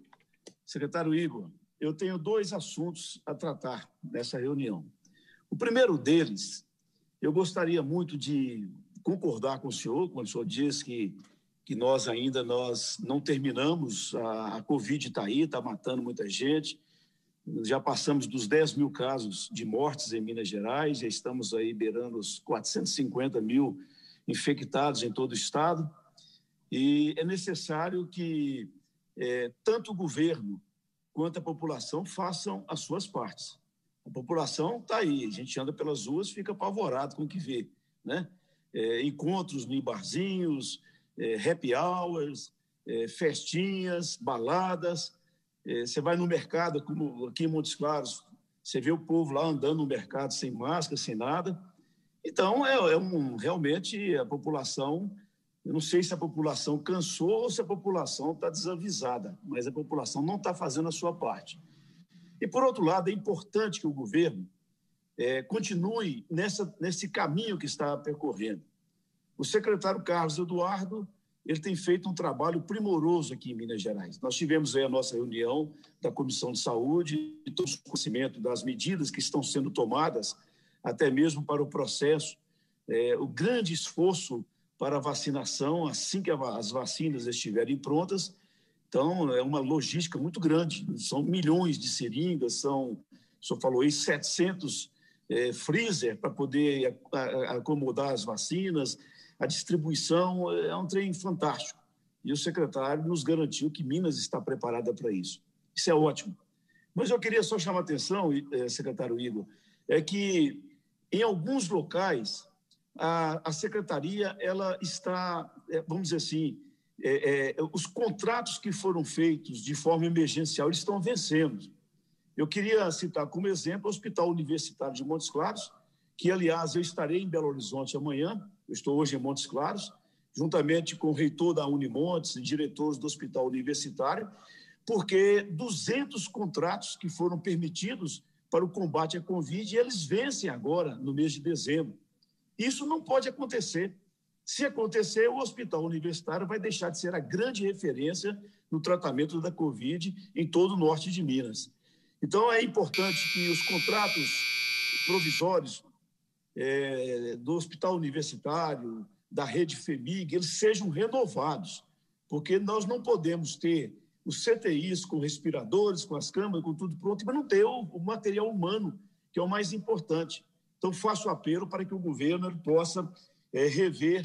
secretário Igor, eu tenho dois assuntos a tratar nessa reunião. O primeiro deles, eu gostaria muito de concordar com o senhor quando o senhor diz que que nós ainda nós não terminamos. A, a Covid está aí, está matando muita gente. Já passamos dos 10 mil casos de mortes em Minas Gerais, já estamos aí beirando os 450 mil infectados em todo o estado. E é necessário que é, tanto o governo quanto a população façam as suas partes. A população está aí, a gente anda pelas ruas, fica apavorado com o que vê, né? É, encontros em barzinhos, é, happy hours, é, festinhas, baladas. É, você vai no mercado, como aqui em Montes Claros, você vê o povo lá andando no mercado sem máscara, sem nada. Então, é, é um, realmente a população. Eu não sei se a população cansou ou se a população está desavisada, mas a população não está fazendo a sua parte. E, por outro lado, é importante que o governo é, continue nessa, nesse caminho que está percorrendo. O secretário Carlos Eduardo ele tem feito um trabalho primoroso aqui em Minas Gerais. Nós tivemos aí a nossa reunião da Comissão de Saúde e todos o conhecimento das medidas que estão sendo tomadas, até mesmo para o processo, é, o grande esforço para a vacinação, assim que as vacinas estiverem prontas. Então, é uma logística muito grande. São milhões de seringas, são, senhor falou aí, 700 é, freezer para poder acomodar as vacinas, a distribuição é um trem fantástico. E o secretário nos garantiu que Minas está preparada para isso. Isso é ótimo. Mas eu queria só chamar a atenção, eh, secretário Igor, é que em alguns locais a, a secretaria ela está, eh, vamos dizer assim, é, é, os contratos que foram feitos de forma emergencial eles estão vencendo. Eu queria citar como exemplo o Hospital Universitário de Montes Claros, que, aliás, eu estarei em Belo Horizonte amanhã, eu estou hoje em Montes Claros, juntamente com o reitor da Unimontes diretores do Hospital Universitário, porque 200 contratos que foram permitidos para o combate à Covid, eles vencem agora, no mês de dezembro. Isso não pode acontecer. Se acontecer, o Hospital Universitário vai deixar de ser a grande referência no tratamento da Covid em todo o norte de Minas. Então, é importante que os contratos provisórios é, do Hospital Universitário, da rede FEMIG, eles sejam renovados, porque nós não podemos ter os CTIs com respiradores, com as câmaras, com tudo pronto, mas não ter o, o material humano, que é o mais importante. Então, faço apelo para que o governo possa é, rever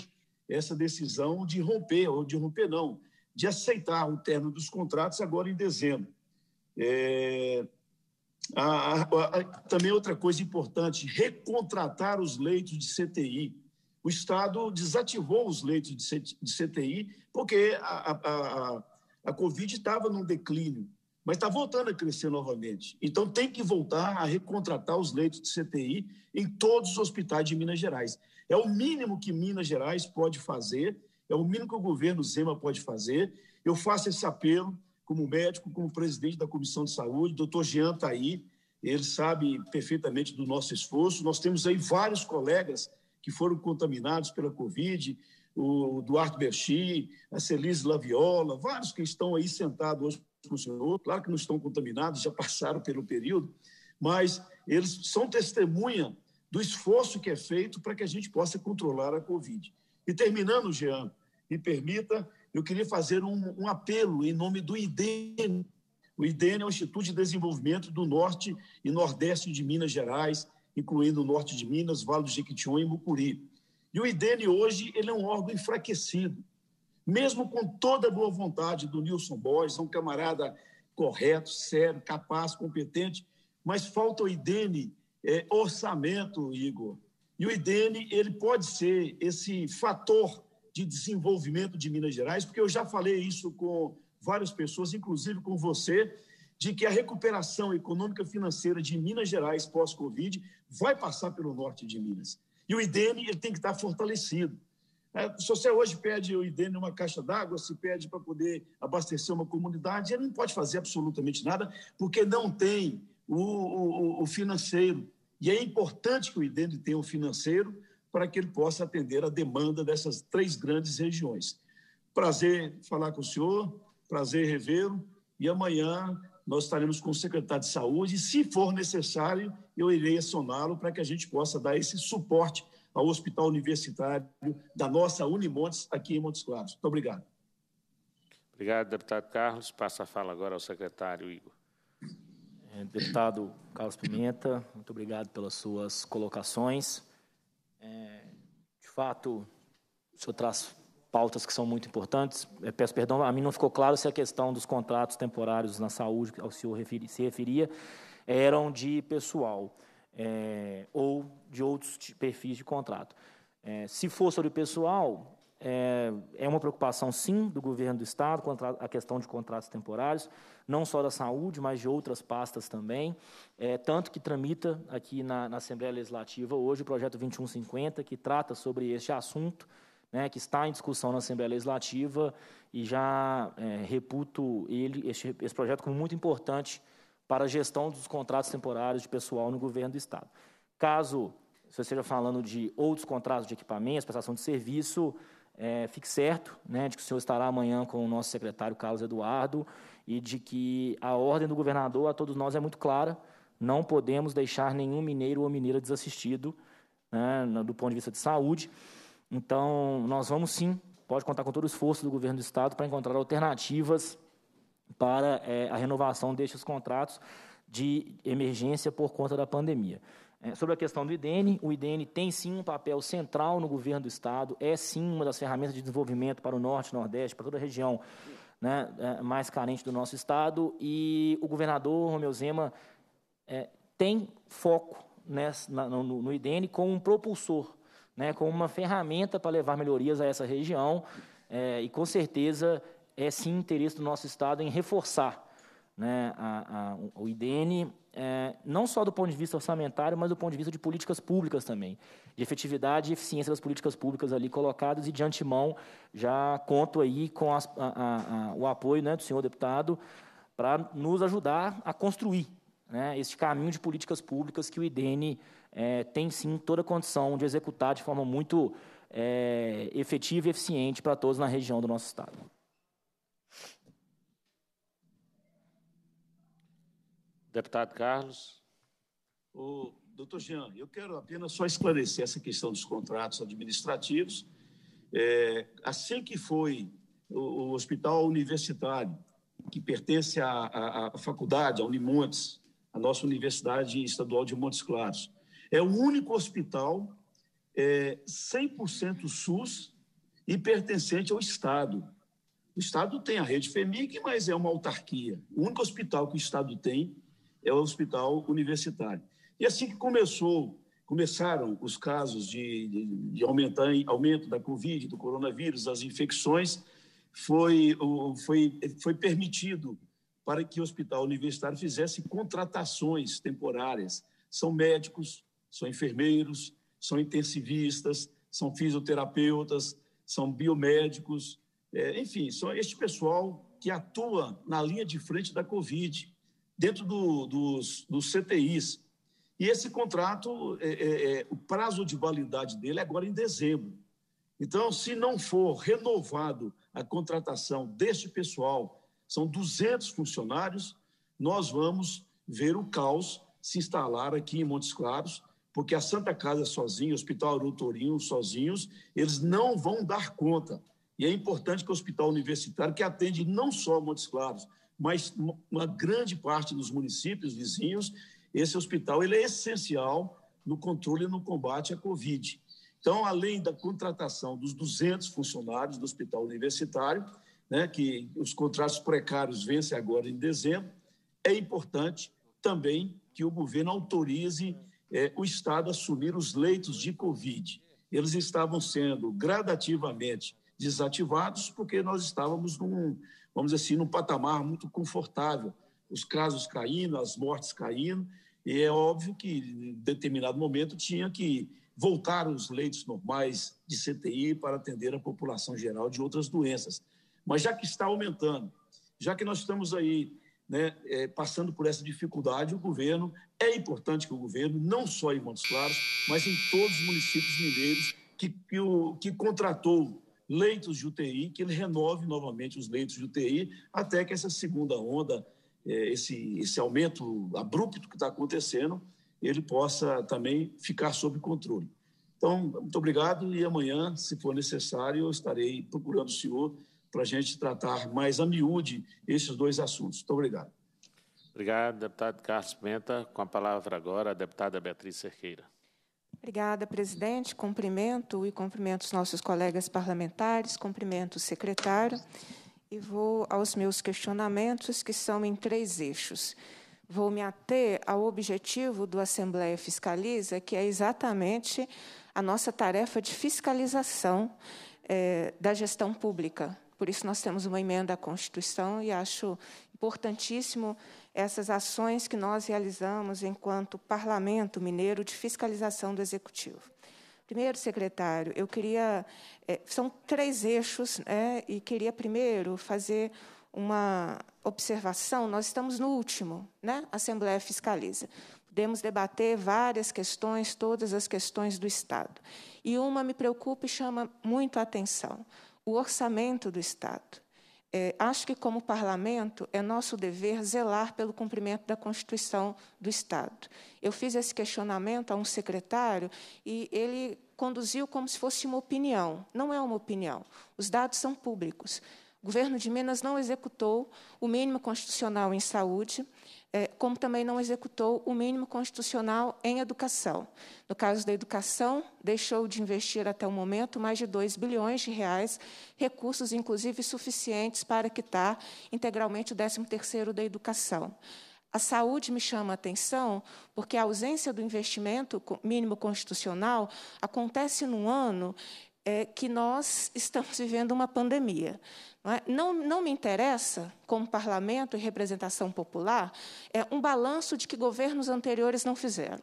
essa decisão de romper, ou de romper não, de aceitar o término dos contratos agora em dezembro. É, a, a, a, também outra coisa importante, recontratar os leitos de CTI. O Estado desativou os leitos de, de CTI porque a, a Covid estava num declínio, mas está voltando a crescer novamente. Então tem que voltar a recontratar os leitos de CTI em todos os hospitais de Minas Gerais. É o mínimo que Minas Gerais pode fazer, é o mínimo que o governo Zema pode fazer. Eu faço esse apelo como médico, como presidente da Comissão de Saúde, o doutor Jean está aí, ele sabe perfeitamente do nosso esforço. Nós temos aí vários colegas que foram contaminados pela Covid, o Duarte Berchi, a Celise Laviola, vários que estão aí sentados hoje com o senhor, claro que não estão contaminados, já passaram pelo período, mas eles são testemunha do esforço que é feito para que a gente possa controlar a Covid. E terminando, Jean, me permita eu queria fazer um, um apelo em nome do IDEN. O IDEN é o Instituto de Desenvolvimento do Norte e Nordeste de Minas Gerais, incluindo o Norte de Minas, Vale do Jequitinhonha e Mucuri. E o IDEN hoje ele é um órgão enfraquecido. Mesmo com toda a boa vontade do Nilson Borges, é um camarada correto, sério, capaz, competente, mas falta ao IDEN é, orçamento, Igor. E o IDEN ele pode ser esse fator de desenvolvimento de Minas Gerais, porque eu já falei isso com várias pessoas, inclusive com você, de que a recuperação econômica financeira de Minas Gerais pós-Covid vai passar pelo norte de Minas. E o IDENE ele tem que estar fortalecido. É, se você hoje pede o IDENE uma caixa d'água, se pede para poder abastecer uma comunidade, ele não pode fazer absolutamente nada, porque não tem o, o, o financeiro. E é importante que o IDENE tenha o financeiro para que ele possa atender a demanda dessas três grandes regiões. Prazer falar com o senhor, prazer revê-lo, e amanhã nós estaremos com o secretário de Saúde, e se for necessário, eu irei acioná-lo para que a gente possa dar esse suporte ao Hospital Universitário da nossa Unimontes, aqui em Montes Claros. Muito obrigado. Obrigado, deputado Carlos. Passa a fala agora ao secretário Igor. É, deputado Carlos Pimenta, muito obrigado pelas suas colocações. É, de fato, o senhor traz pautas que são muito importantes. Eu peço perdão, a mim não ficou claro se a questão dos contratos temporários na saúde, ao senhor referi, se referia, eram de pessoal é, ou de outros perfis de contrato. É, se for sobre pessoal, é, é, uma preocupação, sim, do governo do Estado contra a questão de contratos temporários, não só da saúde, mas de outras pastas também. É, tanto que tramita aqui na, na, Assembleia Legislativa hoje o projeto 2150, que trata sobre este assunto, né, que está em discussão na Assembleia Legislativa, e já é, reputo ele, este, esse projeto como muito importante para a gestão dos contratos temporários de pessoal no governo do Estado. Caso você esteja falando de outros contratos de equipamentos, prestação de serviço, é, fique certo né, de que o senhor estará amanhã com o nosso secretário Carlos Eduardo e de que a ordem do governador a todos nós é muito clara, não podemos deixar nenhum mineiro ou mineira desassistido né, do ponto de vista de saúde. Então, nós vamos sim, pode contar com todo o esforço do governo do Estado para encontrar alternativas para é, a renovação destes contratos de emergência por conta da pandemia. É, sobre a questão do IDN, o IDN tem sim um papel central no governo do Estado, é sim uma das ferramentas de desenvolvimento para o Norte, Nordeste, para toda a região né, é, mais carente do nosso Estado, e o governador Romeu Zema é, tem foco nessa, no, no IDN como um propulsor, né, como uma ferramenta para levar melhorias a essa região, é, e com certeza é sim interesse do nosso Estado em reforçar né, a, a, o IDN, é, não só do ponto de vista orçamentário, mas do ponto de vista de políticas públicas também, de efetividade e eficiência das políticas públicas ali colocadas, e de antemão já conto aí com as, a, o apoio né, do senhor deputado para nos ajudar a construir né, este caminho de políticas públicas que o IDN é, tem sim toda a condição de executar de forma muito é, efetiva e eficiente para todos na região do nosso Estado. Deputado Carlos. O doutor Jean, eu quero apenas só esclarecer essa questão dos contratos administrativos. É, assim que foi o, o, hospital universitário, que pertence à, faculdade, à Unimontes, a nossa Universidade Estadual de Montes Claros, é o único hospital é, 100% SUS e pertencente ao Estado. O Estado tem a rede FEMIC, mas é uma autarquia. O único hospital que o Estado tem é o hospital universitário. E assim que começou, começaram os casos de, de, de aumentar, aumento da Covid, do coronavírus, das infecções, foi, foi, foi permitido para que o hospital universitário fizesse contratações temporárias. São médicos, são enfermeiros, são intensivistas, são fisioterapeutas, são biomédicos, é, enfim, são este pessoal que atua na linha de frente da Covid dentro do, dos, dos CTIs. E esse contrato, é, é, é, o prazo de validade dele é agora em dezembro. Então, se não for renovado a contratação deste pessoal, são 200 funcionários, nós vamos ver o caos se instalar aqui em Montes Claros, porque a Santa Casa sozinha, o Hospital Arutorinho sozinhos, eles não vão dar conta. E é importante que o Hospital Universitário, que atende não só Montes Claros, mas uma grande parte dos municípios vizinhos, esse hospital ele é essencial no controle e no combate à Covid. Então, além da contratação dos 200 funcionários do hospital universitário, né, que os contratos precários vencem agora em dezembro, é importante também que o governo autorize é, o Estado a assumir os leitos de Covid. Eles estavam sendo gradativamente desativados porque nós estávamos num, vamos dizer assim, num patamar muito confortável. Os casos caindo, as mortes caindo, e é óbvio que, em determinado momento, tinha que voltar os leitos normais de CTI para atender a população geral de outras doenças. Mas já que está aumentando, já que nós estamos aí né, é, passando por essa dificuldade, o governo, é importante que o governo, não só em Montes Claros, mas em todos os municípios mineiros, que, que, o, que contratou leitos de UTI, que ele renove novamente os leitos de UTI, até que essa segunda onda, é, esse, esse aumento abrupto que está acontecendo, ele possa também ficar sob controle. Então, muito obrigado e amanhã, se for necessário, eu estarei procurando o senhor para a gente tratar mais a miúde esses dois assuntos. Muito obrigado. Obrigado, deputado Carlos Pimenta. Com a palavra agora, a deputada Beatriz Cerqueira. Obrigada, presidente. Cumprimento e cumprimento os nossos colegas parlamentares, cumprimento o secretário e vou aos meus questionamentos, que são em três eixos. Vou me ater ao objetivo do Assembleia Fiscaliza, que é exatamente a nossa tarefa de fiscalização é, da gestão pública. Por isso, nós temos uma emenda à Constituição e acho importantíssimo essas ações que nós realizamos enquanto Parlamento Mineiro de fiscalização do Executivo. Primeiro, secretário, eu queria. É, são três eixos, né, e queria primeiro fazer uma observação. Nós estamos no último, né? A Assembleia Fiscaliza. Podemos debater várias questões, todas as questões do Estado. E uma me preocupa e chama muito a atenção: o orçamento do Estado. É, acho que, como parlamento, é nosso dever zelar pelo cumprimento da Constituição do Estado. Eu fiz esse questionamento a um secretário e ele conduziu como se fosse uma opinião. Não é uma opinião. Os dados são públicos. O governo de Minas não executou o mínimo constitucional em saúde, como também não executou o mínimo constitucional em educação. No caso da educação, deixou de investir até o momento mais de 2 bilhões de reais, recursos inclusive suficientes para quitar integralmente o 13º da educação. A saúde me chama a atenção porque a ausência do investimento mínimo constitucional acontece num ano é, que nós estamos *laughs* vivendo uma pandemia. Não, é? não, não, me interessa, como parlamento e representação popular, é um balanço de que governos anteriores não fizeram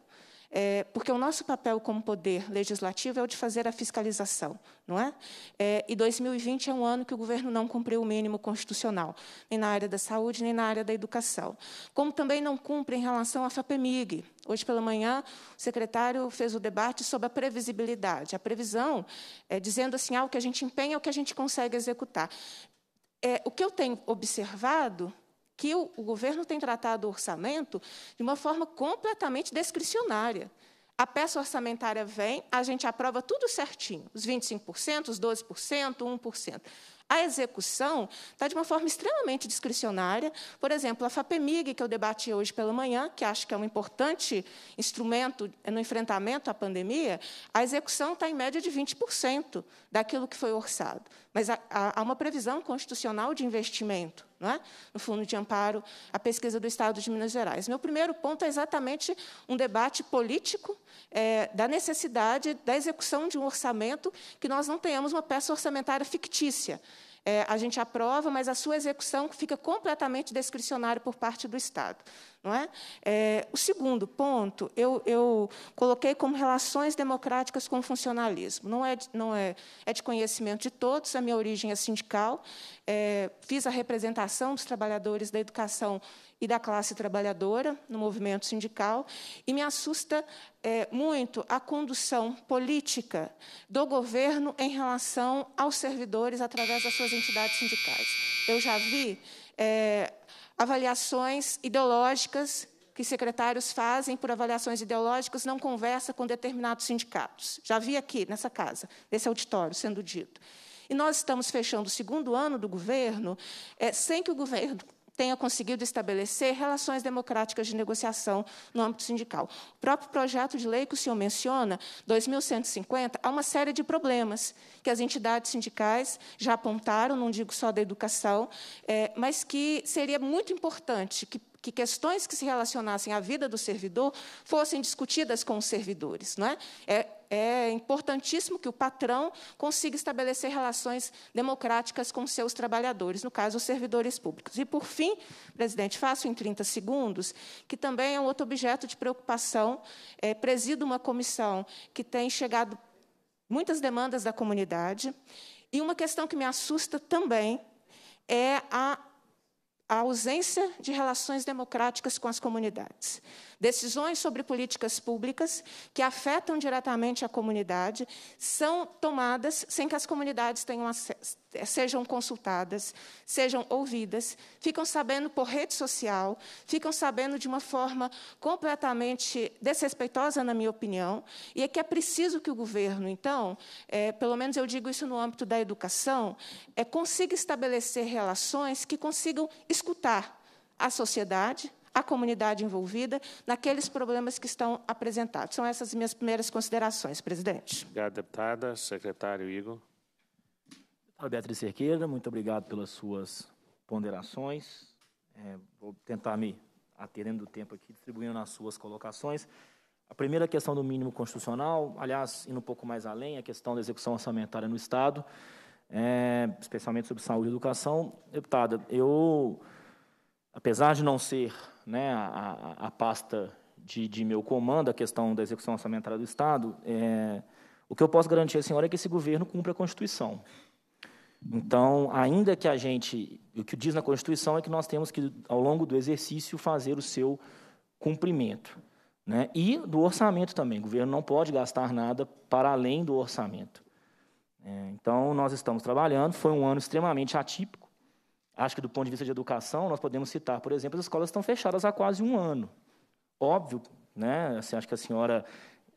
é, porque o nosso papel como poder legislativo é o de fazer a fiscalização, não é? é? E 2020 é um ano que o governo não cumpriu o mínimo constitucional, nem na área da saúde, nem na área da educação. Como também não cumpre em relação à FAPEMIG. Hoje pela manhã, o secretário fez o debate sobre a previsibilidade, a previsão, é, dizendo assim, ah, o que a gente empenha é o que a gente consegue executar. É, o que eu tenho observado que o, o governo tem tratado o orçamento de uma forma completamente discricionária. A peça orçamentária vem, a gente aprova tudo certinho, os 25%, os 12%, 1%. A execução está de uma forma extremamente discricionária. Por exemplo, a FAPEMIG, que eu debati hoje pela manhã, que acho que é um importante instrumento no enfrentamento à pandemia, a execução está em média de 20% daquilo que foi orçado. Mas há uma previsão constitucional de investimento é? no Fundo de Amparo à Pesquisa do Estado de Minas Gerais. Meu primeiro ponto é exatamente um debate político é, da necessidade da execução de um orçamento que nós não tenhamos uma peça orçamentária fictícia é, a gente aprova, mas a sua execução fica completamente discricionária por parte do Estado. Não é? é o segundo ponto, eu, eu, coloquei como relações democráticas com funcionalismo. Não é, não é, é de conhecimento de todos, a minha origem é sindical, é, fiz a representação dos trabalhadores da educação e da classe trabalhadora no movimento sindical, e me assusta é, muito a condução política do governo em relação aos servidores através das suas entidades sindicais. Eu já vi é, avaliações ideológicas que secretários fazem por avaliações ideológicas não conversa com determinados sindicatos. Já vi aqui, nessa casa, nesse auditório, sendo dito. E nós estamos fechando o segundo ano do governo é, sem que o governo tenha conseguido estabelecer relações democráticas de negociação no âmbito sindical. O próprio projeto de lei que o senhor menciona, 2150, há uma série de problemas que as entidades sindicais já apontaram, não digo só da educação, é, mas que seria muito importante que que questões que se relacionassem à vida do servidor fossem discutidas com os servidores. Não é? é? É importantíssimo que o patrão consiga estabelecer relações democráticas com seus trabalhadores, no caso, os servidores públicos. E, por fim, presidente, faço em 30 segundos, que também é um outro objeto de preocupação. É, presido uma comissão que tem chegado muitas demandas da comunidade. E uma questão que me assusta também é a a ausência de relações democráticas com as comunidades. Decisões sobre políticas públicas que afetam diretamente a comunidade são tomadas sem que as comunidades tenham sejam consultadas, sejam ouvidas, ficam sabendo por rede social, ficam sabendo de uma forma completamente desrespeitosa, na minha opinião, e é que é preciso que o governo, então, é, pelo menos eu digo isso no âmbito da educação, é, consiga estabelecer relações que consigam escutar a sociedade, a comunidade envolvida naqueles problemas que estão apresentados. São essas minhas primeiras considerações, presidente. Obrigado, deputada. Secretário Igor. Deputada Beatriz Cerqueira, muito obrigado pelas suas ponderações. É, vou tentar me atendendo do tempo aqui, distribuindo as suas colocações. A primeira questão do mínimo constitucional, aliás, indo um pouco mais além, a questão da execução orçamentária no Estado, é, especialmente sobre saúde e educação. Deputada, eu, apesar de não ser né, a, a, pasta de, de, meu comando, a questão da execução orçamentária do Estado, é, o que eu posso garantir à senhora é que esse governo cumpre a Constituição. Então, ainda que a gente, o que diz na Constituição é que nós temos que, ao longo do exercício, fazer o seu cumprimento. Né? E do orçamento também. O governo não pode gastar nada para além do orçamento. É, então, nós estamos trabalhando. Foi um ano extremamente atípico. Acho que, do ponto de vista de educação, nós podemos citar, por exemplo, as escolas estão fechadas há quase um ano. Óbvio, né? Assim, acho que a senhora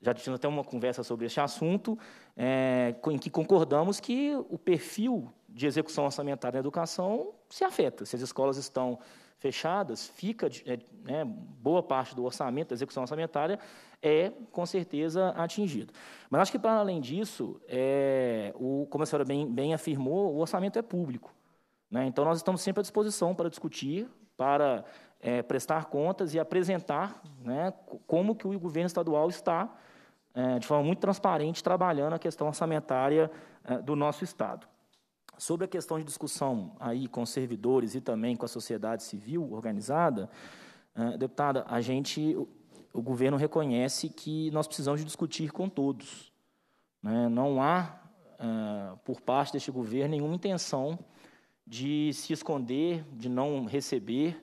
já tivemos até uma conversa sobre esse assunto, é, em que concordamos que o perfil de execução orçamentária na educação se afeta. Se as escolas estão fechadas, fica é, né, boa parte do orçamento, da execução orçamentária, é com certeza atingido. Mas acho que, para além disso, é, o, como a senhora bem, bem afirmou, o orçamento é público. Né? Então, nós estamos sempre à disposição para discutir, para é, prestar contas e apresentar né, como que o governo estadual está, é, de forma muito transparente, trabalhando a questão orçamentária é, do nosso Estado. Sobre a questão de discussão aí com os servidores e também com a sociedade civil organizada, uh, deputada, a gente, o, o, governo reconhece que nós precisamos discutir com todos. Né? Não há, uh, por parte deste governo, nenhuma intenção de se esconder, de não receber.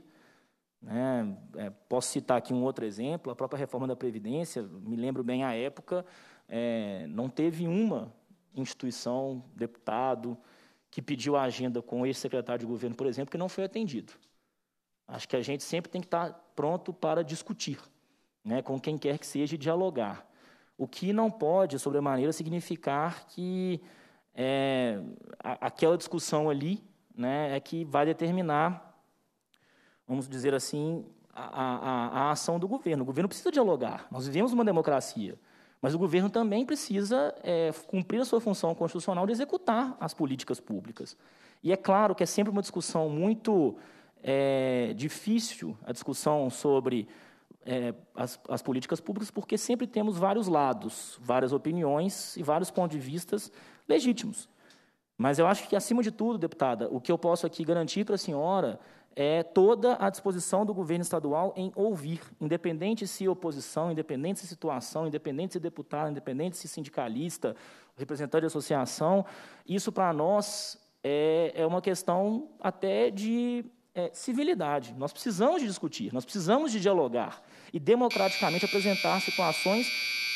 Né? É, posso citar aqui um outro exemplo, a própria reforma da Previdência, me lembro bem a época, é, não teve uma instituição, deputado, que pediu a agenda com o ex-secretário de governo, por exemplo, que não foi atendido. Acho que a gente sempre tem que estar pronto para discutir, né, com quem quer que seja e dialogar. O que não pode, sobremaneira, significar que é, aquela discussão ali né, é que vai determinar, vamos dizer assim, a, a, a ação do governo. O governo precisa dialogar. Nós vivemos uma democracia. Mas o governo também precisa é, cumprir a sua função constitucional de executar as políticas públicas. E é claro que é sempre uma discussão muito é, difícil, a discussão sobre é, as, as, políticas públicas, porque sempre temos vários lados, várias opiniões e vários pontos de vistas legítimos. Mas eu acho que, acima de tudo, deputada, o que eu posso aqui garantir para a senhora é toda a disposição do governo estadual em ouvir, independente se oposição, independente se situação, independente se deputado, independente se sindicalista, representante de associação. Isso, para nós, é, é uma questão até de é, civilidade. Nós precisamos de discutir, nós precisamos de dialogar e democraticamente apresentar situações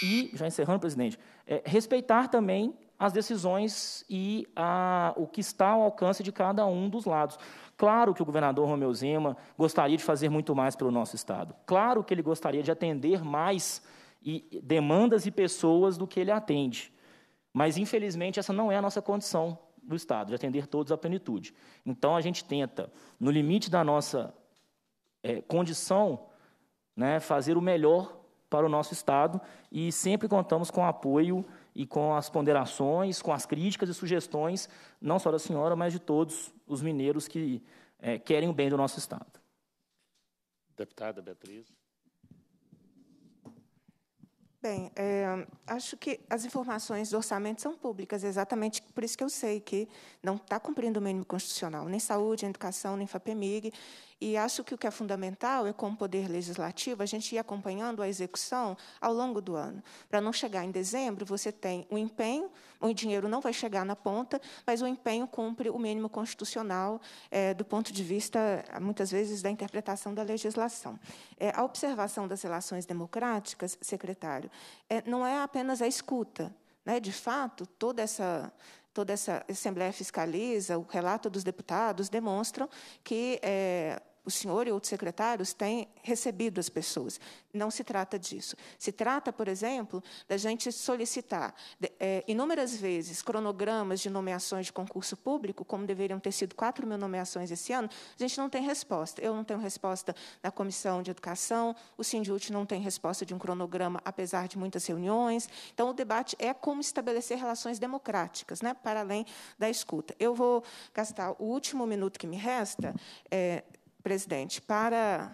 e, já encerrando, presidente, é, respeitar também as decisões e a, o que está ao alcance de cada um dos lados. Claro que o governador Romeu Zema gostaria de fazer muito mais pelo nosso Estado. Claro que ele gostaria de atender mais e, demandas e pessoas do que ele atende. Mas, infelizmente, essa não é a nossa condição do Estado, de atender todos à plenitude. Então, a gente tenta, no limite da nossa é, condição, né, fazer o melhor para o nosso Estado e sempre contamos com o apoio e com as ponderações, com as críticas e sugestões, não só da senhora, mas de todos os mineiros que é, querem o bem do nosso Estado. Deputada Beatriz. Bem, é, acho que as informações do orçamento são públicas, exatamente por isso que eu sei que não está cumprindo o mínimo constitucional, nem saúde, nem educação, nem FAPEMIG, e acho que o que é fundamental é, como poder legislativo, a gente ir acompanhando a execução ao longo do ano. Para não chegar em dezembro, você tem o empenho, o dinheiro não vai chegar na ponta, mas o empenho cumpre o mínimo constitucional é, do ponto de vista, muitas vezes, da interpretação da legislação. É, a observação das relações democráticas, secretário, é, não é apenas a escuta. Né? De fato, toda essa toda essa Assembleia fiscaliza, o relato dos deputados demonstram que é, o senhor e outros secretários têm recebido as pessoas. Não se trata disso. Se trata, por exemplo, da gente solicitar é, inúmeras vezes cronogramas de nomeações de concurso público, como deveriam ter sido 4 mil nomeações esse ano, a gente não tem resposta. Eu não tenho resposta da Comissão de Educação, o Sindut não tem resposta de um cronograma, apesar de muitas reuniões. Então, o debate é como estabelecer relações democráticas, né, para além da escuta. Eu vou gastar o último minuto que me resta é, presidente, para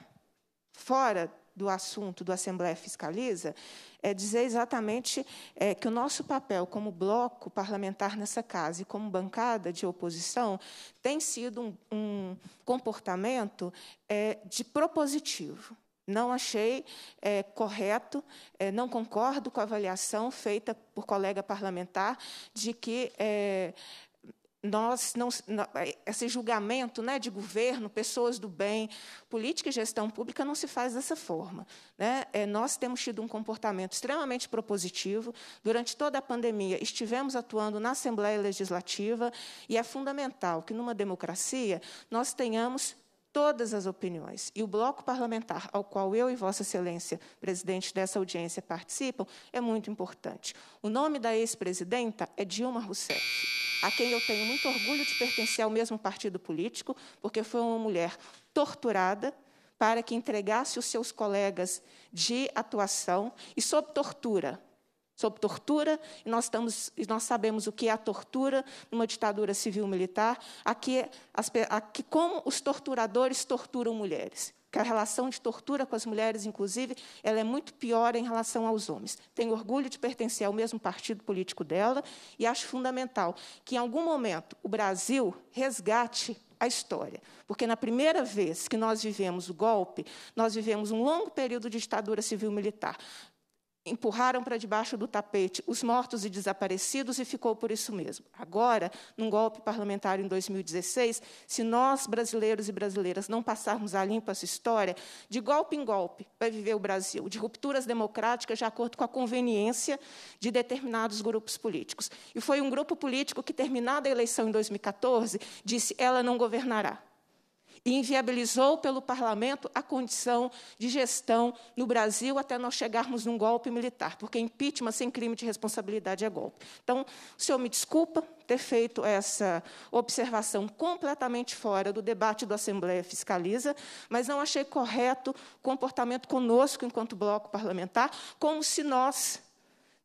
fora do assunto do Assembleia Fiscaliza é dizer exatamente é, que o nosso papel como bloco parlamentar nessa casa e como bancada de oposição tem sido um, um comportamento é, de propositivo. Não achei é, correto, é, não concordo com a avaliação feita por colega parlamentar de que é, nós não, esse julgamento né, de governo, pessoas do bem, política e gestão pública não se faz dessa forma. Né? É, nós temos tido um comportamento extremamente propositivo. Durante toda a pandemia, estivemos atuando na Assembleia Legislativa e é fundamental que, numa democracia, nós tenhamos todas as opiniões. E o bloco parlamentar, ao qual eu e Vossa Excelência, presidente dessa audiência, participam, é muito importante. O nome da ex-presidenta é Dilma Rousseff, a quem eu tenho muito orgulho de pertencer ao mesmo partido político, porque foi uma mulher torturada para que entregasse os seus colegas de atuação e sob tortura sob tortura, e nós, estamos, e nós sabemos o que é a tortura numa ditadura civil-militar, aqui, aqui como os torturadores torturam mulheres que a relação de tortura com as mulheres, inclusive, ela é muito pior em relação aos homens. Tenho orgulho de pertencer ao mesmo partido político dela e acho fundamental que, em algum momento, o Brasil resgate a história. Porque, na primeira vez que nós vivemos o golpe, nós vivemos um longo período de ditadura civil-militar empurraram para debaixo do tapete os mortos e desaparecidos e ficou por isso mesmo. Agora, num golpe parlamentar em 2016, se nós, brasileiros e brasileiras, não passarmos a limpo essa história, de golpe em golpe vai viver o Brasil, de rupturas democráticas de acordo com a conveniência de determinados grupos políticos. E foi um grupo político que, terminada a eleição em 2014, disse: ela não governará e inviabilizou pelo parlamento a condição de gestão no Brasil até nós chegarmos num golpe militar, porque impeachment sem crime de responsabilidade é golpe. Então, o senhor me desculpa ter feito essa observação completamente fora do debate do Assembleia Fiscaliza, mas não achei correto o comportamento conosco enquanto bloco parlamentar, como se nós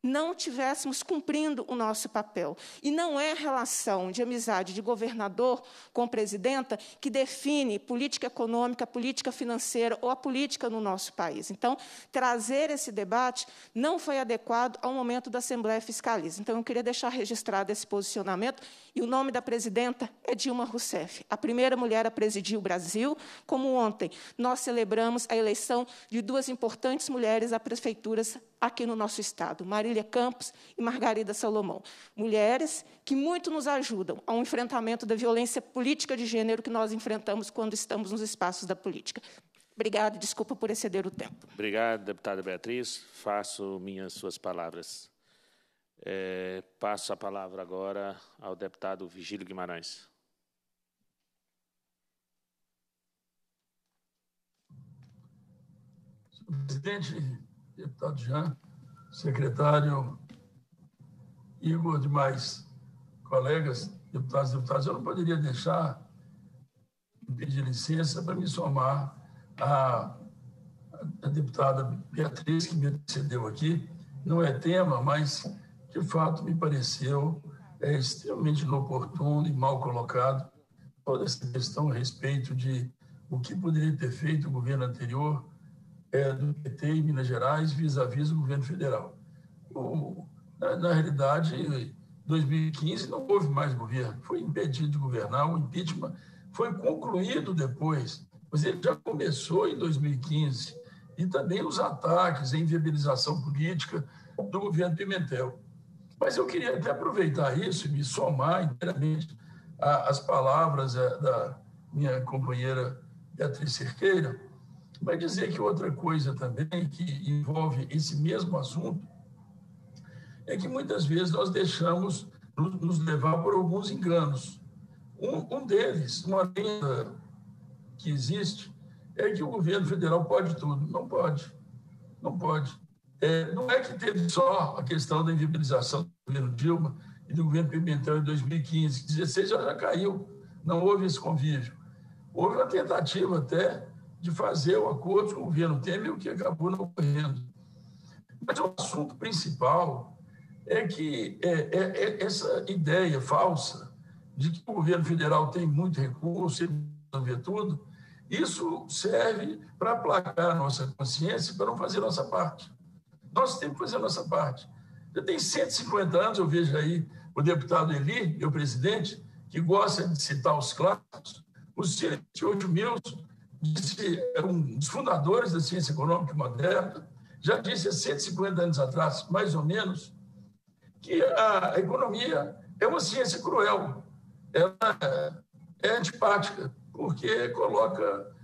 não tivéssemos cumprindo o nosso papel. E não é a relação de amizade de governador com presidenta que define política econômica, política financeira ou a política no nosso país. Então, trazer esse debate não foi adequado ao momento da Assembleia Fiscaliza. Então, eu queria deixar registrado esse posicionamento. E o nome da presidenta é Dilma Rousseff, a primeira mulher a presidir o Brasil, como ontem nós celebramos a eleição de duas importantes mulheres a prefeituras aqui no nosso estado, Marília Campos e Margarida Salomão. Mulheres que muito nos ajudam ao enfrentamento da violência política de gênero que nós enfrentamos quando estamos nos espaços da política. Obrigado e desculpa por exceder o tempo. Obrigado, deputada Beatriz. Faço minhas suas palavras. É, passo a palavra agora ao deputado Vigílio Guimarães. Presidente, deputado Jean, secretário Igor, demais colegas, deputados e deputadas, eu não poderia deixar de pedir licença para me somar à deputada Beatriz, que me antecedeu aqui. Não é tema, mas, de fato, me pareceu é, extremamente inoportuno e mal colocado toda essa questão a respeito de o que poderia ter feito o governo anterior é, do PT em Minas Gerais vis-à-vis -vis do governo federal. Na, na realidade, em 2015 não houve mais governo, foi impedido de governar, o impeachment foi concluído depois, mas ele já começou em 2015, e também os ataques, a inviabilização política do governo Pimentel. Mas eu queria até aproveitar isso e me somar inteiramente às palavras é, da minha companheira Beatriz Cerqueira, Vai dizer que outra coisa também que envolve esse mesmo assunto é que muitas vezes nós deixamos nos levar por alguns enganos. Um, um deles, uma lenda que existe, é que o governo federal pode tudo. Não pode. Não pode. É, não é que teve só a questão da inviabilização do governo Dilma e do governo Pimentel em 2015, 16 já, já caiu, não houve esse convívio. Houve uma tentativa até de fazer o acordo com o governo Temer, o que acabou não ocorrendo. Mas o assunto principal é que é, é, é essa ideia falsa de que o governo federal tem muito recurso, ele resolver tudo, Isso serve para aplacar a nossa consciência e para não fazer nossa parte. Nós temos que fazer nossa parte. Já tem 150 anos, eu vejo aí o deputado Eli, meu presidente, que gosta de citar os clássicos. O Stuart Mills disse, é um dos fundadores da ciência econômica moderna, já disse há 150 anos atrás, mais ou menos, que a economia é uma ciência cruel. Ela é antipática, porque coloca,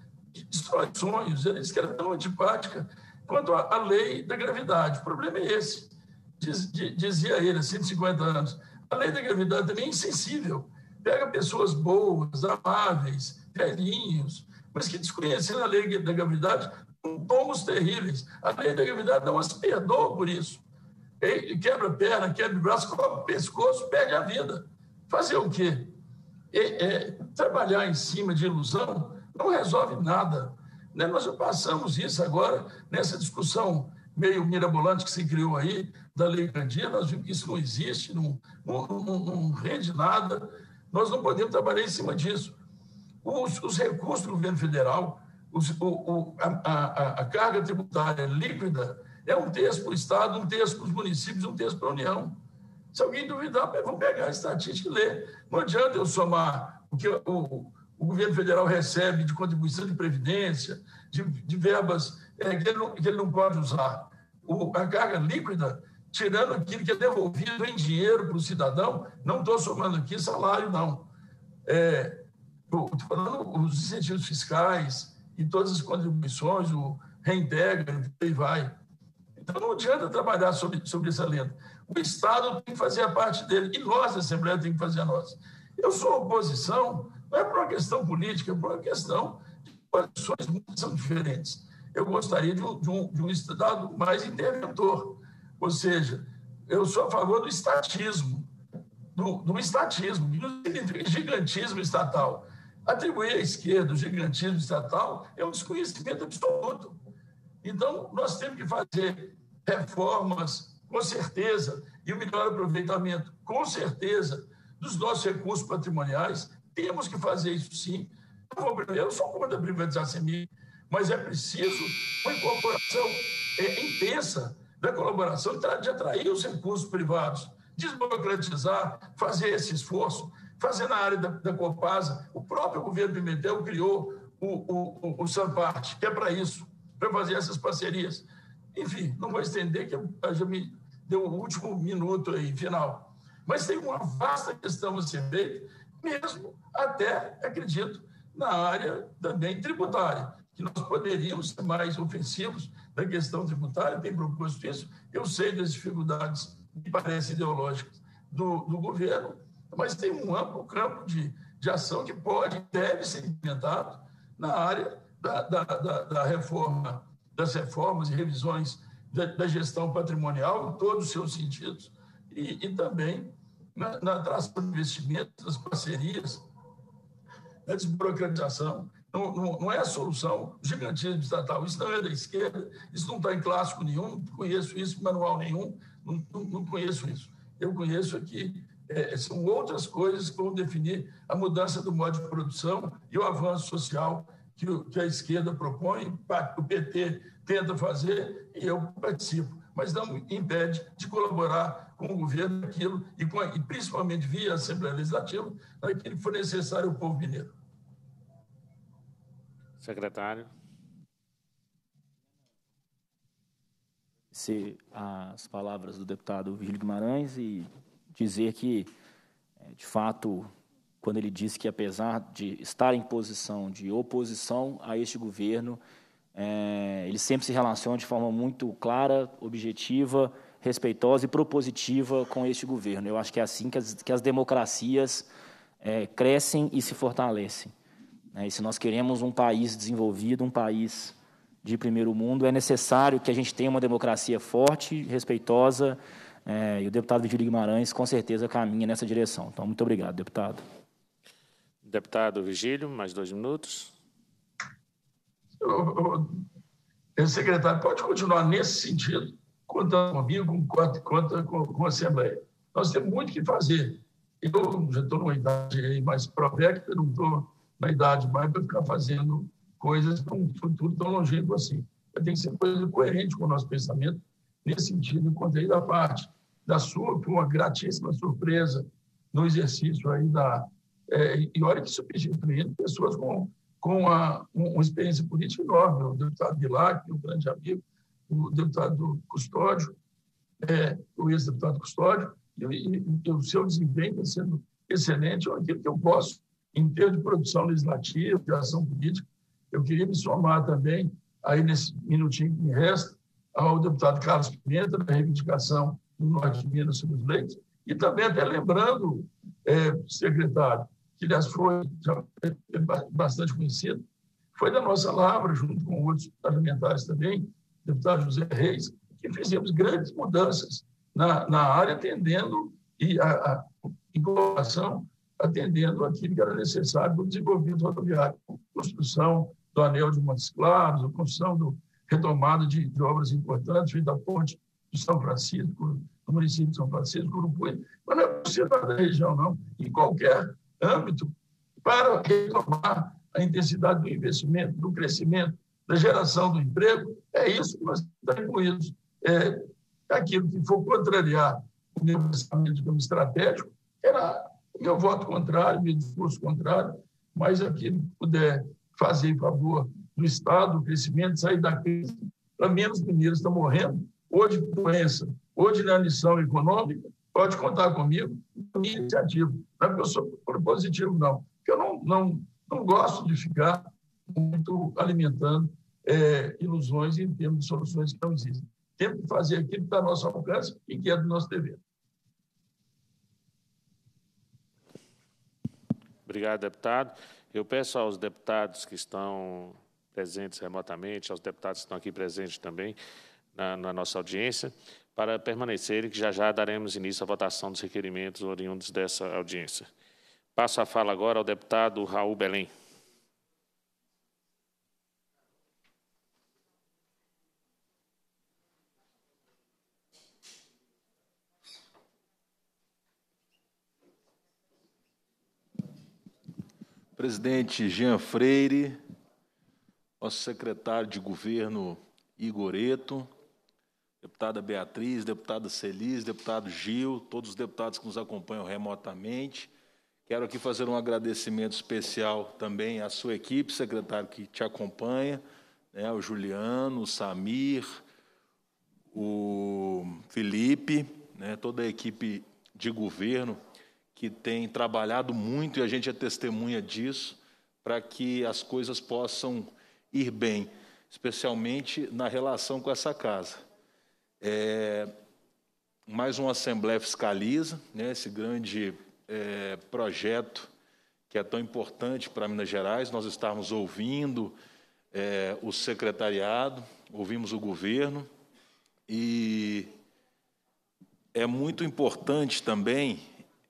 destrói sonhos. Ele disse que era tão antipática quanto a, lei da gravidade. O problema é esse. Diz, dizia ele há 150 anos. A lei da gravidade também é insensível. Pega pessoas boas, amáveis, velhinhos, mas que desconhecendo a lei da gravidade com tomos terríveis. A lei da gravidade não as perdoa por isso. Ele quebra perna, quebra braço, coloca o pescoço, perde a vida. Fazer o quê? É, trabalhar em cima de ilusão não resolve nada. Né? Nós já passamos isso agora nessa discussão meio mirabolante que se criou aí da Lei Candia, nós vimos que isso não existe, não, não, não, não rende nada. Nós não podemos trabalhar em cima disso. Os, os recursos do governo federal, os, o, o, a, a, carga tributária líquida é um terço para o Estado, um terço para os municípios, um terço para a União. Se alguém duvidar, vamos pegar a estatística e ler. Não adianta eu somar o que o, o governo federal recebe de contribuição de previdência, de, de verbas é, que, ele não, que, ele não, pode usar. O, a carga líquida, tirando aquilo que é devolvido em dinheiro para o cidadão, não estou somando aqui salário, não. É, estou falando os incentivos fiscais e todas as contribuições, o reintegra, e vai. Então, não adianta trabalhar sobre, sobre essa lenda. O Estado tem que fazer a parte dele e nós, a Assembleia, tem que fazer a nossa. Eu sou oposição, não é por uma questão política, é por uma questão de posições que são diferentes. Eu gostaria de um, de, um, de um Estado mais interventor, ou seja, eu sou a favor do estatismo, do, do estatismo, do gigantismo estatal. Atribuir à esquerda o gigantismo estatal é um desconhecimento absoluto. Então, nós temos que fazer reformas com certeza, e o melhor aproveitamento, com certeza, dos nossos recursos patrimoniais. Temos que fazer isso sim. Eu sou contra a privatização mas é preciso uma incorporação é, intensa da colaboração de atrair os recursos privados, desburocratizar, fazer esse esforço, fazer na área da, da Copasa. O próprio governo Pimentel criou o, o, o, o que é para isso, para fazer essas parcerias. Enfim, não vou estender, que já me deu o último minuto aí, final. Mas tem uma vasta questão a ser feita, mesmo até, acredito, na área também tributária, que nós poderíamos ser mais ofensivos na questão tributária, tem proposto isso. Eu sei das dificuldades, que parecem ideológicas, do, do governo, mas tem um amplo campo de, de ação que pode e deve ser implementado na área da, da, da, da reforma das reformas e revisões da, da, gestão patrimonial em todos os seus sentidos e, e também na, na atração de investimentos, nas parcerias, na desburocratização. Não, não, não, é a solução gigantismo estatal. Isso não é da esquerda, isso não está em clássico nenhum, não conheço isso, manual nenhum, não, não, não conheço isso. Eu conheço aqui, são outras coisas que vão definir a mudança do modo de produção e o avanço social que, que a esquerda propõe, o PT tenta fazer e eu participo, mas não impede de colaborar com o governo naquilo e, com, e principalmente via Assembleia Legislativa, naquilo que for necessário ao povo mineiro. Secretário. Se as palavras do deputado Virgílio Guimarães e dizer que, é, de fato, quando ele disse que, apesar de estar em posição de oposição a este governo, é, ele sempre se relaciona de forma muito clara, objetiva, respeitosa e propositiva com este governo. Eu acho que é assim que as, que as democracias é, crescem e se fortalecem. É, e se nós queremos um país desenvolvido, um país de primeiro mundo, é necessário que a gente tenha uma democracia forte, respeitosa, é, e o deputado Vigílio Guimarães, com certeza, caminha nessa direção. Então, muito obrigado, deputado. Deputado Vigílio, mais dois minutos. O secretário, pode continuar nesse sentido, contando comigo, conta, conta com, com a Assembleia. Nós temos muito que fazer. Eu já estou numa idade mais provecta, não estou na idade mais para ficar fazendo coisas para um futuro tão longínquo assim. Tem que ser coisa coerente com o nosso pensamento. Nesse sentido, encontrei da parte da sua, foi uma gratíssima surpresa no exercício aí da... É, e olha que substituindo pessoas com, com uma, uma experiência política enorme, o deputado Guilac, um grande amigo, o deputado Custódio, é, o ex-deputado Custódio, e, e, e, o seu desempenho está sendo excelente, é aquilo que eu posso, em termos de produção legislativa, de ação política, eu queria me somar também, aí nesse minutinho que me resta, ao deputado Carlos Pimenta, da reivindicação Norte de Minas sobre os leitos, e também até lembrando, é, secretário, que aliás foi bastante conhecido, foi da nossa Lavra, junto com outros parlamentares também, deputado José Reis, que fizemos grandes mudanças na, na área, atendendo e a, a incorporação, atendendo aquilo que era necessário para o desenvolvimento rodoviário, construção do anel de Montes Claros, a construção do retomada de, de obras importantes, feita da ponte de São Francisco, do município de São Francisco, Urupuí, mas não é possível da região, não, em qualquer âmbito, para retomar a intensidade do investimento, do crescimento, da geração do emprego, é isso que nós estamos incluídos. É, aquilo que for contrariar o meu pensamento como estratégico, era o meu voto contrário, meu discurso contrário, mas aquilo que puder fazer em favor do Estado, do crescimento, sair da crise, para menos mineiros estão morrendo, hoje de doença, hoje na lição econômica, pode contar comigo, minha iniciativa. Não é porque eu sou propositivo, não. Porque eu não, não, não gosto de ficar muito alimentando é, ilusões em termos de soluções que não existem. Temos que fazer aquilo que está ao nosso alcance e que é do nosso dever. Obrigado, deputado. Eu peço aos deputados que estão presentes remotamente, aos deputados que estão aqui presentes também na, na nossa audiência, para permanecerem, que já já daremos início à votação dos requerimentos oriundos dessa audiência. Passo a fala agora ao deputado Raul Belém. Presidente Jean Freire, nosso secretário de governo Igoreto, deputada Beatriz, deputada Celis, deputado Gil, todos os deputados que nos acompanham remotamente. Quero aqui fazer um agradecimento especial também à sua equipe, secretário que te acompanha, né, o Juliano, o Samir, o Felipe, né, toda a equipe de governo que tem trabalhado muito, e a gente é testemunha disso, para que as coisas possam ir bem, especialmente na relação com essa casa. É, mais uma Assembleia Fiscaliza, né, esse grande é, projeto que é tão importante para Minas Gerais, nós estamos ouvindo é, o secretariado, ouvimos o governo, e é muito importante também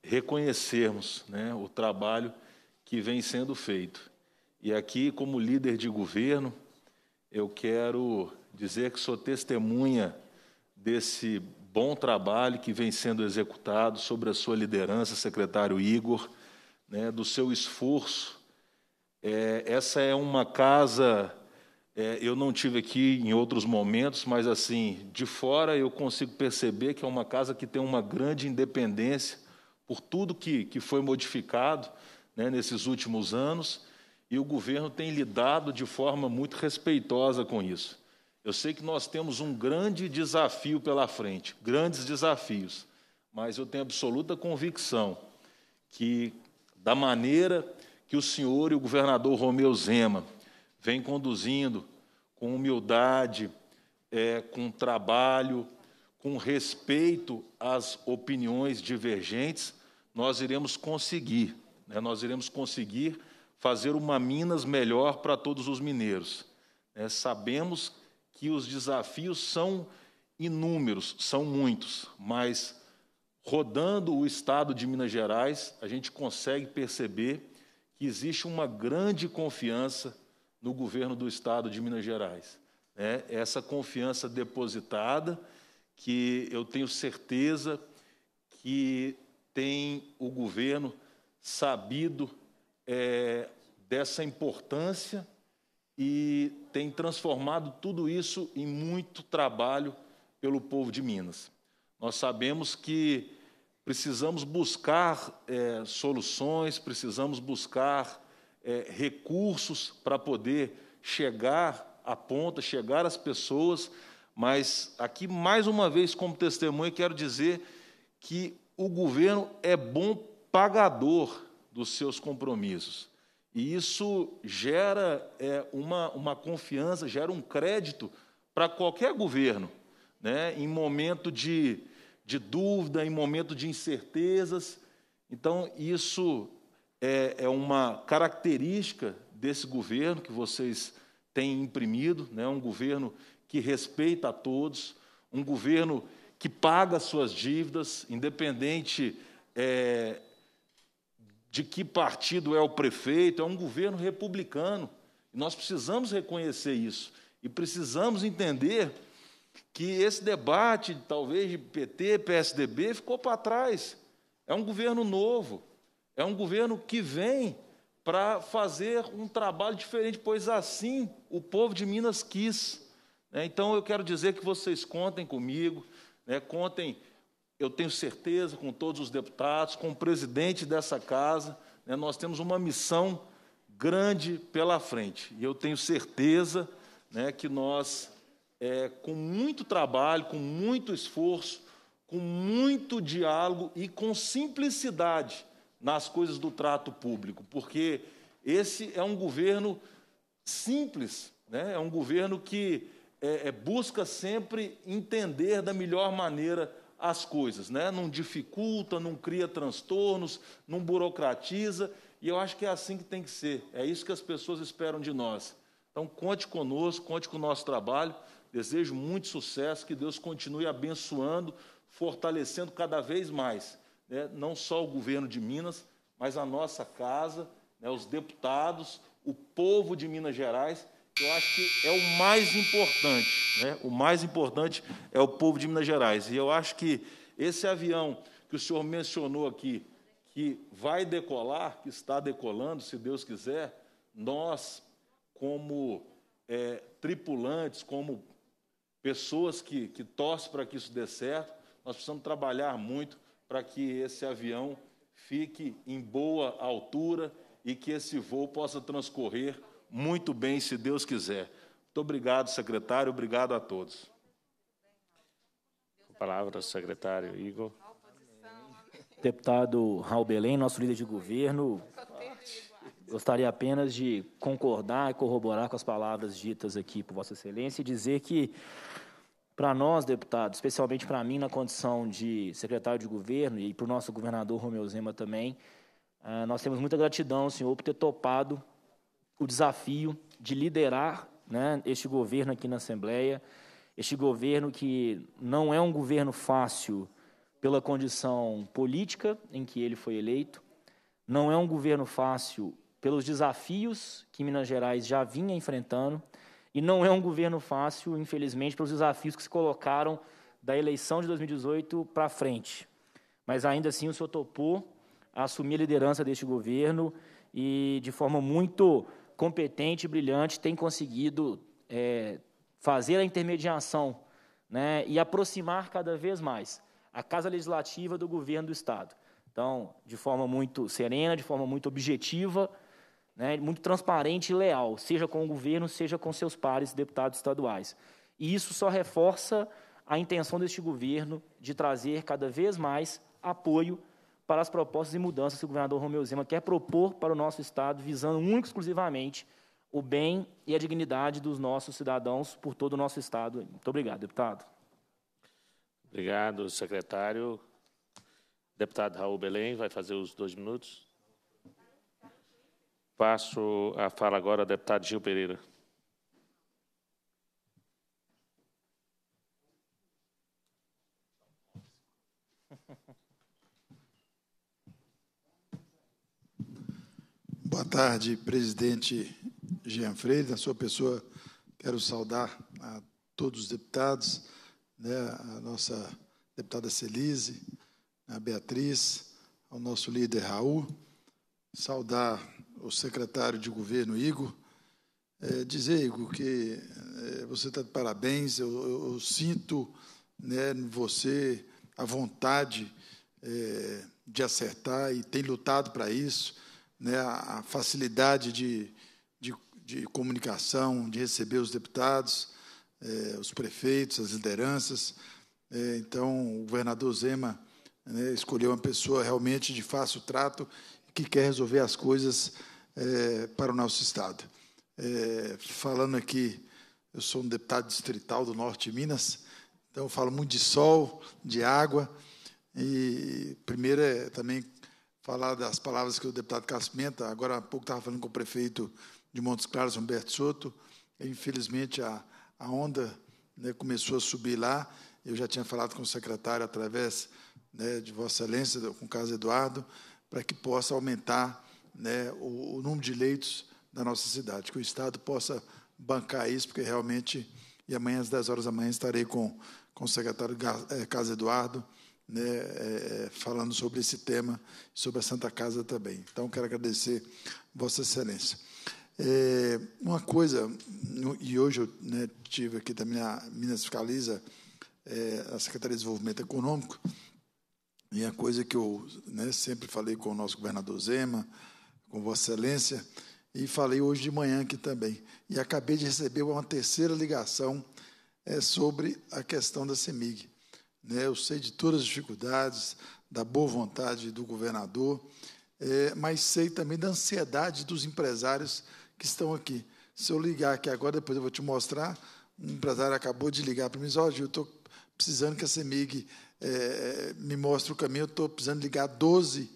reconhecermos né, o trabalho que vem sendo feito. E aqui, como líder de governo, eu quero dizer que sou testemunha desse bom trabalho que vem sendo executado sobre a sua liderança, secretário Igor, né, do seu esforço. É, essa é uma casa, é, eu não tive aqui em outros momentos, mas assim, de fora eu consigo perceber que é uma casa que tem uma grande independência por tudo que, que foi modificado né, nesses últimos anos, e o governo tem lidado de forma muito respeitosa com isso. Eu sei que nós temos um grande desafio pela frente, grandes desafios, mas eu tenho absoluta convicção que, da maneira que o senhor e o governador Romeu Zema vêm conduzindo com humildade, é, com trabalho, com respeito às opiniões divergentes, nós iremos conseguir, né, nós iremos conseguir fazer uma Minas melhor para todos os mineiros. É, sabemos que os desafios são inúmeros, são muitos, mas rodando o estado de Minas Gerais, a gente consegue perceber que existe uma grande confiança no governo do estado de Minas Gerais. Né? Essa confiança depositada que eu tenho certeza que tem o governo sabido é, dessa importância e tem transformado tudo isso em muito trabalho pelo povo de Minas. Nós sabemos que precisamos buscar é, soluções, precisamos buscar é, recursos para poder chegar à ponta, chegar às pessoas, mas aqui, mais uma vez, como testemunha, quero dizer que o governo é bom pagador dos seus compromissos. E isso gera é, uma, uma confiança, gera um crédito para qualquer governo, né? em momento de, de dúvida, em momento de incertezas. Então, isso é, é uma característica desse governo que vocês têm imprimido, né? um governo que respeita a todos, um governo que paga suas dívidas, independente é, de que partido é o prefeito, é um governo republicano. E nós precisamos reconhecer isso. E precisamos entender que esse debate, talvez de PT, PSDB, ficou para trás. É um governo novo, é um governo que vem para fazer um trabalho diferente, pois assim o povo de Minas quis. Né? Então eu quero dizer que vocês contem comigo, né? contem, eu tenho certeza, com todos os deputados, com o presidente dessa casa, né? nós temos uma missão grande pela frente. E eu tenho certeza né, que nós, é, com muito trabalho, com muito esforço, com muito diálogo e com simplicidade nas coisas do trato público, porque esse é um governo simples, né? é um governo que é, é, busca sempre entender da melhor maneira as coisas, né? não dificulta, não cria transtornos, não burocratiza, e eu acho que é assim que tem que ser, é isso que as pessoas esperam de nós. Então, conte conosco, conte com o nosso trabalho, desejo muito sucesso, que Deus continue abençoando, fortalecendo cada vez mais, né? não só o governo de Minas, mas a nossa casa, né? os deputados, o povo de Minas Gerais, eu acho que é o mais importante. Né? O mais importante é o povo de Minas Gerais. E eu acho que esse avião que o senhor mencionou aqui, que vai decolar, que está decolando, se Deus quiser, nós, como é, tripulantes, como pessoas que, que torcem para que isso dê certo, nós precisamos trabalhar muito para que esse avião fique em boa altura e que esse voo possa transcorrer muito bem, se Deus quiser. Muito obrigado, secretário, obrigado a todos. Palavra, secretário Igor. Deputado Raul Belém, nosso líder de governo, gostaria apenas de concordar e corroborar com as palavras ditas aqui por Vossa Excelência e dizer que, para nós, deputados, especialmente para mim, na condição de secretário de governo e para o nosso governador Romeu Zema também, ah, nós temos muita gratidão, senhor, por ter topado o desafio de liderar né, este governo aqui na Assembleia, este governo que não é um governo fácil pela condição política em que ele foi eleito, não é um governo fácil pelos desafios que Minas Gerais já vinha enfrentando, e não é um governo fácil, infelizmente, pelos desafios que se colocaram da eleição de 2018 para frente. Mas ainda assim o senhor topou a assumir a liderança deste governo e de forma muito competente e brilhante, tem conseguido é, fazer a intermediação né, e aproximar cada vez mais a Casa Legislativa do governo do Estado. Então, de forma muito serena, de forma muito objetiva, né, muito transparente e leal, seja com o governo, seja com seus pares deputados estaduais. E isso só reforça a intenção deste governo de trazer cada vez mais apoio para as propostas e mudanças que o governador Romeu Zema quer propor para o nosso Estado, visando único exclusivamente o bem e a dignidade dos nossos cidadãos por todo o nosso Estado. Muito obrigado, deputado. Obrigado, secretário. Deputado Raul Belém vai fazer os dois minutos. Passo a fala agora ao deputado Gil Pereira. *laughs* Boa tarde, presidente Jean Freire. Na sua pessoa, quero saudar a todos os deputados, né, a nossa deputada Celise, a Beatriz, ao nosso líder Raul, saudar o secretário de governo Igor, é, dizer, Igor, que é, você está de parabéns. Eu, eu, eu sinto né, em você a vontade é, de acertar e tem lutado para isso, né, a, facilidade de, de, de, comunicação, de receber os deputados, é, os prefeitos, as lideranças. É, então, o governador Zema né, escolheu uma pessoa realmente de fácil trato que quer resolver as coisas é, para o nosso Estado. Falando aqui, eu sou um deputado distrital do Norte de Minas, então falo muito de sol, de água, e primeiro é também falar das palavras que o deputado Casmenta, agora há pouco estava falando com o prefeito de Montes Claros, Humberto Soto, infelizmente a, a onda né, começou a subir lá, eu já tinha falado com o secretário através né, de Vossa Excelência, com o caso Eduardo, para que possa aumentar né, o, o, número de leitos da nossa cidade, que o Estado possa bancar isso, porque realmente, e amanhã às 10 horas da manhã estarei com, com o secretário é, Casa Eduardo, né, é, falando sobre esse tema, sobre a Santa Casa também. Então, quero agradecer Vossa Excelência. É, uma coisa, e hoje eu né, tive aqui também a Minas Fiscaliza, é, a Secretaria de Desenvolvimento Econômico, e a coisa que eu né, sempre falei com o nosso governador Zema, com Vossa Excelência, e falei hoje de manhã aqui também. E acabei de receber uma terceira ligação é, sobre a questão da CEMIG. Né, eu sei de todas as dificuldades, da boa vontade do governador, é, mas sei também da ansiedade dos empresários que estão aqui. Se eu ligar aqui agora, depois eu vou te mostrar, um empresário acabou de ligar para mim e oh, eu estou precisando que a CEMIG é, me mostre o caminho, eu estou precisando ligar 12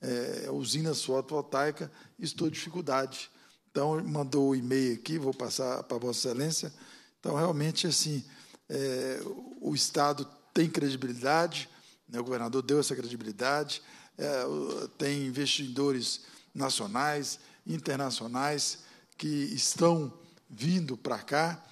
é, usinas fotovoltaicas, estou em dificuldade. Então, mandou o e-mail aqui, vou passar para Vossa Excelência. Então, realmente, assim, é, o Estado tem credibilidade, né, o governador deu essa credibilidade, é, tem investidores nacionais, internacionais que estão vindo para cá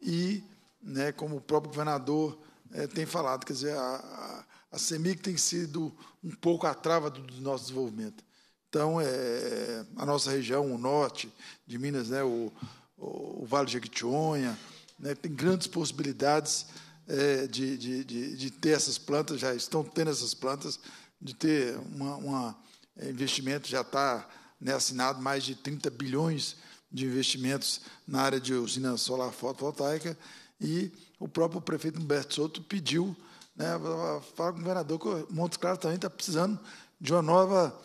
e, né, como o próprio governador é, tem falado, quer dizer, a, a, a CEMIG tem sido um pouco a trava do, do nosso desenvolvimento. Então, é, a nossa região, o norte de Minas, né, o, o, o Vale de Jequitinhonha, né, tem grandes possibilidades é, de, de, de, de, ter essas plantas, já estão tendo essas plantas, de ter uma é, investimento, já está né, assinado mais de 30 bilhões de investimentos na área de usina solar fotovoltaica, e o próprio prefeito Humberto Souto pediu, né, fala com o governador que Montes Claros também está precisando de uma nova,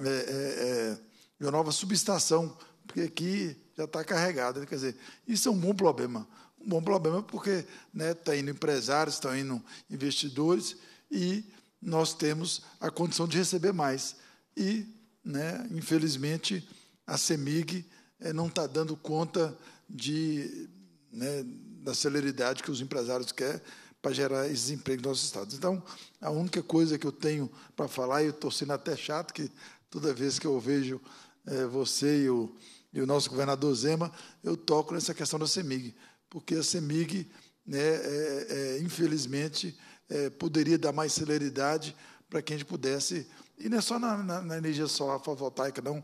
é, é, é, de uma nova subestação, porque aqui já está carregada. Quer dizer, isso é um bom problema. Um bom problema porque né, tá indo empresários, estão indo investidores, e nós temos a condição de receber mais. E, né, infelizmente, a CEMIG é, não está dando conta de, né, da celeridade que os empresários querem para gerar esse desemprego no nosso Estado. Então, a única coisa que eu tenho para falar, e estou sendo até chato, que toda vez que eu vejo é, você e o, e o nosso governador Zema, eu toco nessa questão da CEMIG, porque a CEMIG, né, é, é, infelizmente, é, poderia dar mais celeridade para que a gente pudesse, e não é só na, na, na energia solar fotovoltaica, não,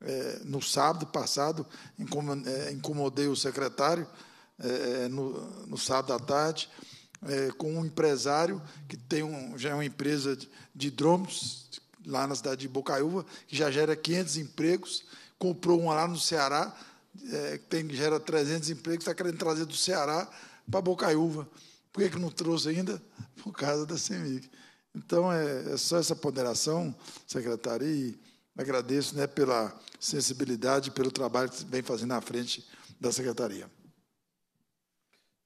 é, no sábado passado, é, incomodei o secretário, é, no, no, sábado à tarde, é, com um empresário que tem um, já é uma empresa de, de hidrômetros, lá na cidade de Bocaiúva, que já gera 500 empregos, comprou uma lá no Ceará, é, que tem, gera 300 empregos, está querendo trazer do Ceará para Bocaiúva. Por que, que não trouxe ainda? *laughs* Por causa da CEMIG. Então, é, é só essa ponderação, secretário, e agradeço né, pela sensibilidade, pelo trabalho que vem fazendo à frente da secretaria.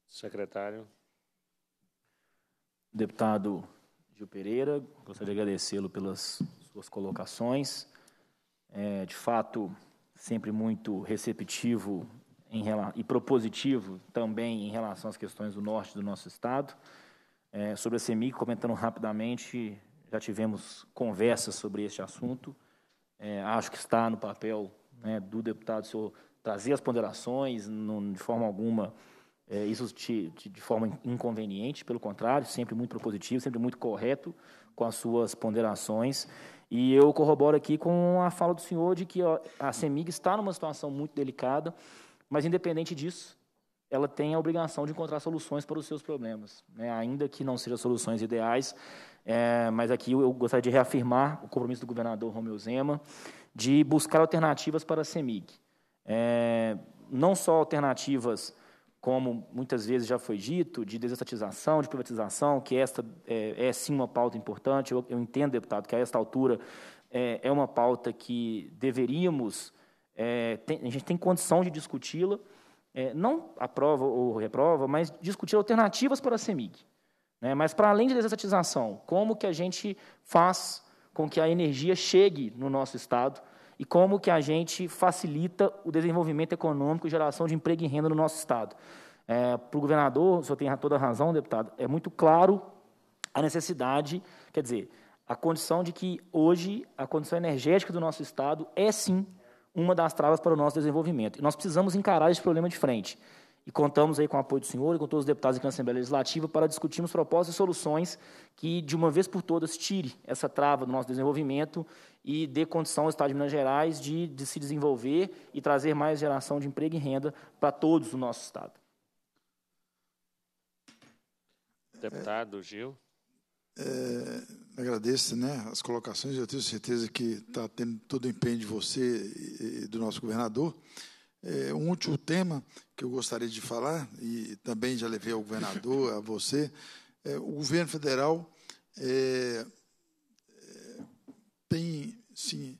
Secretário. Deputado Gil Pereira, gostaria de agradecê-lo pelas suas colocações. É, de fato, sempre muito receptivo em, e propositivo também em relação às questões do norte do nosso Estado. É, sobre a CEMIG, comentando rapidamente, já tivemos conversas sobre este assunto. É, acho que está no papel né, do deputado senhor trazer as ponderações, não, de forma alguma é, isso te, te, de forma inconveniente, pelo contrário, sempre muito propositivo, sempre muito correto com as suas ponderações. E eu corroboro aqui com a fala do senhor de que a CEMIG está numa situação muito delicada, mas independente disso, ela tem a obrigação de encontrar soluções para os seus problemas, né? ainda que não sejam soluções ideais, é, mas aqui eu gostaria de reafirmar o compromisso do governador Romeu Zema de buscar alternativas para a CEMIG. É, não só alternativas, como muitas vezes já foi dito, de desestatização, de privatização, que esta é, é sim uma pauta importante. Eu, eu, entendo, deputado, que a esta altura é, é uma pauta que deveríamos, é, tem, a gente tem condição de discuti-la, é, não aprova ou reprova, mas discutir alternativas para a CEMIG. Né? Mas, para além de desestatização, como que a gente faz com que a energia chegue no nosso Estado e como que a gente facilita o desenvolvimento econômico e geração de emprego e renda no nosso Estado. É, para o governador, o senhor tem toda a razão, deputado, é muito claro a necessidade, quer dizer, a condição de que hoje a condição energética do nosso Estado é, sim, uma das travas para o nosso desenvolvimento. E nós precisamos encarar esse problema de frente. E contamos aí com o apoio do senhor e com todos os deputados aqui na Assembleia Legislativa para discutirmos propostas e soluções que, de uma vez por todas, tire essa trava do nosso desenvolvimento e dê condição ao Estado de Minas Gerais de, de se desenvolver e trazer mais geração de emprego e renda para todos do nosso Estado. Deputado Gil. É, agradeço né, as colocações, eu tenho certeza que está tendo todo o empenho de você e do nosso governador. É, um último tema que eu gostaria de falar, e também já levei ao governador, a você, é, o governo federal é, é tem, sim,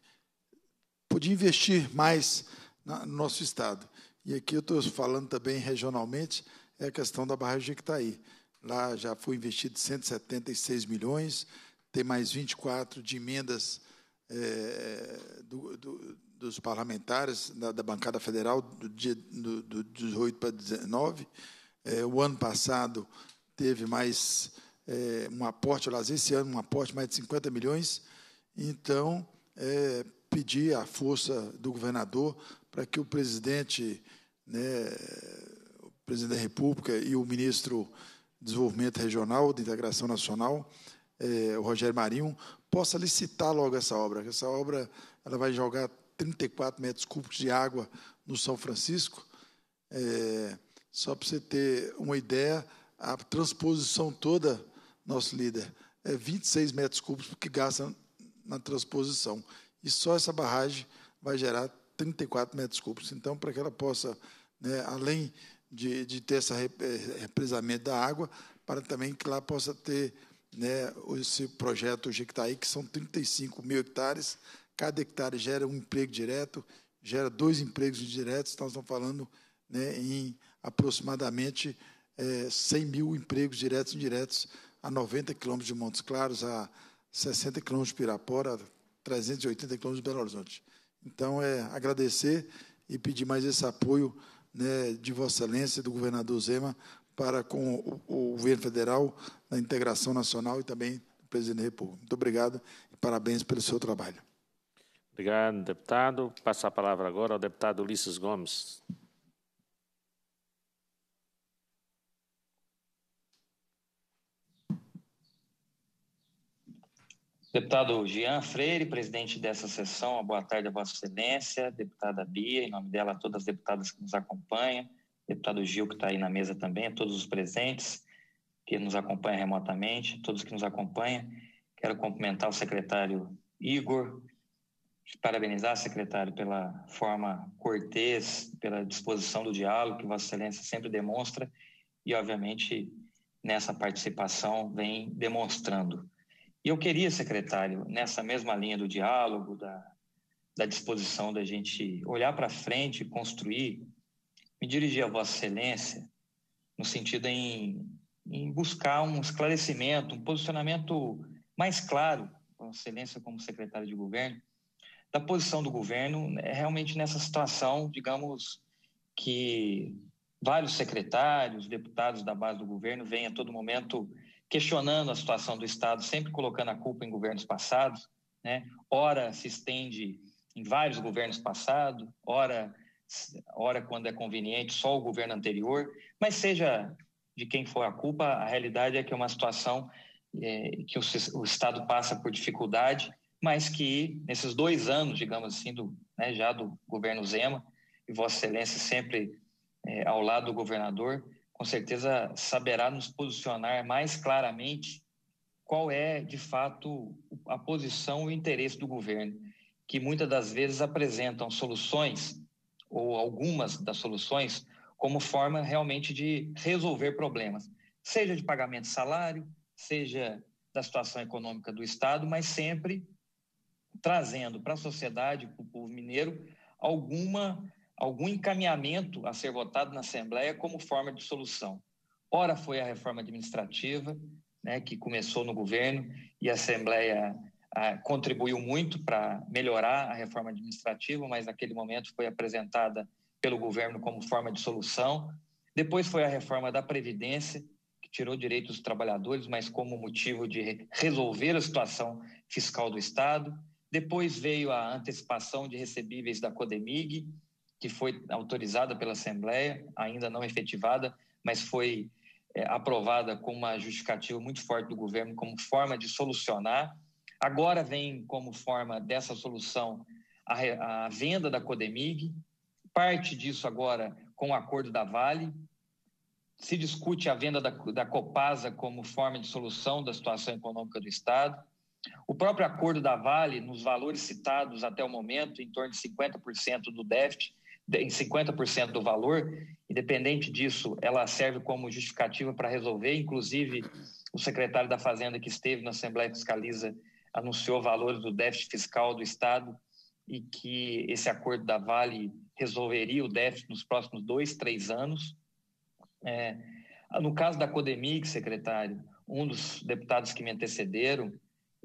podia investir mais na, no nosso Estado. E aqui eu estou falando também regionalmente, é a questão da barragem de Itaí. Lá já foi investido 176 milhões, tem mais 24 de emendas é, do, do, dos parlamentares da, da, bancada federal do dia do, do 18 para 19. É, o ano passado teve mais é, um aporte, esse ano um aporte mais de 50 milhões. Então, é, pedir a força do governador para que o presidente, né, o presidente da República e o ministro Desenvolvimento Regional, de Integração Nacional, é, o Rogério Marinho, possa licitar logo essa obra. Essa obra ela vai jogar 34 metros cúbicos de água no São Francisco. É, só para você ter uma ideia, a transposição toda, nosso líder, é 26 metros cúbicos que gasta na transposição. E só essa barragem vai gerar 34 metros cúbicos. Então, para que ela possa, né, além de, de ter esse é, represamento da água, para também que lá possa ter né, esse projeto Jequitaí, que são 35 mil hectares, cada hectare gera um emprego direto, gera dois empregos indiretos, então estamos falando né, em aproximadamente é, 100 mil empregos diretos e indiretos a 90 quilômetros de Montes Claros, a 60 quilômetros de Pirapora, a 380 quilômetros de Belo Horizonte. Então, é agradecer e pedir mais esse apoio né, de Vossa Excelência, do governador Zema, para com o, o, governo federal, na integração nacional e também do presidente da República. Muito obrigado e parabéns pelo seu trabalho. Obrigado, deputado. Passo a palavra agora ao deputado Ulisses Gomes. Deputado Jean Freire, presidente dessa sessão, boa tarde a Vossa Excelência, deputada Bia, em nome dela, a todas as deputadas que nos acompanham, deputado Gil, que está aí na mesa também, a todos os presentes que nos acompanham remotamente, todos que nos acompanham. Quero cumprimentar o secretário Igor, parabenizar, secretário, pela forma cortês, pela disposição do diálogo que Vossa Excelência sempre demonstra e, obviamente, nessa participação vem demonstrando. E eu queria, secretário, nessa mesma linha do diálogo, da, da disposição da gente olhar para frente e construir, me dirigir a Vossa Excelência no sentido em, em buscar um esclarecimento, um posicionamento mais claro, Vossa Excelência como secretário de governo, da posição do governo né, realmente nessa situação, digamos, que vários secretários, deputados da base do governo vêm a todo momento questionando a situação do Estado, sempre colocando a culpa em governos passados, né? Ora se estende em vários governos passados, ora, ora quando é conveniente só o governo anterior, mas seja de quem for a culpa, a realidade é que é uma situação é, que o, o, Estado passa por dificuldade, mas que nesses dois anos, digamos assim, do, né, já do governo Zema, e Vossa Excelência sempre é, ao lado do governador, com certeza saberá nos posicionar mais claramente qual é, de fato, a posição e o interesse do governo, que muitas das vezes apresentam soluções, ou algumas das soluções, como forma realmente de resolver problemas, seja de pagamento de salário, seja da situação econômica do Estado, mas sempre trazendo para a sociedade, para o povo mineiro, alguma, algum encaminhamento a ser votado na Assembleia como forma de solução. Ora foi a reforma administrativa, né, que começou no governo e a Assembleia ah, contribuiu muito para melhorar a reforma administrativa, mas naquele momento foi apresentada pelo governo como forma de solução. Depois foi a reforma da Previdência, que tirou direitos dos trabalhadores, mas como motivo de resolver a situação fiscal do Estado. Depois veio a antecipação de recebíveis da Codemig, que foi autorizada pela Assembleia, ainda não efetivada, mas foi é, aprovada com uma justificativa muito forte do governo como forma de solucionar. Agora vem como forma dessa solução a, a venda da Codemig, parte disso agora com o acordo da Vale. Se discute a venda da, da Copasa como forma de solução da situação econômica do Estado. O próprio acordo da Vale, nos valores citados até o momento, em torno de 50% do déficit, em 50% do valor, independente disso, ela serve como justificativa para resolver. Inclusive, o secretário da Fazenda que esteve na Assembleia Fiscaliza anunciou valores do déficit fiscal do Estado e que esse acordo da Vale resolveria o déficit nos próximos dois, três anos. É, no caso da Codemig, secretário, um dos deputados que me antecederam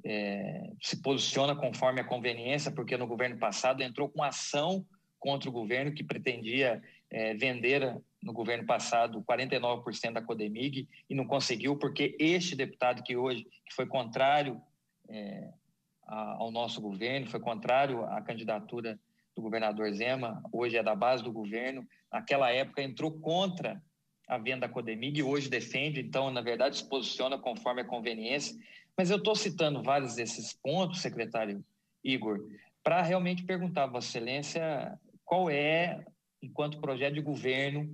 é, se posiciona conforme a conveniência, porque no governo passado entrou com ação contra o governo que pretendia é, vender no governo passado 49% da Codemig e não conseguiu porque este deputado que hoje que foi contrário é, ao nosso governo, foi contrário à candidatura do governador Zema, hoje é da base do governo, naquela época entrou contra a venda da Codemig e hoje defende, então, na verdade, se posiciona conforme a conveniência. Mas eu estou citando vários desses pontos, secretário Igor, para realmente perguntar Vossa Excelência qual é, enquanto projeto de governo,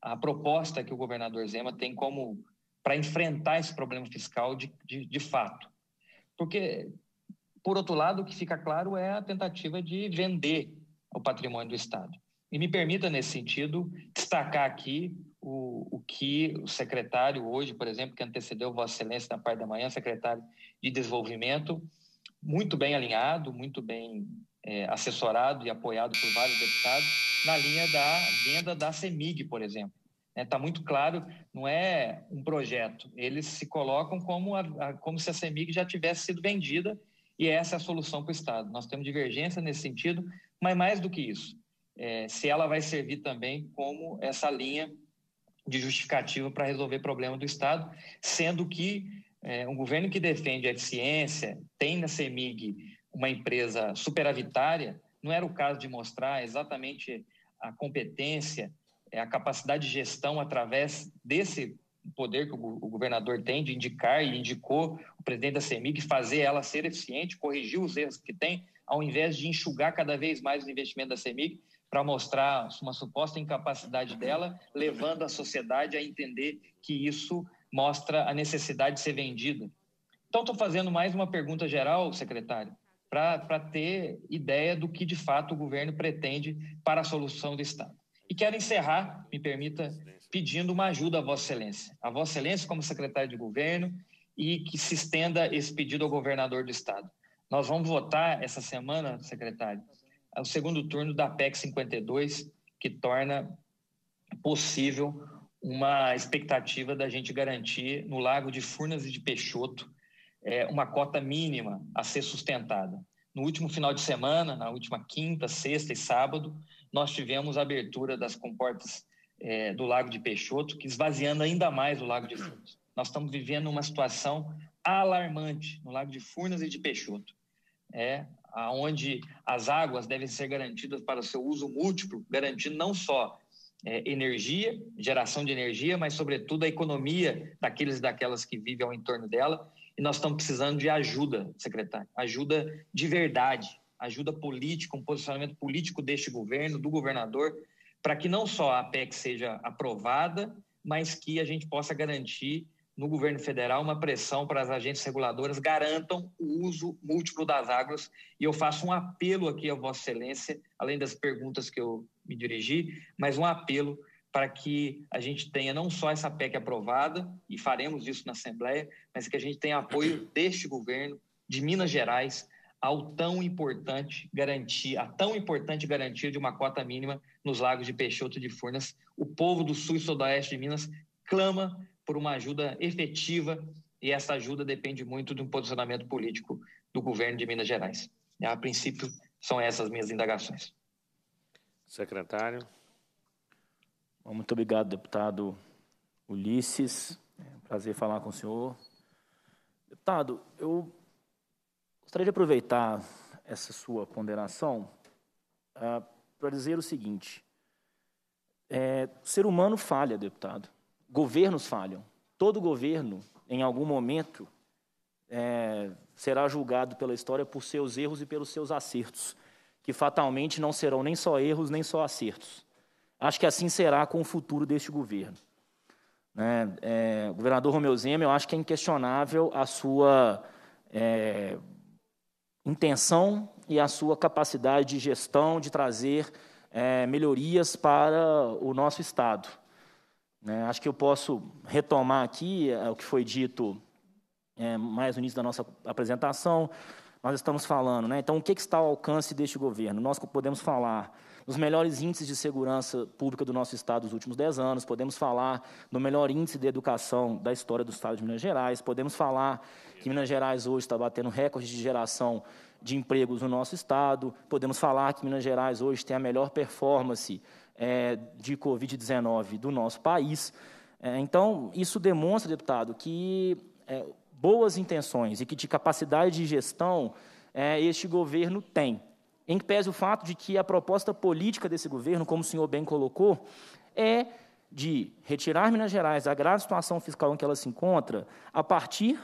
a proposta que o governador Zema tem como para enfrentar esse problema fiscal de, de, de fato. Porque, por outro lado, o que fica claro é a tentativa de vender o patrimônio do Estado. E me permita, nesse sentido, destacar aqui o, o que o secretário hoje, por exemplo, que antecedeu Vossa Excelência na parte da manhã, secretário de Desenvolvimento, muito bem alinhado, muito bem é, assessorado e apoiado por vários deputados, na linha da venda da CEMIG, por exemplo. Está é, muito claro, não é um projeto, eles se colocam como, a, a, como se a CEMIG já tivesse sido vendida e essa é a solução para o Estado. Nós temos divergência nesse sentido, mas mais do que isso, é, se ela vai servir também como essa linha de justificativa para resolver problema do Estado, sendo que é, um governo que defende a eficiência, tem na CEMIG uma empresa superavitária, não era o caso de mostrar exatamente a competência, é, a capacidade de gestão através desse poder que o governador tem de indicar e indicou o presidente da CEMIG fazer ela ser eficiente, corrigir os erros que tem, ao invés de enxugar cada vez mais o investimento da CEMIG para mostrar uma suposta incapacidade dela, levando a sociedade a entender que isso mostra a necessidade de ser vendida. Então, estou fazendo mais uma pergunta geral, secretário para ter ideia do que de fato o governo pretende para a solução do Estado. E quero encerrar, me permita, pedindo uma ajuda a Vossa Excelência. A Vossa Excelência, como secretário de governo, e que se estenda esse pedido ao governador do Estado. Nós vamos votar essa semana, secretário, o segundo turno da PEC 52, que torna possível uma expectativa da gente garantir no Lago de Furnas e de Peixoto é, uma cota mínima a ser sustentada. No último final de semana, na última quinta, sexta e sábado, nós tivemos a abertura das comportas é, do Lago de Peixoto, que esvaziando ainda mais o Lago de Furnas. Nós estamos vivendo uma situação alarmante no Lago de Furnas e de Peixoto, é, onde as águas devem ser garantidas para seu uso múltiplo, garantindo não só é, energia, geração de energia, mas, sobretudo, a economia daqueles e daquelas que vivem ao entorno dela. E nós estamos precisando de ajuda, secretário, ajuda de verdade, ajuda política, um posicionamento político deste governo, do governador, para que não só a PEC seja aprovada, mas que a gente possa garantir no governo federal uma pressão para as agências reguladoras garantam o uso múltiplo das águas. E eu faço um apelo aqui a Vossa Excelência, além das perguntas que eu me dirigi, mas um apelo para que a gente tenha não só essa PEC aprovada, e faremos isso na Assembleia, mas que a gente tenha apoio deste governo, de Minas Gerais, ao tão importante garantia, a tão importante garantia de uma cota mínima nos lagos de Peixoto e de Furnas. O povo do sul e sudoeste de Minas clama por uma ajuda efetiva e essa ajuda depende muito de um posicionamento político do governo de Minas Gerais. E, a princípio, são essas minhas indagações. Secretário. Muito obrigado, deputado Ulisses. É um prazer falar com o senhor. Deputado, eu gostaria de aproveitar essa sua ponderação uh, para dizer o seguinte: é, o ser humano falha, deputado. Governos falham. Todo governo, em algum momento, é, será julgado pela história por seus erros e pelos seus acertos, que fatalmente não serão nem só erros nem só acertos. Acho que assim será com o futuro deste governo. Né? É, o governador Romeu Zema, eu acho que é inquestionável a sua é, intenção e a sua capacidade de gestão de trazer é, melhorias para o nosso Estado. Né? Acho que eu posso retomar aqui é, o que foi dito é, mais no início da nossa apresentação. Nós estamos falando, né? então, o que, que está ao alcance deste governo? Nós podemos falar nos melhores índices de segurança pública do nosso Estado dos últimos 10 anos, podemos falar no melhor índice de educação da história do Estado de Minas Gerais, podemos falar que Minas Gerais hoje está batendo recorde de geração de empregos no nosso Estado, podemos falar que Minas Gerais hoje tem a melhor performance é, de Covid-19 do nosso país. É, então, isso demonstra, deputado, que é, boas intenções e que de capacidade de gestão é, este governo tem. Em que pese o fato de que a proposta política desse governo, como o senhor bem colocou, é de retirar Minas Gerais da grave situação fiscal em que ela se encontra, a partir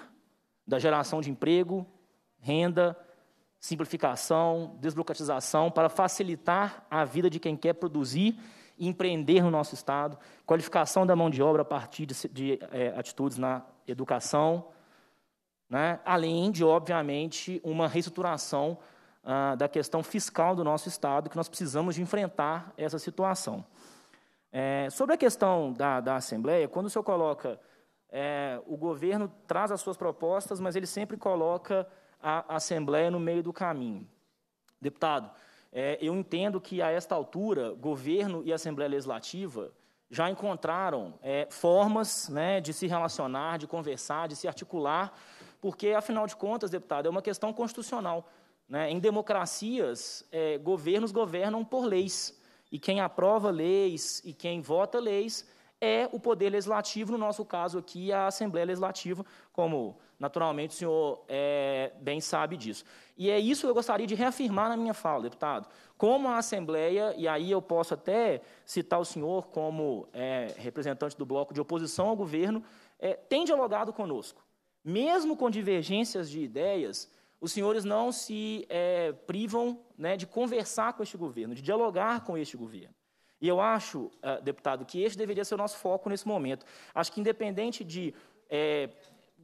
da geração de emprego, renda, simplificação, desburocratização, para facilitar a vida de quem quer produzir e empreender no nosso Estado, qualificação da mão de obra a partir de, de é, atitudes na educação, né? além de, obviamente, uma reestruturação ah, da questão fiscal do nosso Estado, que nós precisamos de enfrentar essa situação. É, sobre a questão da, da Assembleia, quando o senhor coloca, é, o governo traz as suas propostas, mas ele sempre coloca a Assembleia no meio do caminho. Deputado, é, eu entendo que, a esta altura, governo e Assembleia Legislativa já encontraram é, formas né, de se relacionar, de conversar, de se articular, porque, afinal de contas, deputado, é uma questão constitucional. Né? Em democracias, é, governos governam por leis. E quem aprova leis e quem vota leis é o Poder Legislativo, no nosso caso aqui, a Assembleia Legislativa, como naturalmente o senhor é, bem sabe disso. E é isso que eu gostaria de reafirmar na minha fala, deputado. Como a Assembleia, e aí eu posso até citar o senhor como é, representante do bloco de oposição ao governo, é, tem dialogado conosco. Mesmo com divergências de ideias, os senhores não se é, privam né, de conversar com este governo, de dialogar com este governo. E eu acho, uh, deputado, que este deveria ser o nosso foco nesse momento. Acho que, independente de é,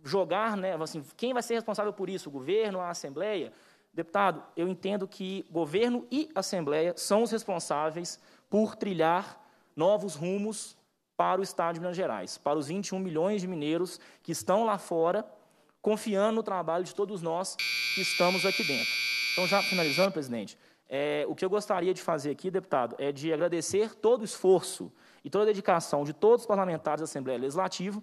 jogar, né, assim, quem vai ser responsável por isso, o governo, a Assembleia, deputado, eu entendo que governo e Assembleia são os responsáveis por trilhar novos rumos para o Estado de Minas Gerais, para os 21 milhões de mineiros que estão lá fora confiando no trabalho de todos nós que estamos aqui dentro. Então, já finalizando, presidente, é, o que eu gostaria de fazer aqui, deputado, é de agradecer todo o esforço e toda a dedicação de todos os parlamentares da Assembleia Legislativa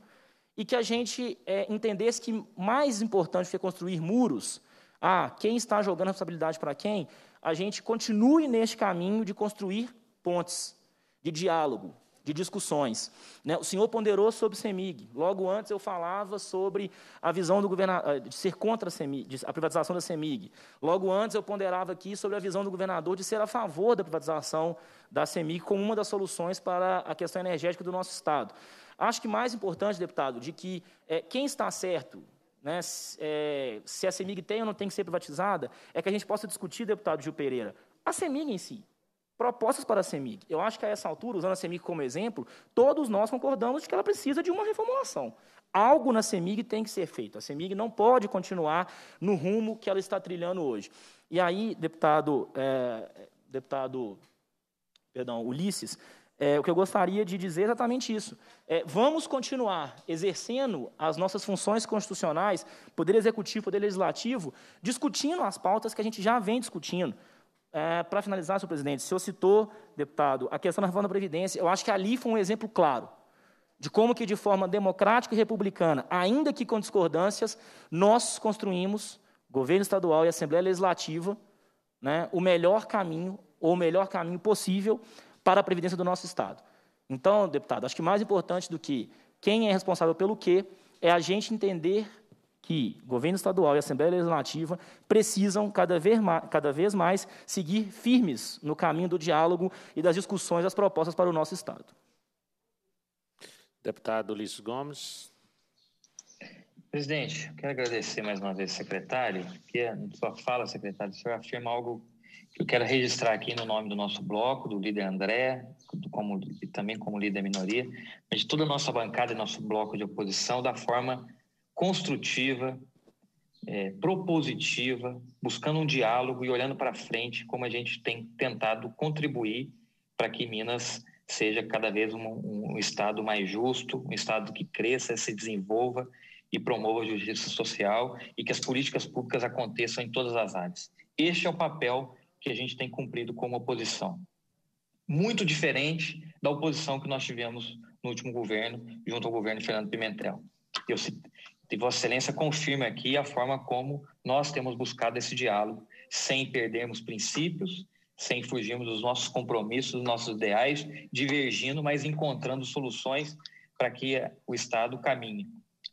e que a gente é, entendesse que mais importante que construir muros, ah, quem está jogando a responsabilidade para quem, a gente continue neste caminho de construir pontes, de diálogo, de discussões. Né? O senhor ponderou sobre CEMIG. Logo antes eu falava sobre a visão do governador, eh, de ser contra a, CEMIG, a privatização da CEMIG. Logo antes eu ponderava aqui sobre a visão do governador de ser a favor da privatização da CEMIG como uma das soluções para a questão energética do nosso Estado. Acho que mais importante, deputado, de que é, quem está certo né, é, se a CEMIG tem ou não tem que ser privatizada, é que a gente possa discutir, deputado Gil Pereira, a CEMIG em si. Propostas para a CEMIG. Eu acho que a essa altura, usando a CEMIG como exemplo, todos nós concordamos de que ela precisa de uma reformulação. Algo na CEMIG tem que ser feito. A CEMIG não pode continuar no rumo que ela está trilhando hoje. E aí, deputado, é, deputado perdão, Ulisses, é, o que eu gostaria de dizer é exatamente isso. É, vamos continuar exercendo as nossas funções constitucionais, Poder Executivo, Poder Legislativo, discutindo as pautas que a gente já vem discutindo. É, Para finalizar, senhor presidente, o senhor citou, deputado, a questão da reforma da Previdência. Eu acho que ali foi um exemplo claro de como que, de forma democrática e republicana, ainda que com discordâncias, nós construímos, governo estadual e Assembleia Legislativa, né, o melhor caminho, ou o melhor caminho possível para a previdência do nosso Estado. Então, deputado, acho que mais importante do que quem é responsável pelo quê é a gente entender que governo estadual e Assembleia Legislativa precisam cada vez, mais, cada vez mais seguir firmes no caminho do diálogo e das discussões das propostas para o nosso Estado. Deputado Ulisses Gomes. Presidente, quero agradecer mais uma vez, secretário, que na sua fala, secretário, o senhor afirma algo eu quero registrar aqui no nome do nosso bloco, do líder André, como, e também como líder minoria, mas de toda a nossa bancada e nosso bloco de oposição, da forma construtiva, é, propositiva, buscando um diálogo e olhando para frente, como a gente tem tentado contribuir para que Minas seja cada vez um, um estado mais justo, um estado que cresça, se desenvolva e promova a justiça social e que as políticas públicas aconteçam em todas as áreas. Este é o papel que a gente tem cumprido como oposição. Muito diferente da oposição que nós tivemos no último governo, junto ao governo Fernando Pimentel. Eu, e Vossa Excelência confirma aqui a forma como nós temos buscado esse diálogo, sem perdermos princípios, sem fugirmos dos nossos compromissos, dos nossos ideais, divergindo, mas encontrando soluções para que o Estado caminhe.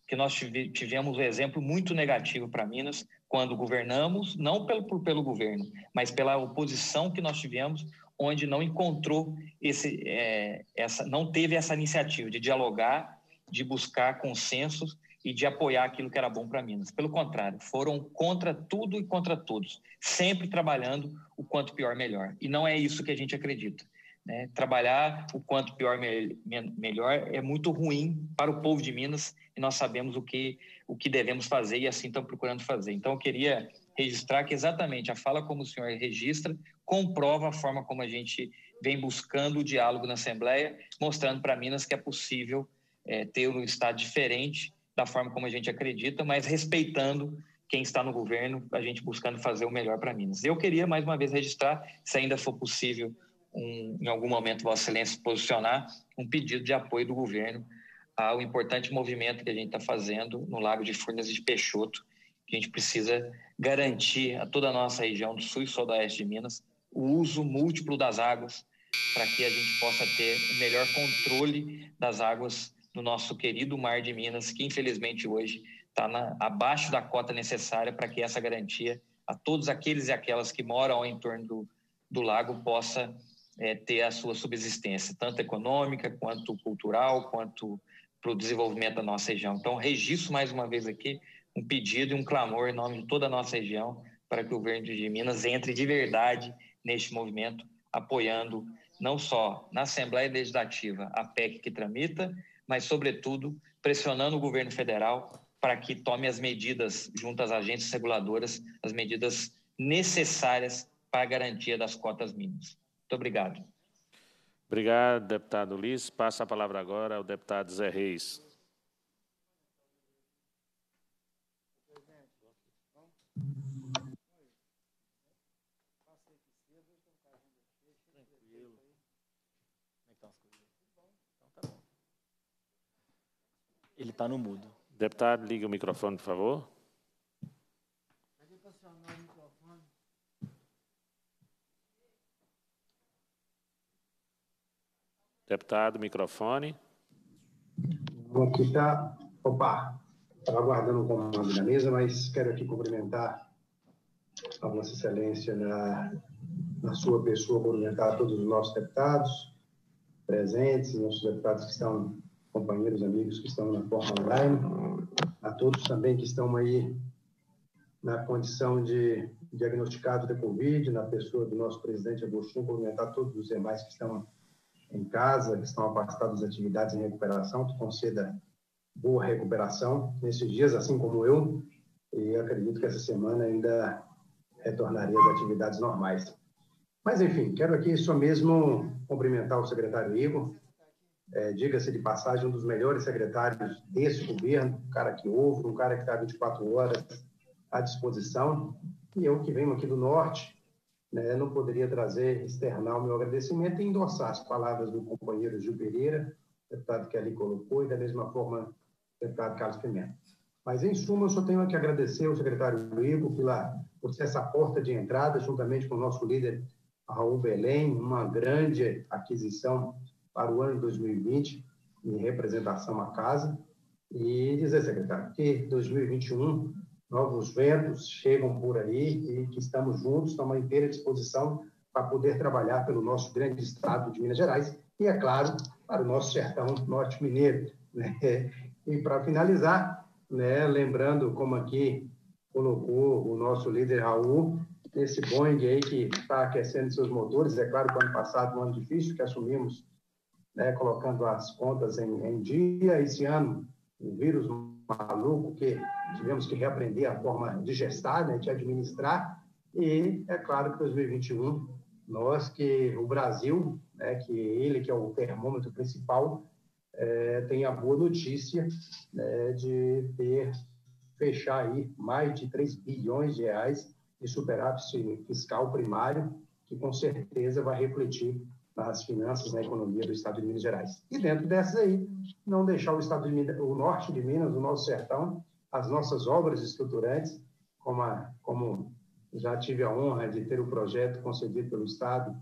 Que nós tivemos um exemplo muito negativo para Minas, quando governamos, não pelo, pelo governo, mas pela oposição que nós tivemos, onde não encontrou esse, é, essa, não teve essa iniciativa de dialogar, de buscar consensos e de apoiar aquilo que era bom para Minas. Pelo contrário, foram contra tudo e contra todos, sempre trabalhando o quanto pior melhor. E não é isso que a gente acredita. Né? Trabalhar o quanto pior me melhor é muito ruim para o povo de Minas e nós sabemos o que, o que devemos fazer e assim estamos procurando fazer. Então, eu queria registrar que exatamente a fala como o senhor registra comprova a forma como a gente vem buscando o diálogo na Assembleia, mostrando para Minas que é possível é, ter um Estado diferente da forma como a gente acredita, mas respeitando quem está no governo, a gente buscando fazer o melhor para Minas. Eu queria, mais uma vez, registrar, se ainda for possível, um, em algum momento, Vossa Excelência, posicionar um pedido de apoio do governo ao importante movimento que a gente está fazendo no Lago de Furnas e de Peixoto, que a gente precisa garantir a toda a nossa região do sul e sudoeste de Minas o uso múltiplo das águas para que a gente possa ter o melhor controle das águas do nosso querido Mar de Minas, que infelizmente hoje está abaixo da cota necessária para que essa garantia a todos aqueles e aquelas que moram ao entorno do, do lago possa é, ter a sua subsistência, tanto econômica, quanto cultural, quanto para o desenvolvimento da nossa região. Então, registro mais uma vez aqui um pedido e um clamor em nome de toda a nossa região para que o governo de Minas entre de verdade neste movimento, apoiando não só na Assembleia Legislativa a PEC que tramita, mas, sobretudo, pressionando o governo federal para que tome as medidas, junto às agências reguladoras, as medidas necessárias para a garantia das cotas mínimas. Muito obrigado. Obrigado, deputado Ulisses. Passa a palavra agora ao deputado Zé Reis. Ele está no mudo. Deputado, ligue o microfone, por favor. Deputado, microfone. Aqui está. Opa, estava aguardando o comando da mesa, mas quero aqui cumprimentar a Vossa Excelência na, na sua pessoa, cumprimentar todos os nossos deputados presentes, nossos deputados que estão, companheiros, amigos que estão na forma online. a todos também que estão aí na condição de diagnosticado de Covid, na pessoa do nosso presidente Agostinho, cumprimentar todos os demais que estão em casa, que estão afastados das atividades em recuperação, que conceda boa recuperação nesses dias, assim como eu, e acredito que essa semana ainda retornaria às atividades normais. Mas, enfim, quero aqui só mesmo cumprimentar o secretário Igor, é, diga-se de passagem, um dos melhores secretários desse governo, um cara que ouve, um cara que está 24 horas à disposição, e eu que venho aqui do Norte, né, não poderia trazer, externar o meu agradecimento e endossar as palavras do companheiro Gil Pereira, deputado que ali colocou, e da mesma forma, deputado Carlos Pimenta. Mas, em suma, eu só tenho que agradecer ao secretário Igor pela, por ser essa porta de entrada, juntamente com o nosso líder Raul Belém, uma grande aquisição para o ano 2020, em representação à casa. E dizer, secretário, que 2021 novos ventos chegam por aí e que estamos juntos, estamos à inteira disposição para poder trabalhar pelo nosso grande estado de Minas Gerais e, é claro, para o nosso sertão norte mineiro. Né? E para finalizar, né, lembrando como aqui colocou o nosso líder Raul, esse Boeing aí que está aquecendo seus motores, é claro que ano passado, um ano difícil, que assumimos, né, colocando as contas em, em dia, esse ano, o vírus maluco que tivemos que reaprender a forma de gestar, né, de administrar, e é claro que 2021, nós que o Brasil, né, que ele que é o termômetro principal, é, tem a boa notícia né, de ter fechar aí mais de 3 bilhões de reais de superávit fiscal primário, que com certeza vai refletir nas finanças, na economia do Estado de Minas Gerais. E dentro dessas aí, não deixar o Estado de Minas, o norte de Minas, o nosso sertão, as nossas obras estruturantes, como, a, como já tive a honra de ter o projeto concedido pelo Estado,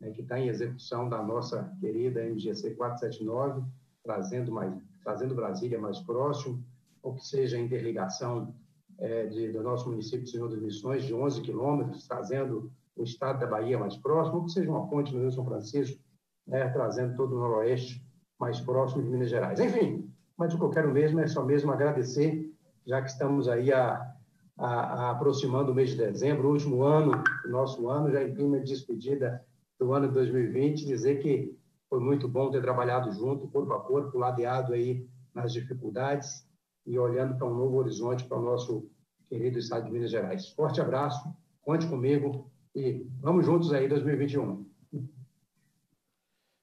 né, que está em execução da nossa querida MGC 479, trazendo, mais, trazendo Brasília mais próximo, ou que seja a interligação é, de, do nosso município de Senhor das Missões, de 11 quilômetros, trazendo o estado da Bahia mais próximo, ou que seja uma ponte no Rio São Francisco, né, trazendo todo o noroeste mais próximo de Minas Gerais. Enfim, mas o que eu quero mesmo é só mesmo agradecer, já que estamos aí a, a, a aproximando o mês de dezembro, o último ano, o nosso ano, já em clima de despedida do ano de 2020, dizer que foi muito bom ter trabalhado junto, corpo a corpo, ladeado aí nas dificuldades e olhando para um novo horizonte para o nosso querido estado de Minas Gerais. Forte abraço, conte comigo e vamos juntos aí 2021.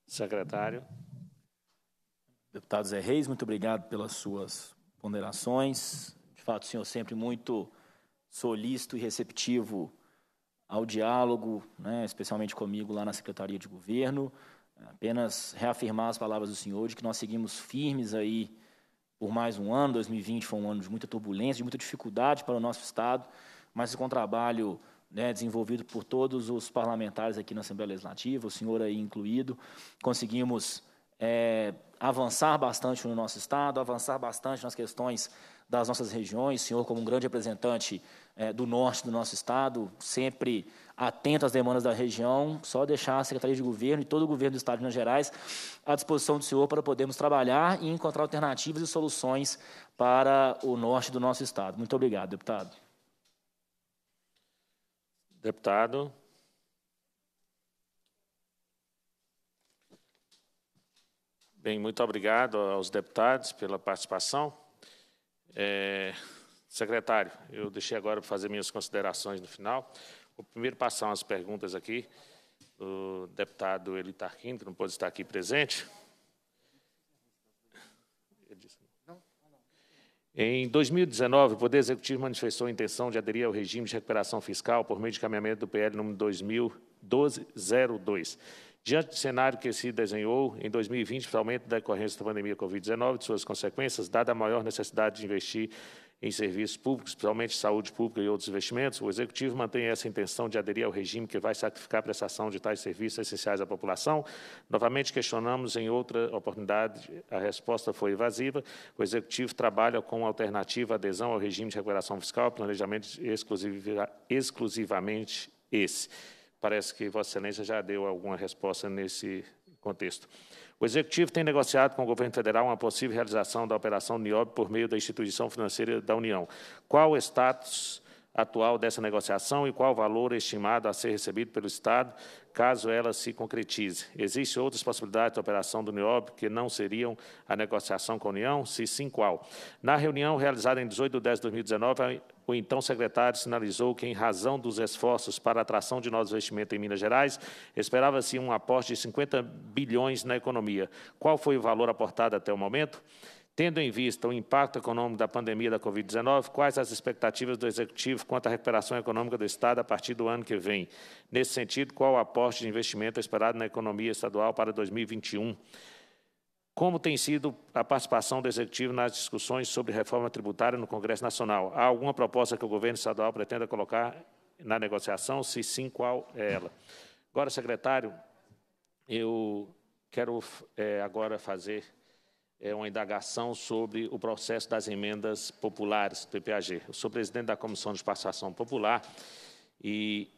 Secretário. Deputado Zé Reis, muito obrigado pelas suas ponderações. De fato, o senhor sempre muito solícito e receptivo ao diálogo, né, especialmente comigo lá na Secretaria de Governo. Apenas reafirmar as palavras do senhor de que nós seguimos firmes aí por mais um ano. 2020 foi um ano de muita turbulência, de muita dificuldade para o nosso Estado, mas com trabalho né, desenvolvido por todos os parlamentares aqui na Assembleia Legislativa, o senhor aí incluído, conseguimos é, avançar bastante no nosso Estado, avançar bastante nas questões das nossas regiões, o senhor como um grande representante é, do norte do nosso Estado, sempre atento às demandas da região, só deixar a Secretaria de Governo e todo o governo do Estado de Minas Gerais à disposição do senhor para podermos trabalhar e encontrar alternativas e soluções para o norte do nosso Estado. Muito obrigado, deputado. Deputado. Bem, muito obrigado aos deputados pela participação. É, secretário, eu deixei agora para fazer minhas considerações no final. Vou primeiro passar umas perguntas aqui do deputado Eli Tarquim, que não pode estar aqui presente. Em 2019, o Poder Executivo manifestou a intenção de aderir ao regime de recuperação fiscal por meio de caminhamento do PL número 2012-02. Diante do cenário que se desenhou em 2020, principalmente da decorrência da pandemia Covid-19 e de suas consequências, dada a maior necessidade de investir em serviços públicos, principalmente saúde pública e outros investimentos, o Executivo mantém essa intenção de aderir ao regime que vai sacrificar a prestação de tais serviços essenciais à população. Novamente questionamos em outra oportunidade, a resposta foi evasiva. O Executivo trabalha com alternativa à adesão ao regime de recuperação fiscal, planejamento exclusivamente esse. Parece que Vossa Excelência já deu alguma resposta nesse contexto. O Executivo tem negociado com o governo federal uma possível realização da operação NIOB por meio da instituição financeira da União. Qual o status atual dessa negociação e qual o valor estimado a ser recebido pelo Estado, caso ela se concretize. Existem outras possibilidades de operação do NIOB que não seriam a negociação com a União? Se sim, qual? Na reunião realizada em 18 de 10 de 2019, o então secretário sinalizou que, em razão dos esforços para a atração de novos investimentos em Minas Gerais, esperava-se um aporte de 50 bilhões na economia. Qual foi o valor aportado até o momento? Tendo em vista o impacto econômico da pandemia da Covid-19, quais as expectativas do Executivo quanto à recuperação econômica do Estado a partir do ano que vem? Nesse sentido, qual o aporte de investimento esperado na economia estadual para 2021? Como tem sido a participação do Executivo nas discussões sobre reforma tributária no Congresso Nacional? Há alguma proposta que o governo estadual pretenda colocar na negociação? Se sim, qual é ela? Agora, secretário, eu quero é, agora fazer é, uma indagação sobre o processo das emendas populares do PPAG. Eu sou presidente da Comissão de Participação Popular e,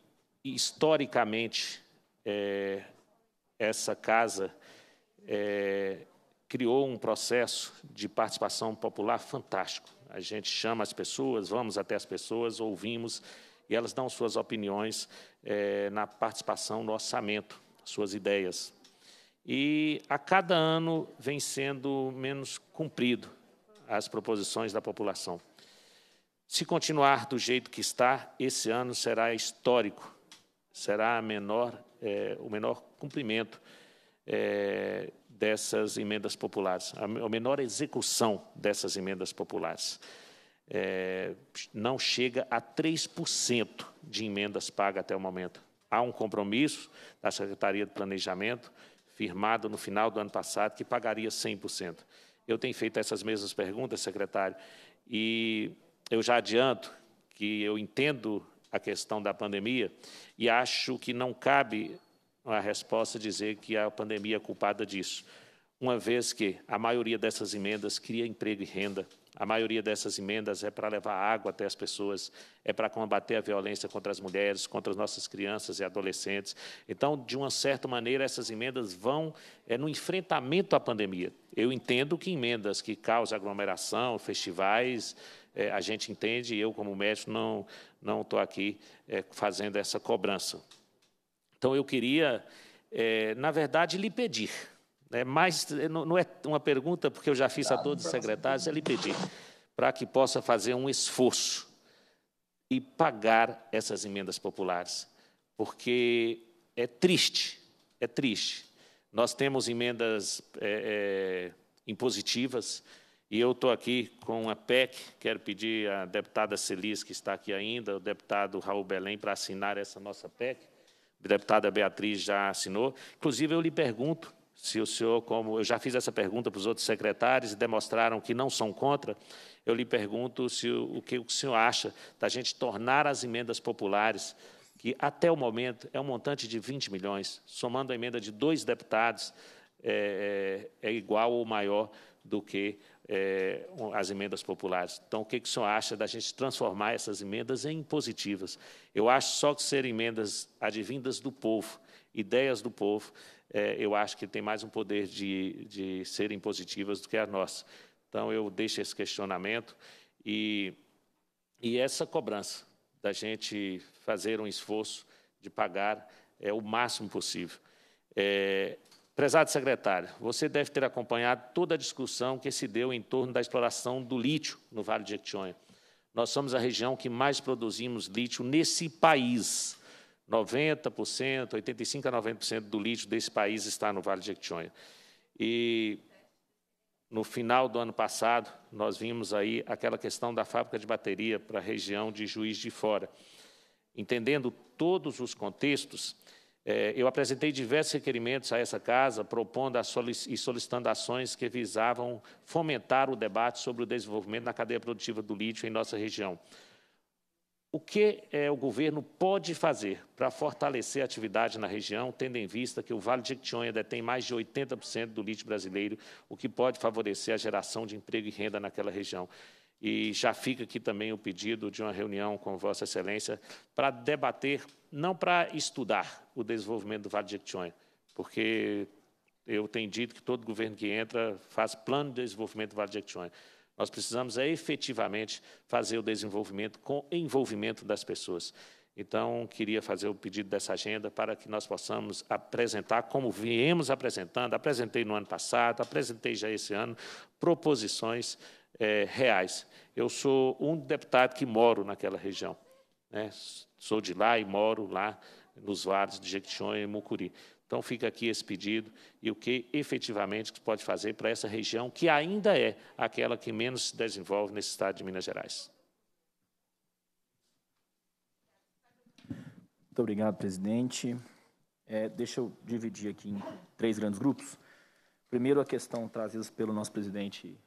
historicamente, é, essa casa é, criou um processo de participação popular fantástico. A gente chama as pessoas, vamos até as pessoas, ouvimos, e elas dão suas opiniões é, na participação no orçamento, suas ideias e a cada ano vem sendo menos cumprido as proposições da população. Se continuar do jeito que está, esse ano será histórico, será menor, é, o menor cumprimento é, dessas emendas populares, a, menor execução dessas emendas populares. É, não chega a 3% de emendas pagas até o momento. Há um compromisso da Secretaria de Planejamento firmado no final do ano passado, que pagaria 100%. Eu tenho feito essas mesmas perguntas, secretário, e eu já adianto que eu entendo a questão da pandemia e acho que não cabe a resposta dizer que a pandemia é culpada disso, uma vez que a maioria dessas emendas cria emprego e renda, a maioria dessas emendas é para levar água até as pessoas, é para combater a violência contra as mulheres, contra as nossas crianças e adolescentes. Então, de uma certa maneira, essas emendas vão é, no enfrentamento à pandemia. Eu entendo que emendas que causam aglomeração, festivais, é, a gente entende, e eu, como médico, não estou aqui é, fazendo essa cobrança. Então, eu queria, é, na verdade, lhe pedir é, mas não é uma pergunta, porque eu já fiz a todos os secretários, é lhe pedir para que possa fazer um esforço e pagar essas emendas populares, porque é triste, é triste. Nós temos emendas é, é, impositivas, e eu estou aqui com a PEC, quero pedir à deputada Celis, que está aqui ainda, o deputado Raul Belém, para assinar essa nossa PEC. A deputada Beatriz já assinou. Inclusive, eu lhe pergunto, se o senhor, como eu já fiz essa pergunta para os outros secretários e demonstraram que não são contra, eu lhe pergunto se o, o que o senhor acha da gente tornar as emendas populares, que até o momento é um montante de 20 milhões, somando a emenda de dois deputados, é, é, é igual ou maior do que é, as emendas populares. Então, o que, que o senhor acha da gente transformar essas emendas em positivas? Eu acho só que serem emendas advindas do povo, ideias do povo, é, eu acho que tem mais um poder de, de serem positivas do que a nossa. Então, eu deixo esse questionamento e, e essa cobrança da gente fazer um esforço de pagar é, o máximo possível. É, prezado secretário, você deve ter acompanhado toda a discussão que se deu em torno da exploração do lítio no Vale de Jequitinhonha. Nós somos a região que mais produzimos lítio nesse país. 90%, 85% a 90% do lítio desse país está no Vale de Jequitinhonha. E no final do ano passado, nós vimos aí aquela questão da fábrica de bateria para a região de Juiz de Fora. Entendendo todos os contextos, eh, eu apresentei diversos requerimentos a essa casa, propondo e solicitando ações que visavam fomentar o debate sobre o desenvolvimento na cadeia produtiva do lítio em nossa região. O que é, o governo pode fazer para fortalecer a atividade na região, tendo em vista que o Vale de Jequitinhonha detém mais de 80% do lítio brasileiro, o que pode favorecer a geração de emprego e renda naquela região? E já fica aqui também o pedido de uma reunião com Vossa Excelência para debater, não para estudar o desenvolvimento do Vale de Jequitinhonha, porque eu tenho dito que todo governo que entra faz plano de desenvolvimento do Vale de Jequitinhonha. Nós precisamos é efetivamente fazer o desenvolvimento com envolvimento das pessoas. Então, queria fazer o pedido dessa agenda para que nós possamos apresentar, como viemos apresentando, apresentei no ano passado, apresentei já esse ano, proposições é, reais. Eu sou um deputado que moro naquela região. Né? Sou de lá e moro lá nos vales de Jequitinhonha e Mucuri. Então, fica aqui esse pedido e o que efetivamente se pode fazer para essa região, que ainda é aquela que menos se desenvolve nesse estado de Minas Gerais. Muito obrigado, presidente. É, deixa eu dividir aqui em três grandes grupos. Primeiro, a questão trazida pelo nosso presidente,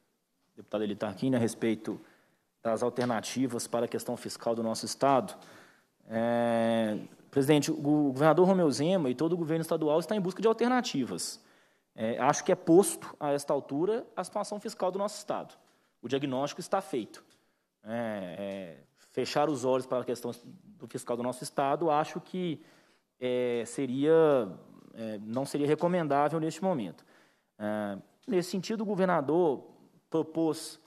deputado Elitar Tarquini, a respeito das alternativas para a questão fiscal do nosso Estado. É, presidente, o governador Romeu Zema e todo o governo estadual está em busca de alternativas. É, acho que é posto, a esta altura, a situação fiscal do nosso Estado. O diagnóstico está feito. É, é fechar os olhos para a questão do fiscal do nosso Estado, acho que é, seria, é, não seria recomendável neste momento. Nesse sentido, o governador propôs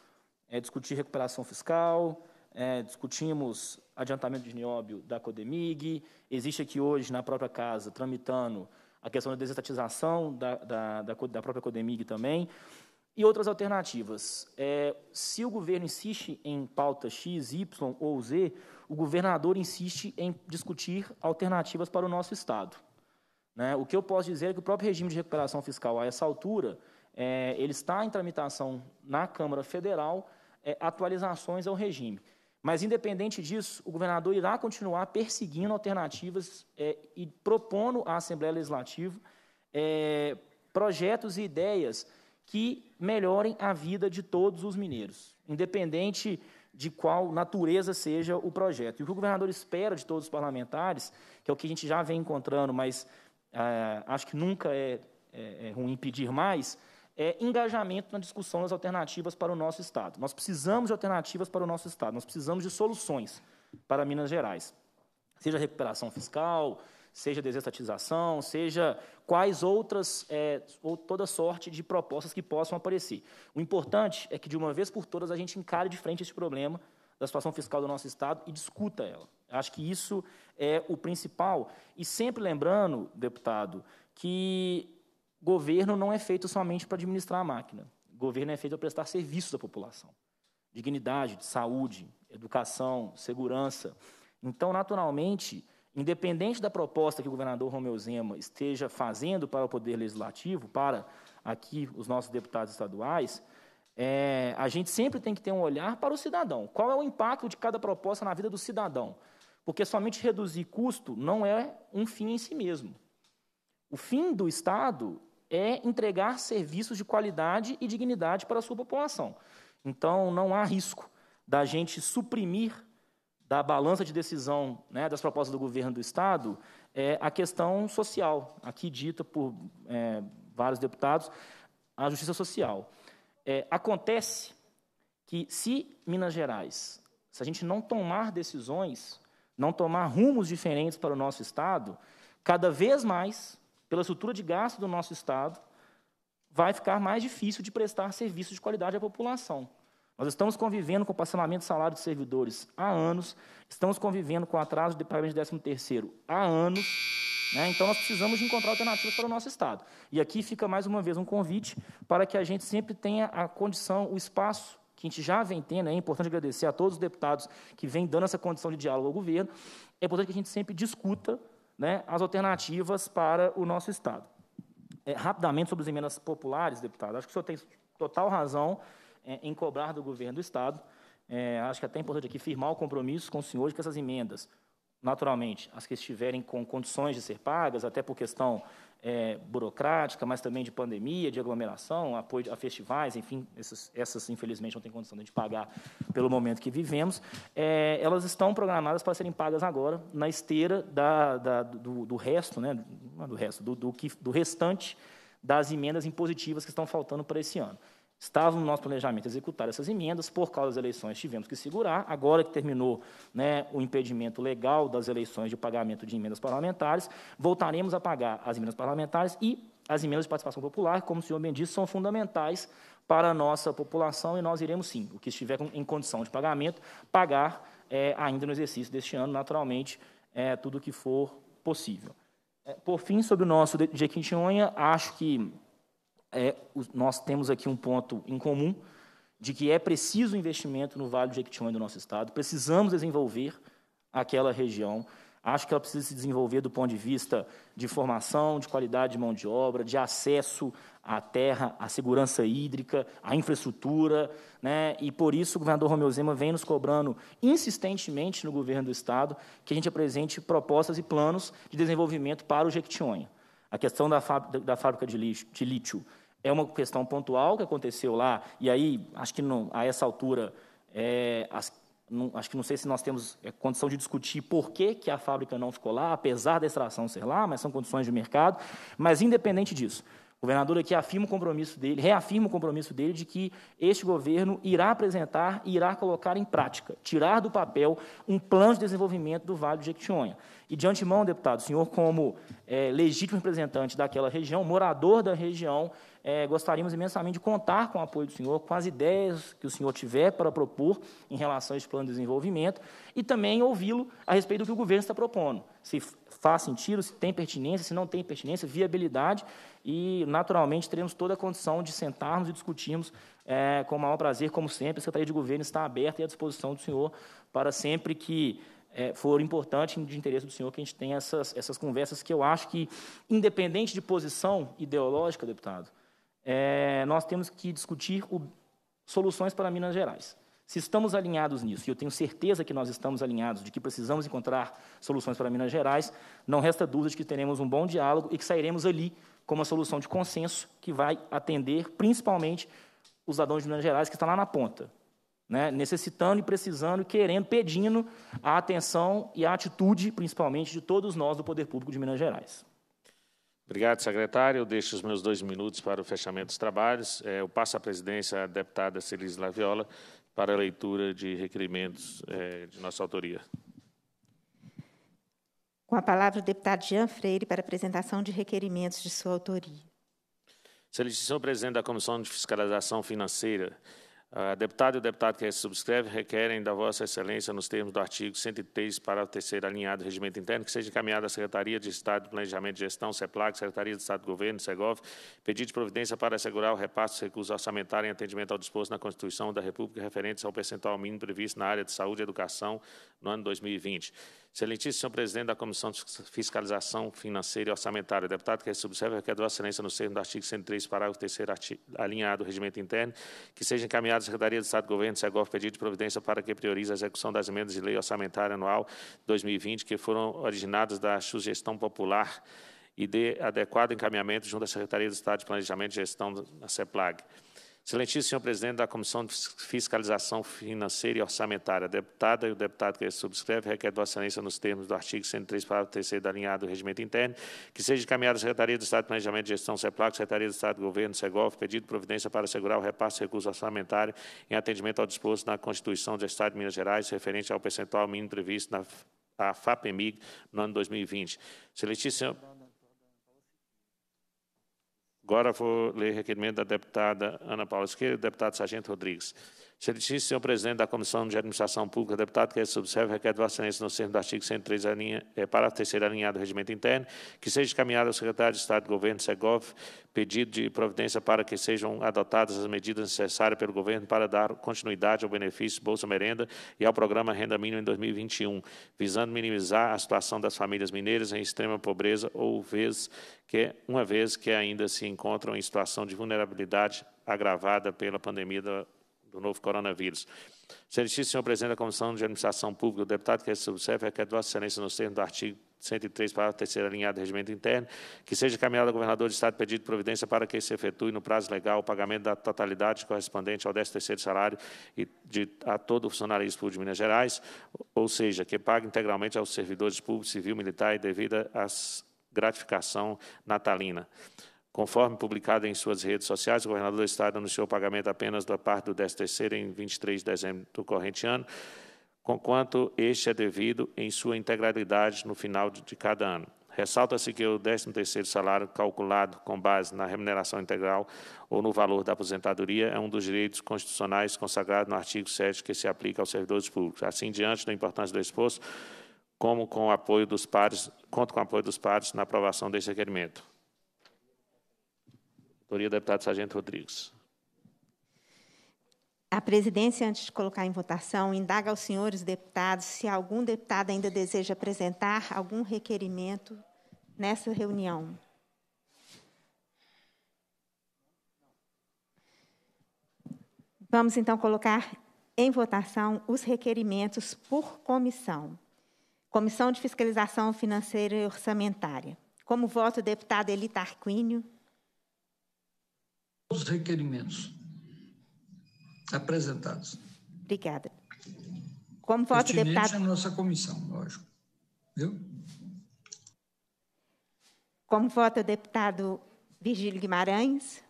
discutir recuperação fiscal, é, discutimos adiantamento de nióbio da Codemig, existe aqui hoje, na própria casa, tramitando a questão da desestatização da, da, da, da própria Codemig também, e outras alternativas. É, se o governo insiste em pauta X, Y ou Z, o governador insiste em discutir alternativas para o nosso Estado. Né? O que eu posso dizer é que o próprio regime de recuperação fiscal, a essa altura, é, ele está em tramitação na Câmara Federal, é, atualizações ao regime. Mas, independente disso, o governador irá continuar perseguindo alternativas é, e propondo à Assembleia Legislativa é, projetos e ideias que melhorem a vida de todos os mineiros, independente de qual natureza seja o projeto. E o que o governador espera de todos os parlamentares, que é o que a gente já vem encontrando, mas é, acho que nunca é, é, é ruim pedir mais, é engajamento na discussão das alternativas para o nosso Estado. Nós precisamos de alternativas para o nosso Estado, nós precisamos de soluções para Minas Gerais. Seja recuperação fiscal, seja desestatização, seja quais outras, é, ou toda sorte de propostas que possam aparecer. O importante é que, de uma vez por todas, a gente encare de frente esse problema da situação fiscal do nosso Estado e discuta ela. Acho que isso é o principal. E sempre lembrando, deputado, que governo não é feito somente para administrar a máquina. Governo é feito para prestar serviços à população. Dignidade, saúde, educação, segurança. Então, naturalmente, independente da proposta que o governador Romeu Zema esteja fazendo para o Poder Legislativo, para aqui os nossos deputados estaduais, é, a gente sempre tem que ter um olhar para o cidadão. Qual é o impacto de cada proposta na vida do cidadão? Porque somente reduzir custo não é um fim em si mesmo. O fim do Estado é entregar serviços de qualidade e dignidade para a sua população. Então, não há risco da gente suprimir da balança de decisão né, das propostas do governo do Estado é a questão social, aqui dita por é, vários deputados, a justiça social. É, acontece que, se Minas Gerais, se a gente não tomar decisões, não tomar rumos diferentes para o nosso Estado, cada vez mais, pela estrutura de gasto do nosso Estado, vai ficar mais difícil de prestar serviços de qualidade à população. Nós estamos convivendo com o parcelamento de salário de servidores há anos, estamos convivendo com atraso de pagamento de 13º há anos, né? então nós precisamos encontrar alternativas para o nosso Estado. E aqui fica mais uma vez um convite para que a gente sempre tenha a condição, o espaço que a gente já vem tendo, é importante agradecer a todos os deputados que vêm dando essa condição de diálogo ao governo, é importante que a gente sempre discuta né, as alternativas para o nosso Estado. É, rapidamente sobre as emendas populares, deputado, acho que o senhor tem total razão é, em cobrar do governo do Estado. É, acho que é até importante aqui firmar o compromisso com o senhor de que essas emendas, naturalmente, as que estiverem com condições de ser pagas, até por questão é, burocrática, mas também de pandemia, de aglomeração, apoio a festivais, enfim, essas, essas infelizmente não têm condição de pagar pelo momento que vivemos, é, elas estão programadas para serem pagas agora, na esteira da, da, do, do, resto, né, do resto, do, do, que, do restante das emendas impositivas que estão faltando para esse ano. Estava no nosso planejamento executar essas emendas, por causa das eleições tivemos que segurar. Agora que terminou né, o impedimento legal das eleições de pagamento de emendas parlamentares, voltaremos a pagar as emendas parlamentares e as emendas de participação popular, como o senhor bem disse, são fundamentais para a nossa população e nós iremos sim, o que estiver em condição de pagamento, pagar é, ainda no exercício deste ano, naturalmente, é, tudo o que for possível. É, por fim, sobre o nosso Jequitinhonha, acho que é, nós temos aqui um ponto em comum, de que é preciso investimento no Vale do Jequitinhonha do nosso Estado, precisamos desenvolver aquela região, Acho que ela precisa se desenvolver do ponto de vista de formação, de qualidade de mão de obra, de acesso à terra, à segurança hídrica, à infraestrutura, né? e por isso o governador Romeu Zema vem nos cobrando insistentemente no governo do Estado que a gente apresente propostas e planos de desenvolvimento para o Jequitinhonha. A questão da, fábrica de, lixo, de lítio é uma questão pontual que aconteceu lá, e aí, acho que não, a essa altura, é, as, não, acho que não sei se nós temos é, condição de discutir por que, que a fábrica não ficou lá, apesar da extração ser lá, mas são condições de mercado. Mas, independente disso, o governador aqui afirma o compromisso dele, reafirma o compromisso dele de que este governo irá apresentar e irá colocar em prática, tirar do papel um plano de desenvolvimento do Vale do Jequitinhonha. E, de antemão, deputado, o senhor, como é, legítimo representante daquela região, morador da região, é, gostaríamos imensamente de contar com o apoio do senhor, com as ideias que o senhor tiver para propor em relação a esse plano de desenvolvimento e também ouvi-lo a respeito do que o governo está propondo. Se faz sentido, se tem pertinência, se não tem pertinência, viabilidade e, naturalmente, teremos toda a condição de sentarmos e discutirmos é, com o maior prazer, como sempre. A Secretaria de Governo está aberta e à disposição do senhor para sempre que é, for importante de interesse do senhor que a gente tenha essas, essas conversas que eu acho que, independente de posição ideológica, deputado, é, nós temos que discutir o, soluções para Minas Gerais. Se estamos alinhados nisso, e eu tenho certeza que nós estamos alinhados de que precisamos encontrar soluções para Minas Gerais, não resta dúvida de que teremos um bom diálogo e que sairemos ali com uma solução de consenso que vai atender principalmente os cidadãos de Minas Gerais que estão lá na ponta, né, necessitando e precisando, querendo, pedindo a atenção e a atitude, principalmente, de todos nós do Poder Público de Minas Gerais. Obrigado, secretário. Eu deixo os meus dois minutos para o fechamento dos trabalhos. É, eu passo a presidência à deputada Celise Laviola para a leitura de requerimentos é, de nossa autoria. Com a palavra o deputado Jean Freire para apresentação de requerimentos de sua autoria. Excelentíssimo presidente da Comissão de Fiscalização Financeira, a deputada e o deputado que subscreve requerem da Vossa Excelência, nos termos do artigo 103, para o terceiro alinhado do regimento interno, que seja encaminhado à Secretaria de Estado de Planejamento e Gestão, CEPLAG, Secretaria de Estado do Governo, SEGOV, pedido de providência para assegurar o repasse dos recursos orçamentários em atendimento ao disposto na Constituição da República referentes ao percentual mínimo previsto na área de saúde e educação no ano 2020. Excelentíssimo presidente da Comissão de Fiscalização Financeira e Orçamentária, deputado que subserve requer da Vossa Excelência no termo do artigo 103, parágrafo 3 alinhado do regimento interno, que seja encaminhado à Secretaria de Estado do Governo, SEGOV, pedido de providência para que priorize a execução das emendas de lei orçamentária anual 2020, que foram originadas da sugestão popular e de adequado encaminhamento junto à Secretaria de Estado de Planejamento e Gestão da CEPLAG. Excelentíssimo senhor presidente da Comissão de Fiscalização Financeira e Orçamentária, a deputada e o deputado que subscreve requer Vossa Excelência nos termos do artigo 103, parágrafo 3 da alinhado do regimento interno, que seja encaminhado à Secretaria de Estado de Planejamento e Gestão, CEPLAC, Secretaria de Estado do Governo, SEGOV, pedido de providência para assegurar o repasse de recursos orçamentários em atendimento ao disposto na Constituição do Estado de Minas Gerais, referente ao percentual mínimo previsto na FAPEMIG no ano 2020. Excelentíssimo Agora vou ler requerimento da deputada Ana Paula Esquerda e do deputado Sargento Rodrigues. Excelentíssimo senhor presidente da Comissão de Administração Pública, deputado que subserve requer Vossa Excelência no centro do artigo 103, a linha, é, terceira linha do regimento interno, que seja encaminhado ao secretário de Estado do Governo, SEGOV, pedido de providência para que sejam adotadas as medidas necessárias pelo governo para dar continuidade ao benefício Bolsa Merenda e ao programa Renda Mínima em 2021, visando minimizar a situação das famílias mineiras em extrema pobreza ou vez que, uma vez que ainda se encontram em situação de vulnerabilidade agravada pela pandemia da do novo coronavírus. Excelentíssimo senhor presidente da Comissão de Administração Pública, o deputado que subserve requer de Vossa Excelência nos termos do artigo 103, para a terceira linha do regimento interno, que seja caminhado ao governador de Estado pedido providência para que se efetue no prazo legal o pagamento da totalidade correspondente ao 13º salário e de, a todo o funcionalismo público de Minas Gerais, ou seja, que pague integralmente aos servidores públicos, civil, militar e devida à gratificação natalina. Conforme publicado em suas redes sociais, o governador do Estado anunciou o pagamento apenas da parte do 13º em 23 de dezembro do corrente ano, conquanto este é devido em sua integralidade no final de cada ano. Ressalta-se que o 13º salário calculado com base na remuneração integral ou no valor da aposentadoria é um dos direitos constitucionais consagrado no artigo 7 que se aplica aos servidores públicos. Assim, diante da importância do exposto, como com o apoio dos pares, conto com o apoio dos pares na aprovação desse requerimento. Autoria do deputado Sargento Rodrigues. A presidência, antes de colocar em votação, indaga aos senhores deputados se algum deputado ainda deseja apresentar algum requerimento nessa reunião. Vamos então colocar em votação os requerimentos por comissão. Comissão de Fiscalização Financeira e Orçamentária. Como voto, o deputado Eli Tarquínio. Os requerimentos apresentados. Obrigada. Como voto, deputado. a nossa comissão, lógico. Viu? Como vota o deputado Virgílio Guimarães?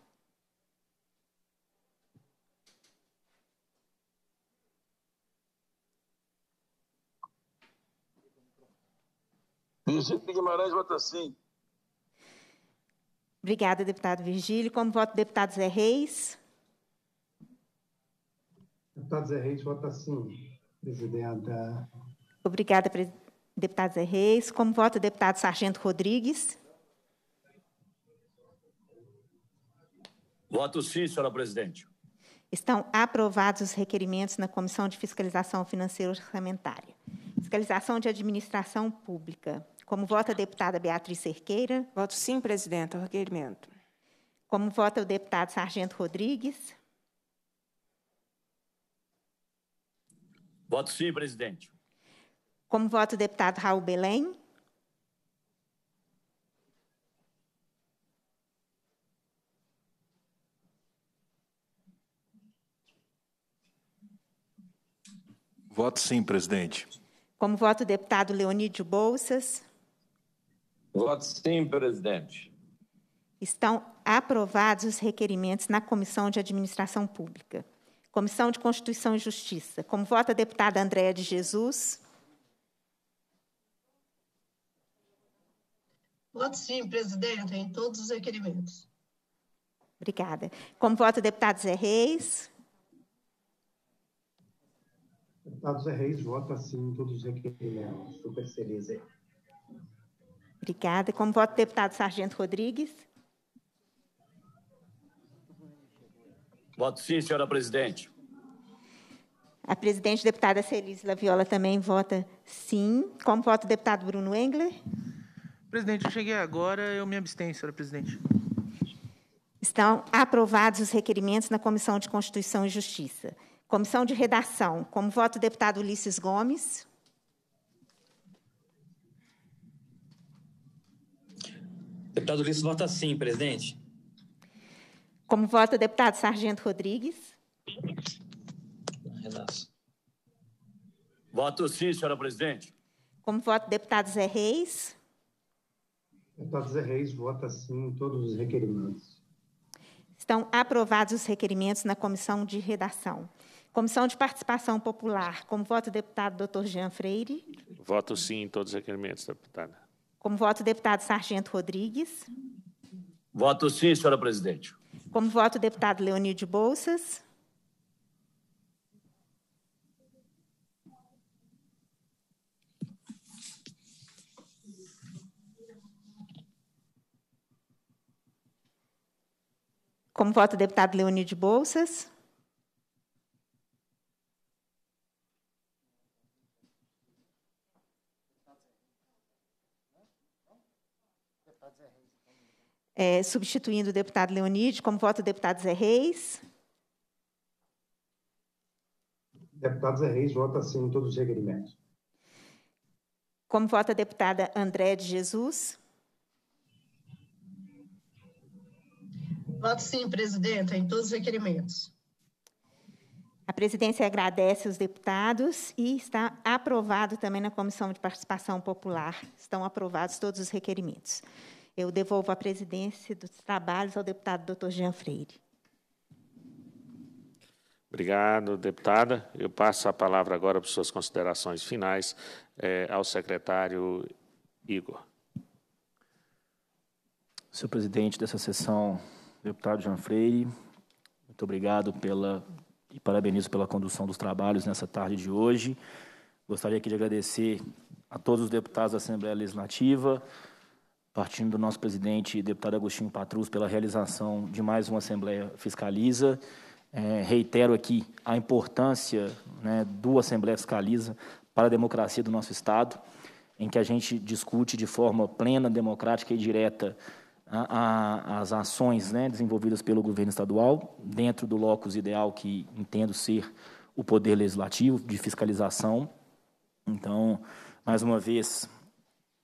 Virgílio Guimarães vota sim. Obrigada, deputado Virgílio. Como voto o deputado Zé Reis? Deputado Zé Reis vota sim, presidenta. Obrigada, deputado Zé Reis. Como voto o deputado Sargento Rodrigues? Voto sim, senhora presidente. Estão aprovados os requerimentos na Comissão de Fiscalização Financeira e Orçamentária. Fiscalização de Administração Pública. Como vota a deputada Beatriz Cerqueira? Voto sim, presidente, ao requerimento. Como vota o deputado Sargento Rodrigues? Voto sim, presidente. Como vota o deputado Raul Belém? Voto sim, presidente. Como vota o deputado Leonídio Bolsas? Voto sim, presidente. Estão aprovados os requerimentos na Comissão de Administração Pública. Comissão de Constituição e Justiça. Como vota a deputada Andréa de Jesus? Voto sim, presidente, em todos os requerimentos. Obrigada. Como vota o deputado Zé Reis? Deputado Zé Reis vota sim em todos os requerimentos. Super feliz aí. Obrigada. Como voto o deputado Sargento Rodrigues? Voto sim, senhora presidente. A presidente deputada Celise Laviola também vota sim. Como vota o deputado Bruno Engler? Presidente, eu cheguei agora, eu me abstenho, senhora presidente. Estão aprovados os requerimentos na Comissão de Constituição e Justiça. Comissão de Redação. Como voto o deputado Ulisses Gomes? Deputado Ulisses vota sim, presidente. Como vota o deputado Sargento Rodrigues? Voto sim, senhora presidente. Como vota o deputado Zé Reis? Deputado Zé Reis vota sim em todos os requerimentos. Estão aprovados os requerimentos na comissão de redação. Comissão de Participação Popular. Como vota o deputado doutor Jean Freire? Voto sim em todos os requerimentos, deputada. Como voto o deputado Sargento Rodrigues? Voto sim, senhora presidente. Como voto o deputado Leonídio Bolsas? Como voto o deputado Leonídio Bolsas? É, substituindo o deputado Leonídio, como voto o deputado Zé Reis. Deputado Zé Reis vota sim em todos os requerimentos. Como vota a deputada André de Jesus. Voto sim, presidente, em todos os requerimentos. A presidência agradece aos deputados e está aprovado também na Comissão de Participação Popular. Estão aprovados todos os requerimentos. Eu devolvo a presidência dos trabalhos ao deputado doutor Jean Freire. Obrigado, deputada. Eu passo a palavra agora para suas considerações finais é, ao secretário Igor. senhor presidente dessa sessão, deputado Jean Freire, muito obrigado pela e parabenizo pela condução dos trabalhos nessa tarde de hoje. Gostaria aqui de agradecer a todos os deputados da Assembleia Legislativa, partindo do nosso presidente, deputado Agostinho Patrus, pela realização de mais uma Assembleia Fiscaliza. É, reitero aqui a importância né, do Assembleia Fiscaliza para a democracia do nosso Estado, em que a gente discute de forma plena, democrática e direta a, a, as ações né, desenvolvidas pelo governo estadual, dentro do locus ideal que entendo ser o poder legislativo de fiscalização. Então, mais uma vez,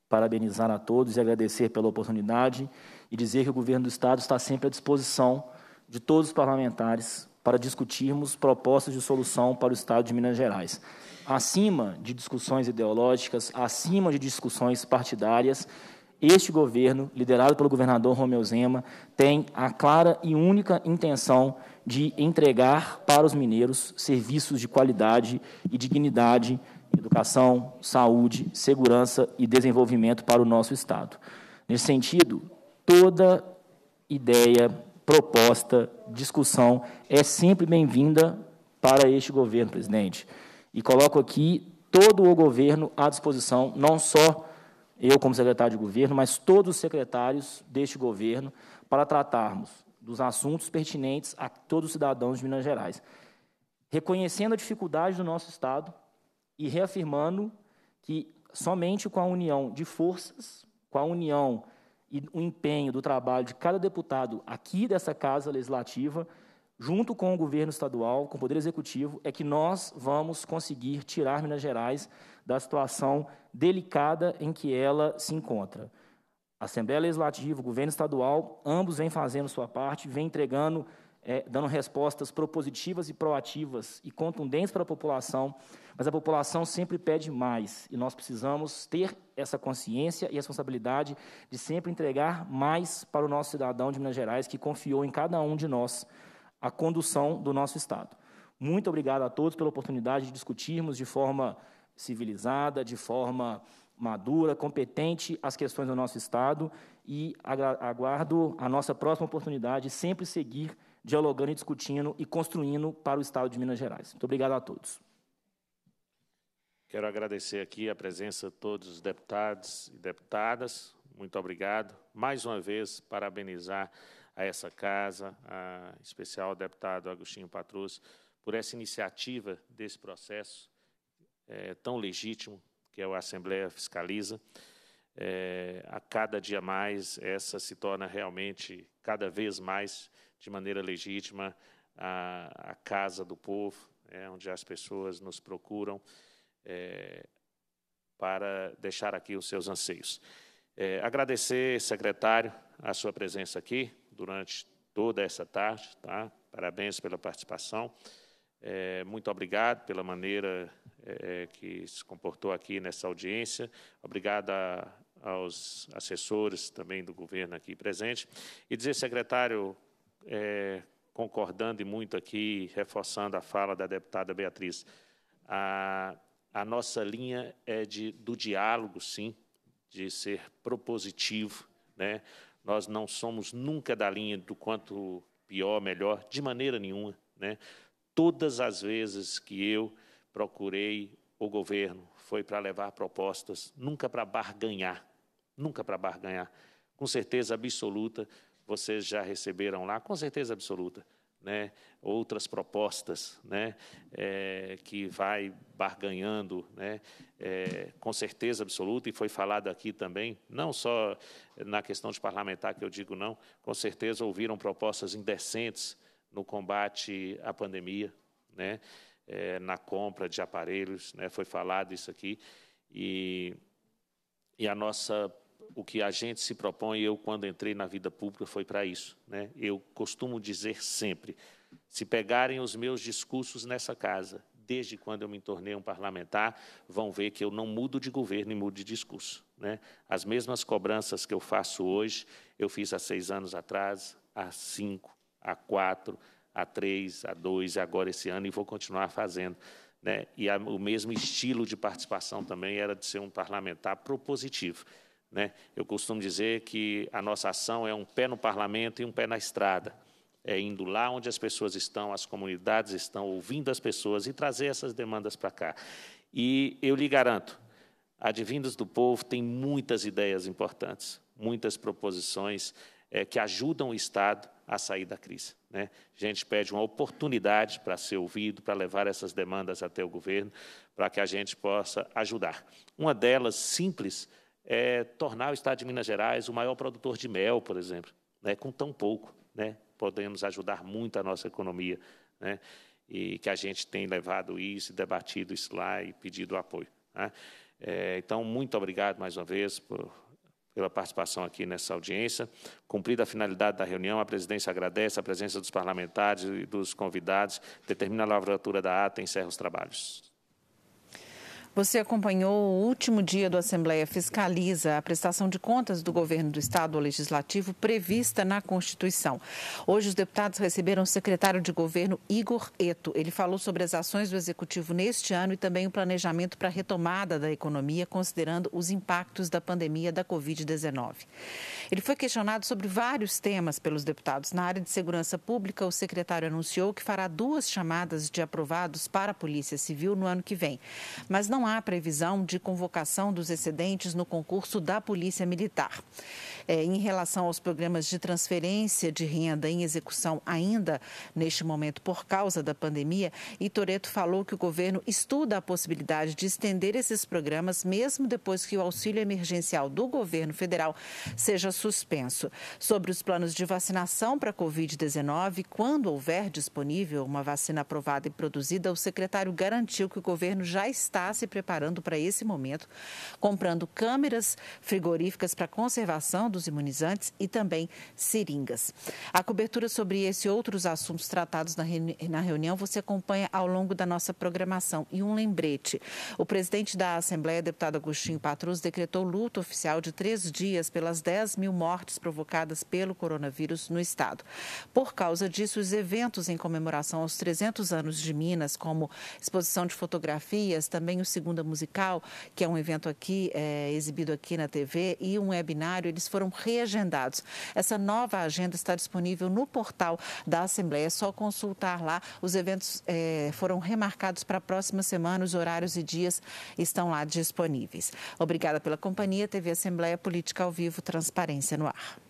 parabenizar a todos e agradecer pela oportunidade e dizer que o governo do Estado está sempre à disposição de todos os parlamentares para discutirmos propostas de solução para o Estado de Minas Gerais. Acima de discussões ideológicas, acima de discussões partidárias, este governo, liderado pelo governador Romeu Zema, tem a clara e única intenção de entregar para os mineiros serviços de qualidade e dignidade, educação, saúde, segurança e desenvolvimento para o nosso Estado. Nesse sentido, toda ideia, proposta, discussão é sempre bem-vinda para este governo, presidente. E coloco aqui todo o governo à disposição, não só eu como secretário de governo, mas todos os secretários deste governo, para tratarmos dos assuntos pertinentes a todos os cidadãos de Minas Gerais, reconhecendo a dificuldade do nosso Estado e reafirmando que somente com a união de forças, com a união e o empenho do trabalho de cada deputado aqui dessa Casa Legislativa, junto com o governo estadual, com o Poder Executivo, é que nós vamos conseguir tirar Minas Gerais da situação delicada em que ela se encontra. Assembleia Legislativa, governo estadual, ambos vêm fazendo sua parte, vêm entregando, é, dando respostas propositivas e proativas e contundentes para a população, mas a população sempre pede mais e nós precisamos ter essa consciência e responsabilidade de sempre entregar mais para o nosso cidadão de Minas Gerais que confiou em cada um de nós a condução do nosso Estado. Muito obrigado a todos pela oportunidade de discutirmos de forma civilizada, de forma madura, competente as questões do nosso Estado e aguardo a nossa próxima oportunidade de sempre seguir dialogando e discutindo e construindo para o Estado de Minas Gerais. Muito obrigado a todos. Quero agradecer aqui a presença de todos os deputados e deputadas. Muito obrigado. Mais uma vez, parabenizar a essa casa, a especial deputado Agostinho Patrus, por essa iniciativa desse processo é, tão legítimo, que a Assembleia Fiscaliza. É, a cada dia mais, essa se torna realmente, cada vez mais, de maneira legítima, a, a casa do povo, é, onde as pessoas nos procuram é, para deixar aqui os seus anseios. É, agradecer, secretário, a sua presença aqui durante toda essa tarde. Tá? Parabéns pela participação. É, muito obrigado pela maneira é, que se comportou aqui nessa audiência. Obrigado a, aos assessores também do governo aqui presente. E dizer, secretário, é, concordando e muito aqui, reforçando a fala da deputada Beatriz, a, a nossa linha é de, do diálogo, sim, de ser propositivo, né? Nós não somos nunca da linha do quanto pior, melhor, de maneira nenhuma. Né? Todas as vezes que eu procurei o governo foi para levar propostas, nunca para barganhar, nunca para barganhar. Com certeza absoluta, vocês já receberam lá, com certeza absoluta, né, outras propostas né, é, que vai barganhando, né, é, com certeza absoluta, e foi falado aqui também, não só na questão de parlamentar que eu digo não, com certeza ouviram propostas indecentes no combate à pandemia, né, é, na compra de aparelhos, né, foi falado isso aqui, e, e a nossa o que a gente se propõe, eu quando entrei na vida pública foi para isso. Né? Eu costumo dizer sempre, se pegarem os meus discursos nessa casa, desde quando eu me tornei um parlamentar, vão ver que eu não mudo de governo e mudo de discurso. Né? As mesmas cobranças que eu faço hoje, eu fiz há seis anos atrás, há cinco, há quatro, há três, há dois, agora esse ano, e vou continuar fazendo. Né? E a, o mesmo estilo de participação também era de ser um parlamentar propositivo Né? Eu costumo dizer que a nossa ação é um pé no parlamento e um pé na estrada. É indo lá onde as pessoas estão, as comunidades estão, ouvindo as pessoas e trazer essas demandas para cá. E eu lhe garanto, Advindas do Povo tem muitas ideias importantes, muitas proposições é, que ajudam o Estado a sair da crise. Né? A gente pede uma oportunidade para ser ouvido, para levar essas demandas até o governo, para que a gente possa ajudar. Uma delas, simples, é tornar o Estado de Minas Gerais o maior produtor de mel, por exemplo, né? com tão pouco. Né? Podemos ajudar muito a nossa economia. Né? E que a gente tem levado isso, debatido isso lá e pedido apoio. Né? É, então, muito obrigado mais uma vez por, pela participação aqui nessa audiência. Cumprida a finalidade da reunião, a presidência agradece a presença dos parlamentares e dos convidados, determina a lavratura da ata e encerra os trabalhos. Você acompanhou o último dia do Assembleia Fiscaliza a prestação de contas do governo do Estado ao Legislativo prevista na Constituição. Hoje, os deputados receberam o secretário de governo Igor Eto. Ele falou sobre as ações do Executivo neste ano e também o planejamento para a retomada da economia, considerando os impactos da pandemia da Covid-19. Ele foi questionado sobre vários temas pelos deputados. Na área de segurança pública, o secretário anunciou que fará duas chamadas de aprovados para a Polícia Civil no ano que vem, mas não há previsão de convocação dos excedentes no concurso da Polícia Militar. É, em relação aos programas de transferência de renda em execução ainda neste momento por causa da pandemia, Itoreto falou que o governo estuda a possibilidade de estender esses programas mesmo depois que o auxílio emergencial do governo federal seja suspenso. Sobre os planos de vacinação para a Covid-19, quando houver disponível uma vacina aprovada e produzida, o secretário garantiu que o governo já está se preparando para esse momento, comprando câmeras frigoríficas para conservação dos imunizantes e também seringas. A cobertura sobre esse e outros assuntos tratados na, reuni na reunião você acompanha ao longo da nossa programação. E um lembrete: o presidente da Assembleia, deputado Agostinho Patrus, decretou luto oficial de três dias pelas 10 mil mortes provocadas pelo coronavírus no estado. Por causa disso, os eventos em comemoração aos 300 anos de Minas, como exposição de fotografias, também o Segunda Musical, que é um evento aqui, é, exibido aqui na TV, e um webinário, eles foram reagendados. Essa nova agenda está disponível no portal da Assembleia, é só consultar lá. Os eventos é, foram remarcados para a próxima semana, os horários e dias estão lá disponíveis. Obrigada pela companhia, TV Assembleia Política ao Vivo, Transparência no Ar.